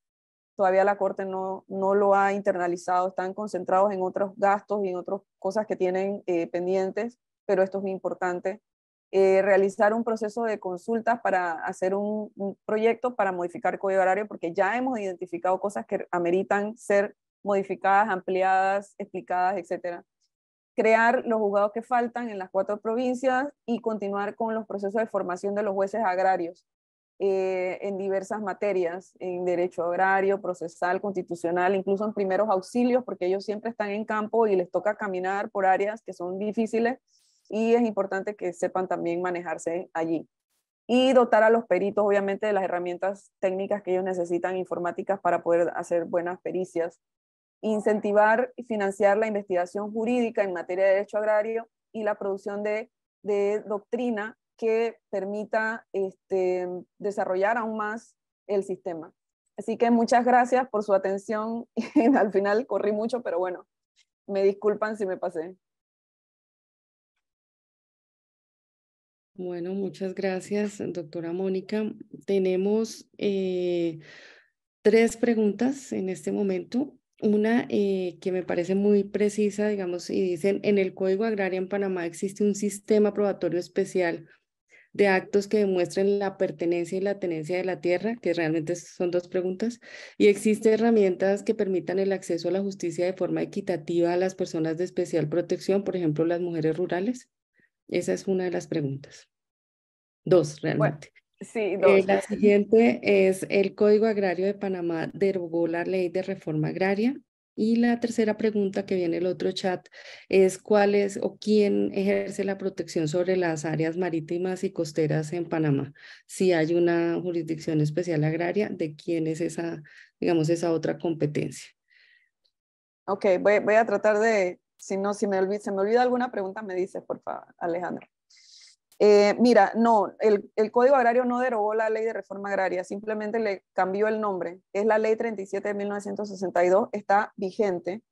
Todavía la Corte no, no lo ha internalizado, están concentrados en otros gastos y en otras cosas que tienen eh, pendientes, pero esto es muy importante. Eh, realizar un proceso de consultas para hacer un, proyecto para modificar el código horario, porque ya hemos identificado cosas que ameritan ser modificadas, ampliadas, explicadas, etc. Crear los juzgados que faltan en las cuatro provincias y continuar con los procesos de formación de los jueces agrarios eh, en diversas materias, en derecho agrario, procesal, constitucional, incluso en primeros auxilios, porque ellos siempre están en campo y les toca caminar por áreas que son difíciles y es importante que sepan también manejarse allí. Y dotar a los peritos, obviamente, de las herramientas técnicas que ellos necesitan, informáticas, para poder hacer buenas pericias. Incentivar y financiar la investigación jurídica en materia de derecho agrario y la producción de, de doctrina que permita este, desarrollar aún más el sistema. Así que muchas gracias por su atención. (laughs) Al final corrí mucho, pero bueno, me disculpan si me pasé. Bueno, muchas gracias, doctora Mónica. Tenemos eh, tres preguntas en este momento. Una eh, que me parece muy precisa, digamos, y dicen, en el Código Agrario en Panamá existe un sistema probatorio especial de actos que demuestren la pertenencia y la tenencia de la tierra, que realmente son dos preguntas, y existen herramientas que permitan el acceso a la justicia de forma equitativa a las personas de especial protección, por ejemplo, las mujeres rurales. Esa es una de las preguntas. Dos, realmente. sí, eh, dos. la siguiente es el Código Agrario de Panamá derogó la ley de reforma agraria. Y la tercera pregunta que viene en el otro chat es cuál es o quién ejerce la protección sobre las áreas marítimas y costeras en Panamá. Si hay una jurisdicción especial agraria, ¿de quién es esa, digamos, esa otra competencia? Ok, voy, voy a tratar de, si no, si me olvida, se me olvida alguna pregunta, me dice, por favor, Alejandro. Eh, mira, no, el, Código Agrario no derogó la ley de reforma agraria, simplemente le cambió el nombre. Es la ley 37 de 1962, está vigente,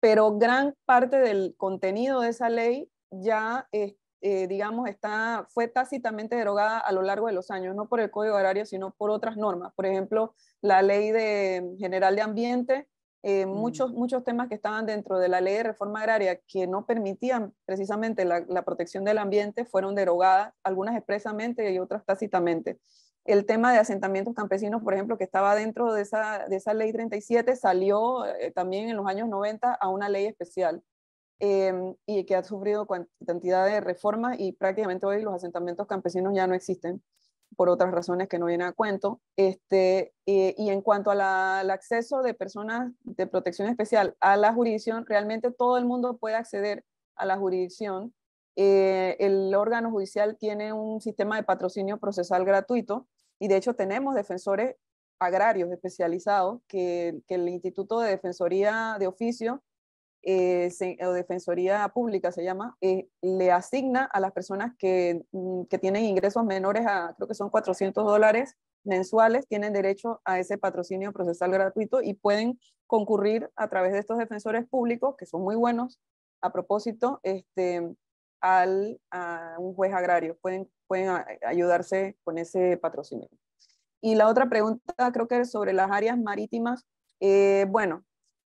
pero gran parte del contenido de esa ley ya, eh, digamos, está, fue tácitamente derogada a lo largo de los años, no por el Código Agrario, sino por otras normas. Por ejemplo, la Ley de, General de Ambiente eh, mm. muchos, muchos temas que estaban dentro de la ley de reforma agraria que no permitían precisamente la, protección del ambiente fueron derogadas, algunas expresamente y otras tácitamente. El tema de asentamientos campesinos, por ejemplo, que estaba dentro de esa, de esa ley 37, salió eh, también en los años 90 a una ley especial em, y que ha sufrido cantidad de reformas y prácticamente hoy los asentamientos campesinos ya no existen por otras razones que no vienen a cuento. Este, eh, y en cuanto al acceso de personas de protección especial a la jurisdicción, realmente todo el mundo puede acceder a la jurisdicción. Eh, el órgano judicial tiene un sistema de patrocinio procesal gratuito y de hecho tenemos defensores agrarios especializados que, que el Instituto de Defensoría de Oficio eh, o Defensoría Pública se llama, eh, le asigna a las personas que, mm, que, tienen ingresos menores a, creo que son 400 dólares mensuales, tienen derecho a ese patrocinio procesal gratuito y pueden concurrir a través de estos defensores públicos, que son muy buenos, a propósito, este, al, a un juez agrario. Pueden, pueden ayudarse con ese patrocinio. Y la otra pregunta creo que es sobre las áreas marítimas. Eh, bueno,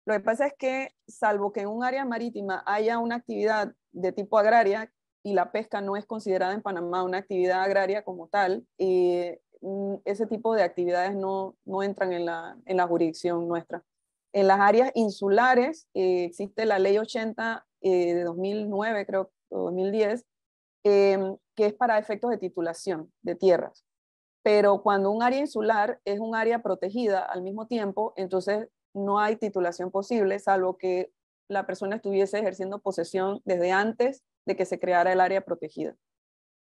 lo que pasa es que, salvo que en un área marítima haya una actividad de tipo agraria y la pesca no es considerada en Panamá una actividad agraria como tal, eh, mm, ese tipo de actividades no, no entran en la, en la, jurisdicción nuestra. En las áreas insulares eh, existe la ley 80 eh, de 2009, creo, o 2010, em, que es para efectos de titulación de tierras. Pero cuando un área insular es un área protegida al mismo tiempo, entonces no hay titulación posible, salvo que la persona estuviese ejerciendo posesión desde antes de que se creara el área protegida.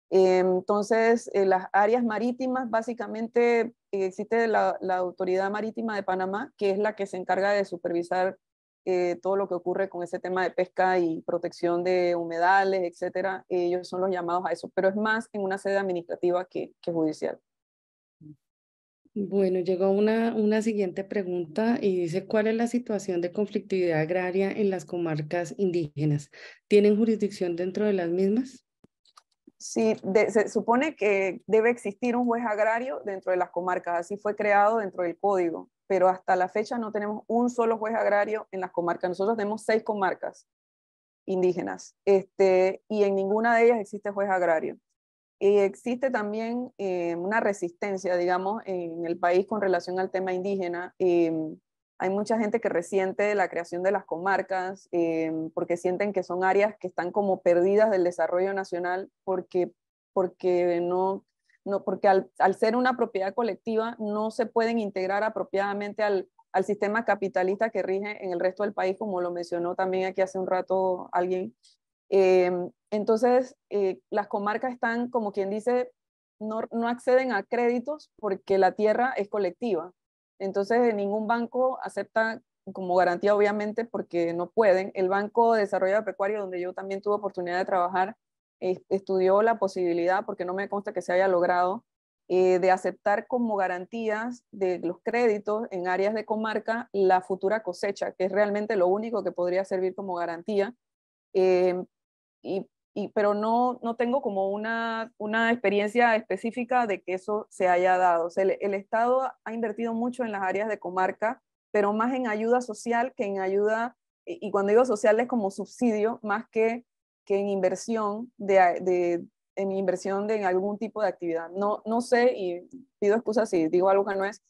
Entonces, en las áreas marítimas, básicamente existe la, Autoridad Marítima de Panamá, que es la que se encarga de supervisar eh, todo lo que ocurre con ese tema de pesca y protección de humedales, etcétera. Ellos son los llamados a eso, pero es más en una sede administrativa que judicial. Bueno, llegó una, una siguiente pregunta y dice, ¿cuál es la situación de conflictividad agraria en las comarcas indígenas? ¿Tienen jurisdicción dentro de las mismas? Sí, se supone que debe existir un juez agrario dentro de las comarcas, así fue creado dentro del código, pero hasta la fecha no tenemos un solo juez agrario en las comarcas. Nosotros tenemos seis comarcas indígenas este, y en ninguna de ellas existe juez agrario. Eh, existe también eh, una resistencia, digamos, en el país con relación al tema indígena. Eh, hay mucha gente que resiente la creación de las comarcas porque sienten que son áreas que están como perdidas del desarrollo nacional porque, porque, no, no, porque al, al ser una propiedad colectiva no se pueden integrar apropiadamente al, al sistema capitalista que rige en el resto del país, como lo mencionó también aquí hace un rato alguien. Em, entonces, eh, las comarcas están, como quien dice, no, no, acceden a créditos porque la tierra es colectiva. Entonces, ningún banco acepta como garantía, obviamente, porque no pueden. El Banco de Desarrollo Pecuario, donde yo también tuve oportunidad de trabajar, estudió la posibilidad, porque no me consta que se haya logrado, eh, de aceptar como garantías de los créditos en áreas de comarca la futura cosecha, que es realmente lo único que podría servir como garantía. Em, y, pero no, no tengo como una, una experiencia específica de que eso se haya dado. el, Estado ha invertido mucho en las áreas de comarca, pero más en ayuda social que en ayuda, y cuando digo social es como subsidio, más que, que en inversión de, de en inversión de en algún tipo de actividad. No, no sé, y pido excusas si digo algo que no es,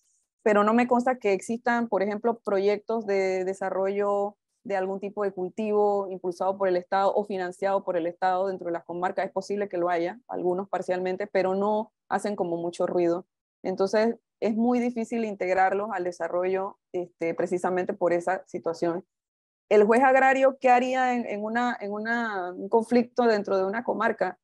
pero no me consta que existan, por ejemplo, proyectos de desarrollo de algún tipo de cultivo impulsado por el Estado o financiado por el Estado dentro de las comarcas. Es posible que lo haya, algunos parcialmente, pero no hacen como mucho ruido. Entonces, es muy difícil integrarlos al desarrollo este, precisamente por esa situación. El juez agrario, ¿qué haría en, una, en una, un conflicto dentro de una comarca?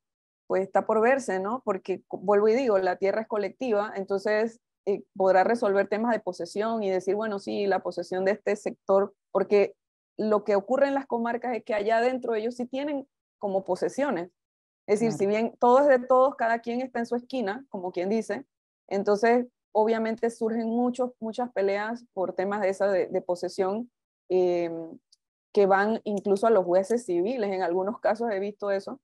Pues está por verse, ¿no? Porque, vuelvo y digo, la tierra es colectiva, entonces eh, podrá resolver temas de posesión y decir, bueno, sí, la posesión de este sector, porque lo que ocurre en las comarcas es que allá adentro ellos sí tienen como posesiones. Es decir, si bien todo es de todos, cada quien está en su esquina, como quien dice, entonces obviamente surgen muchos, muchas peleas por temas de esa de, posesión em, que van incluso a los jueces civiles. En algunos casos he visto eso.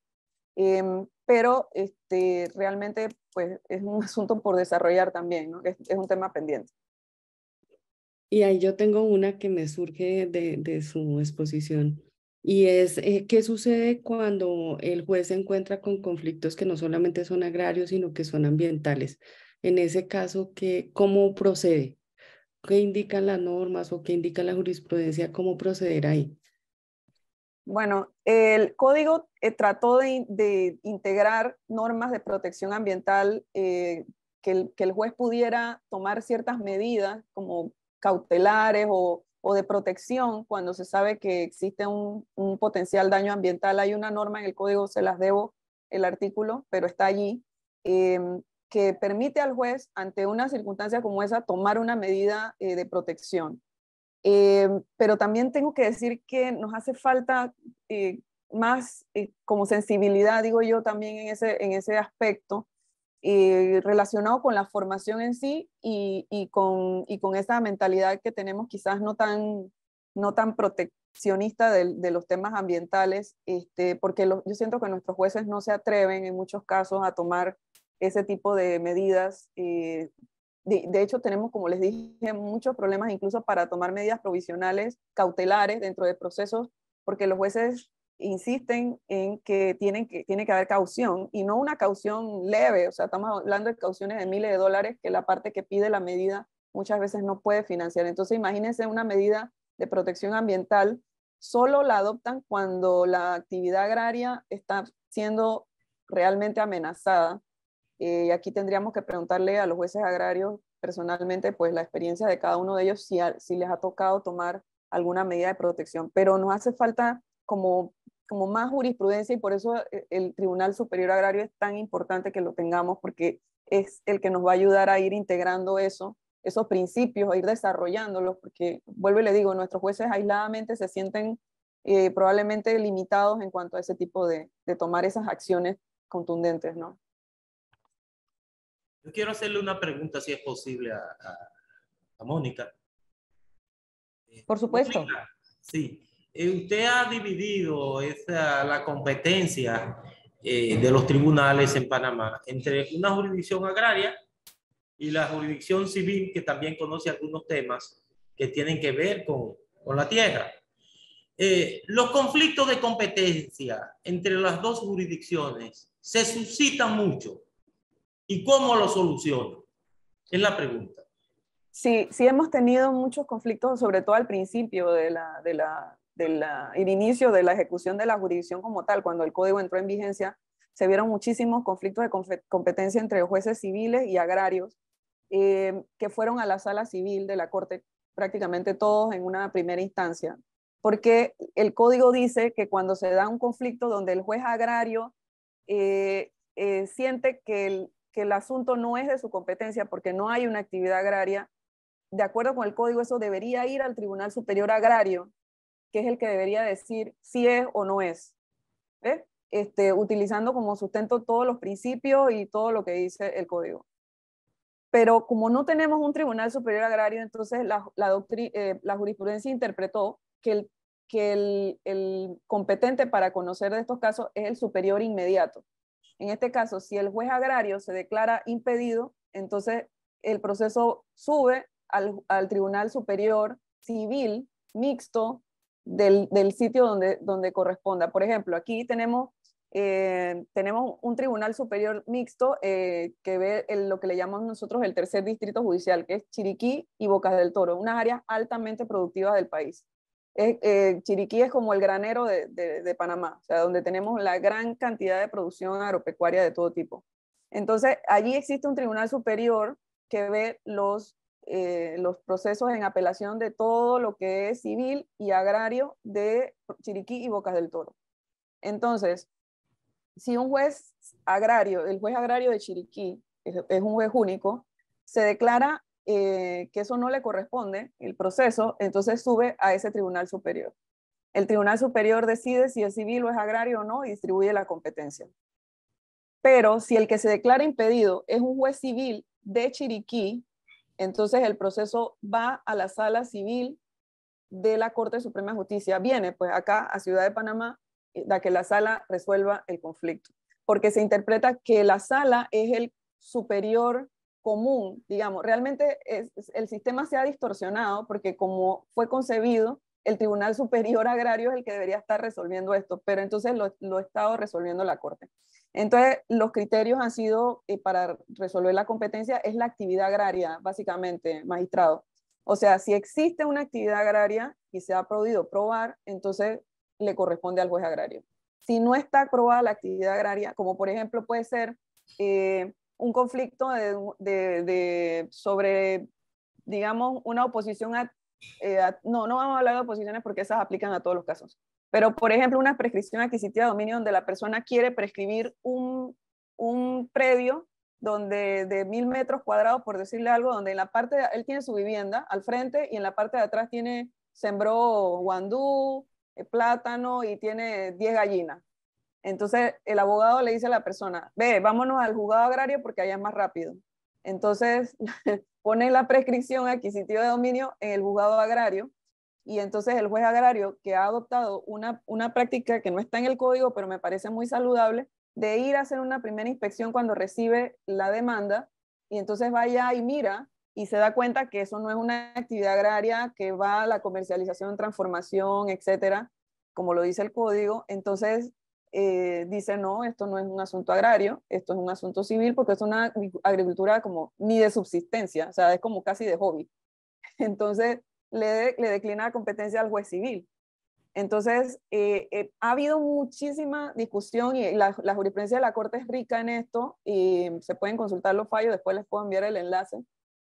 Em, pero este, realmente pues, es un (laughs) asunto por desarrollar también, ¿no? es un tema pendiente. Y ahí yo tengo una que me surge de, de su exposición y es eh, qué sucede cuando el juez se encuentra con conflictos que no solamente son agrarios, sino que son ambientales. En ese caso, ¿qué, ¿cómo procede? ¿Qué indican las normas o qué indica la jurisprudencia? ¿Cómo proceder ahí? Bueno, el código eh, trató de, integrar normas de protección ambiental eh, que, el, que, el, juez pudiera tomar ciertas medidas como cautelares o, o de protección cuando se sabe que existe un, un, potencial daño ambiental. Hay una norma en el código, se las debo el artículo, pero está allí, em, que permite al juez ante una circunstancia como esa tomar una medida eh, de protección. Em, pero también tengo que decir que nos hace falta eh, más eh, como sensibilidad, digo yo también en ese, en ese aspecto, relacionado con la formación en sí y, con, y esa mentalidad que tenemos quizás no tan, no tan proteccionista de, los temas ambientales, este, porque yo siento que nuestros jueces no se atreven en muchos casos a tomar ese tipo de medidas. Eh, de, hecho, tenemos, como les dije, muchos problemas incluso para tomar medidas provisionales, cautelares dentro de procesos, porque los jueces insisten en que, tienen que tiene que haber caución y no una caución leve, o sea, estamos hablando de cauciones de miles de dólares que la parte que pide la medida muchas veces no puede financiar. Entonces, imagínense una medida de protección ambiental, solo la adoptan cuando la actividad agraria está siendo realmente amenazada. Eh, y aquí tendríamos que preguntarle a los jueces agrarios personalmente, pues la experiencia de cada uno de ellos, si, si les ha tocado tomar alguna medida de protección. Pero nos hace falta como, como más jurisprudencia y por eso eh, el Tribunal Superior Agrario es tan importante que lo tengamos porque es el que nos va a ayudar a ir integrando eso esos principios, a ir desarrollándolos, porque vuelvo y le digo, nuestros jueces aisladamente se sienten eh, probablemente limitados en cuanto a ese tipo de, de tomar esas acciones contundentes, ¿no? Yo quiero hacerle una pregunta, si es posible, a, a, a Mónica. Por supuesto. Mónica, sí. Eh, usted ha dividido la competencia eh, de los tribunales en Panamá entre una jurisdicción agraria y la jurisdicción civil, que también conoce algunos temas que tienen que ver con, con la tierra. Eh, los conflictos de competencia entre las dos jurisdicciones se suscitan mucho. ¿Y cómo lo solucionan? Es la pregunta. Sí, sí hemos tenido muchos conflictos, sobre todo al principio de la, de la, de la, el inicio de la ejecución de la jurisdicción como tal, cuando el código entró en vigencia, se vieron muchísimos conflictos de competencia entre jueces civiles y agrarios eh, que fueron a la sala civil de la Corte, prácticamente todos en una primera instancia, porque el código dice que cuando se da un conflicto donde el juez agrario eh, eh, siente que el asunto no es de su competencia porque no hay una actividad agraria, de acuerdo con el código, eso debería ir al Tribunal Superior Agrario, que es el que debería decir si es o no es, Este, utilizando como sustento todos los principios y todo lo que dice el código pero como no tenemos un tribunal superior agrario, entonces la, la, eh, la jurisprudencia interpretó que, el, que el, el, competente para conocer de estos casos es el superior inmediato. En este caso, si el juez agrario se declara impedido, entonces el proceso sube al, al tribunal superior civil mixto del, sitio donde, donde corresponda. Por ejemplo, aquí tenemos eh, tenemos un tribunal superior mixto eh, que ve lo que le llamamos nosotros el tercer distrito judicial, que es Chiriquí y Bocas del Toro, unas áreas altamente productivas del país. Eh, Chiriquí es como el granero de, de, Panamá, o sea, donde tenemos la gran cantidad de producción agropecuaria de todo tipo. Entonces, allí existe un tribunal superior que ve los, los procesos en apelación de todo lo que es civil y agrario de Chiriquí y Bocas del Toro. Entonces, si un juez agrario, el juez agrario de Chiriquí, es, un juez único, se declara eh, que eso no le corresponde, el proceso, entonces sube a ese tribunal superior. El tribunal superior decide si es civil o es agrario o no y distribuye la competencia. Pero si el que se declara impedido es un juez civil de Chiriquí, entonces el proceso va a la sala civil de la Corte Suprema de Justicia. Viene pues acá a Ciudad de Panamá da que la sala resuelva el conflicto, porque se interpreta que la sala es el superior común, digamos, realmente el sistema se ha distorsionado porque como fue concebido, el Tribunal (laughs) Superior Agrario es el que debería estar resolviendo esto, pero entonces lo, lo ha estado resolviendo la Corte. Entonces, los criterios han sido eh, para resolver la competencia es la actividad agraria, básicamente, magistrado. O sea, si existe una actividad agraria y se ha podido probar, entonces le corresponde al juez agrario. Si no está aprobada la actividad agraria, como por ejemplo puede ser eh, un conflicto de, sobre, digamos, una oposición a, eh, no, no vamos a hablar de oposiciones porque esas aplican a todos los casos, pero por ejemplo una prescripción adquisitiva de dominio donde la persona quiere prescribir un, un predio donde de mil metros cuadrados, por decirle algo, donde en la parte, él tiene su vivienda al frente y en la parte de atrás tiene, sembró guandú, eh, plátano y tiene 10 gallinas. Entonces el abogado le dice a la persona, ve, vámonos al juzgado agrario porque allá es más rápido. Entonces (laughs) pone la prescripción adquisitiva de dominio en el juzgado agrario y entonces el juez agrario que ha adoptado una, una práctica que no está en el código, pero me parece muy saludable, de ir a hacer una primera inspección cuando recibe la demanda y entonces vaya y mira y se da cuenta que eso no es una actividad agraria que va a la comercialización, transformación, etcétera, como lo dice el código. Entonces eh, dice, no, esto no es un asunto agrario, esto es un asunto civil porque es una agricultura como ni de subsistencia, o sea, es como casi de hobby. (laughs) Entonces le, declina la competencia al juez civil. Entonces, eh, eh, ha habido muchísima discusión y la, jurisprudencia de la Corte es rica en esto y se pueden consultar los fallos, después les puedo enviar el enlace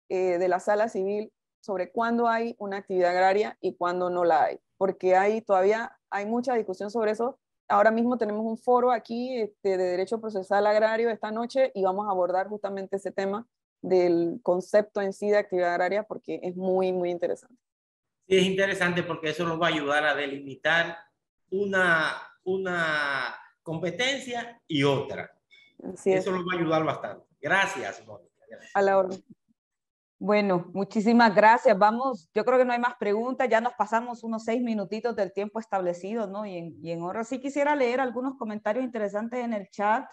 eh, de la sala civil sobre cuándo hay una actividad agraria y cuándo no la hay, porque hay todavía hay mucha discusión sobre eso. Ahora mismo tenemos un foro aquí este, de Derecho Procesal Agrario esta noche y vamos a abordar justamente ese tema del concepto en sí de actividad agraria porque es muy, muy interesante. Sí, es interesante porque eso nos va a ayudar a delimitar una, una competencia y otra. eso nos va a ayudar bastante. Gracias, Mónica. A la orden. Bueno, muchísimas gracias. Vamos, yo creo que no hay más preguntas. Ya nos pasamos unos seis minutitos del tiempo establecido, ¿no? Y en, y en hora sí quisiera leer algunos comentarios interesantes en el chat.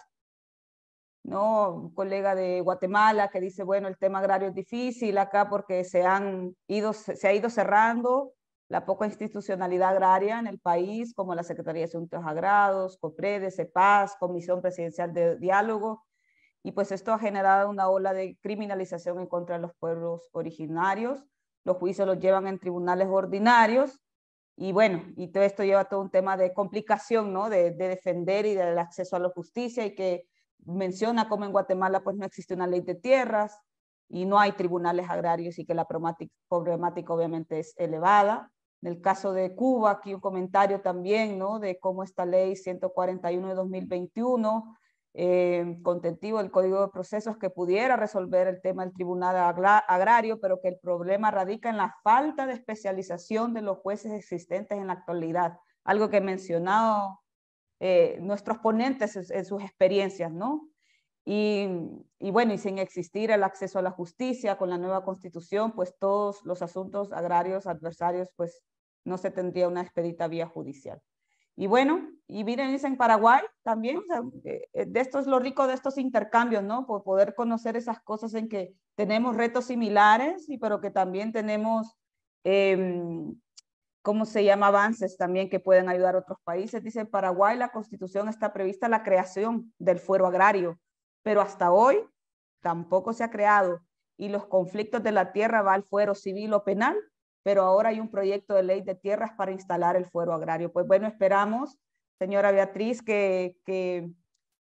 ¿No? Un colega de Guatemala que dice, bueno, el tema agrario es difícil acá porque se, han ido, se ha ido cerrando la poca institucionalidad agraria en el país, como la Secretaría de Asuntos Agrados, COPREDE, CEPAS, Comisión Presidencial de Diálogo, y pues esto ha generado una ola de criminalización en contra de los pueblos originarios. Los juicios los llevan en tribunales ordinarios y bueno, y todo esto lleva a todo un tema de complicación, ¿no? De, de defender y del acceso a la justicia y que menciona cómo en Guatemala pues no existe una ley de tierras y no hay tribunales agrarios y que la problemática obviamente es elevada. En el caso de Cuba, aquí un comentario también, ¿no? De cómo esta ley 141 de 2021, eh, contentivo del Código de Procesos que pudiera resolver el tema del tribunal agrario, pero que el problema radica en la falta de especialización de los jueces existentes en la actualidad. Algo que he mencionado eh, nuestros ponentes en, sus experiencias, ¿no? Y, bueno, y sin existir el acceso a la justicia con la nueva constitución, pues todos los asuntos agrarios adversarios, pues no se tendría una expedita vía judicial. Y bueno, y miren, en Paraguay también, eh, eh, de esto es lo rico de estos intercambios, ¿no? Por poder conocer esas cosas en que tenemos retos similares, y pero que también tenemos eh, ¿cómo se llama? Avances también que pueden ayudar a otros países. Dice, Paraguay la constitución está prevista la creación del fuero agrario, pero hasta hoy tampoco se ha creado y los conflictos de la tierra va al fuero civil o penal, pero ahora hay un proyecto de ley de tierras para instalar el fuero agrario. Pues bueno, esperamos, señora Beatriz, que, que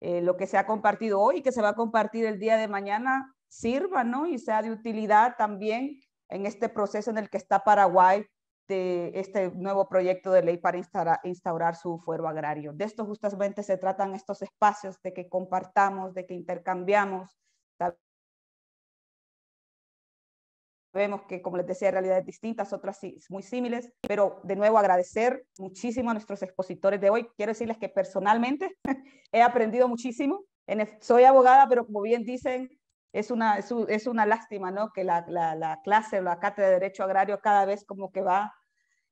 eh, lo que se ha compartido hoy y que se va a compartir el día de mañana sirva, ¿no? Y sea de utilidad también en este proceso en el que está Paraguay de este nuevo proyecto de ley para instaurar, su fuero agrario. De esto justamente se tratan estos espacios de que compartamos, de que intercambiamos. Sabemos que, como les decía, realidades distintas, otras muy similares, pero de nuevo agradecer muchísimo a nuestros expositores de hoy. Quiero decirles que personalmente (laughs) he aprendido muchísimo. soy abogada, pero como bien dicen, es una, es, una lástima, ¿no? Que la, la, clase o la cátedra de Derecho Agrario cada vez como que va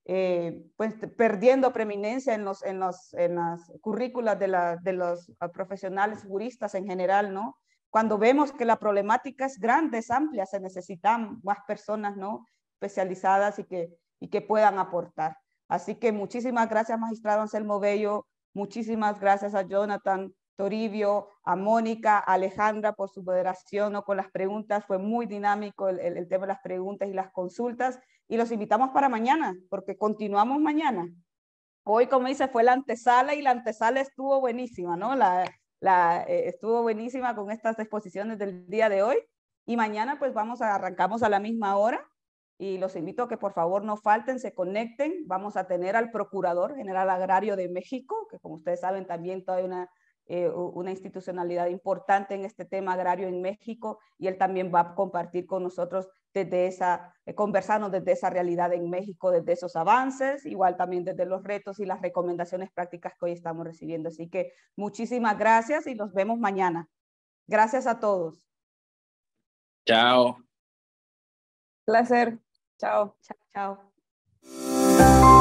eh, pues, perdiendo preeminencia en, los, en, los, en las currículas de, la, de los ah, profesionales juristas en general, ¿no? Cuando vemos que la problemática es grande, es amplia, se necesitan más personas, ¿no? Especializadas y que, y que puedan aportar. Así que muchísimas gracias, magistrado Anselmo Bello, muchísimas gracias a Jonathan Toribio, a Mónica, a Alejandra por su moderación o con las preguntas. Fue muy dinámico el, el, tema de las preguntas y las consultas. Y los invitamos para mañana, porque continuamos mañana. Hoy, como dice, fue la antesala y la antesala estuvo buenísima, ¿no? La, la, eh, estuvo buenísima con estas exposiciones del día de hoy. Y mañana pues vamos a, arrancamos a la misma hora y los invito a que por favor no falten, se conecten. Vamos a tener al Procurador General Agrario de México, que como ustedes saben también todavía una eh, una institucionalidad importante en este tema agrario en México y él también va a compartir con nosotros desde esa, eh, conversarnos desde esa realidad en México, desde esos avances, igual también desde los retos y las recomendaciones prácticas que hoy estamos recibiendo. Así que muchísimas gracias y nos vemos mañana. Gracias a todos. Chao. Placer. Chao. Chao, chao.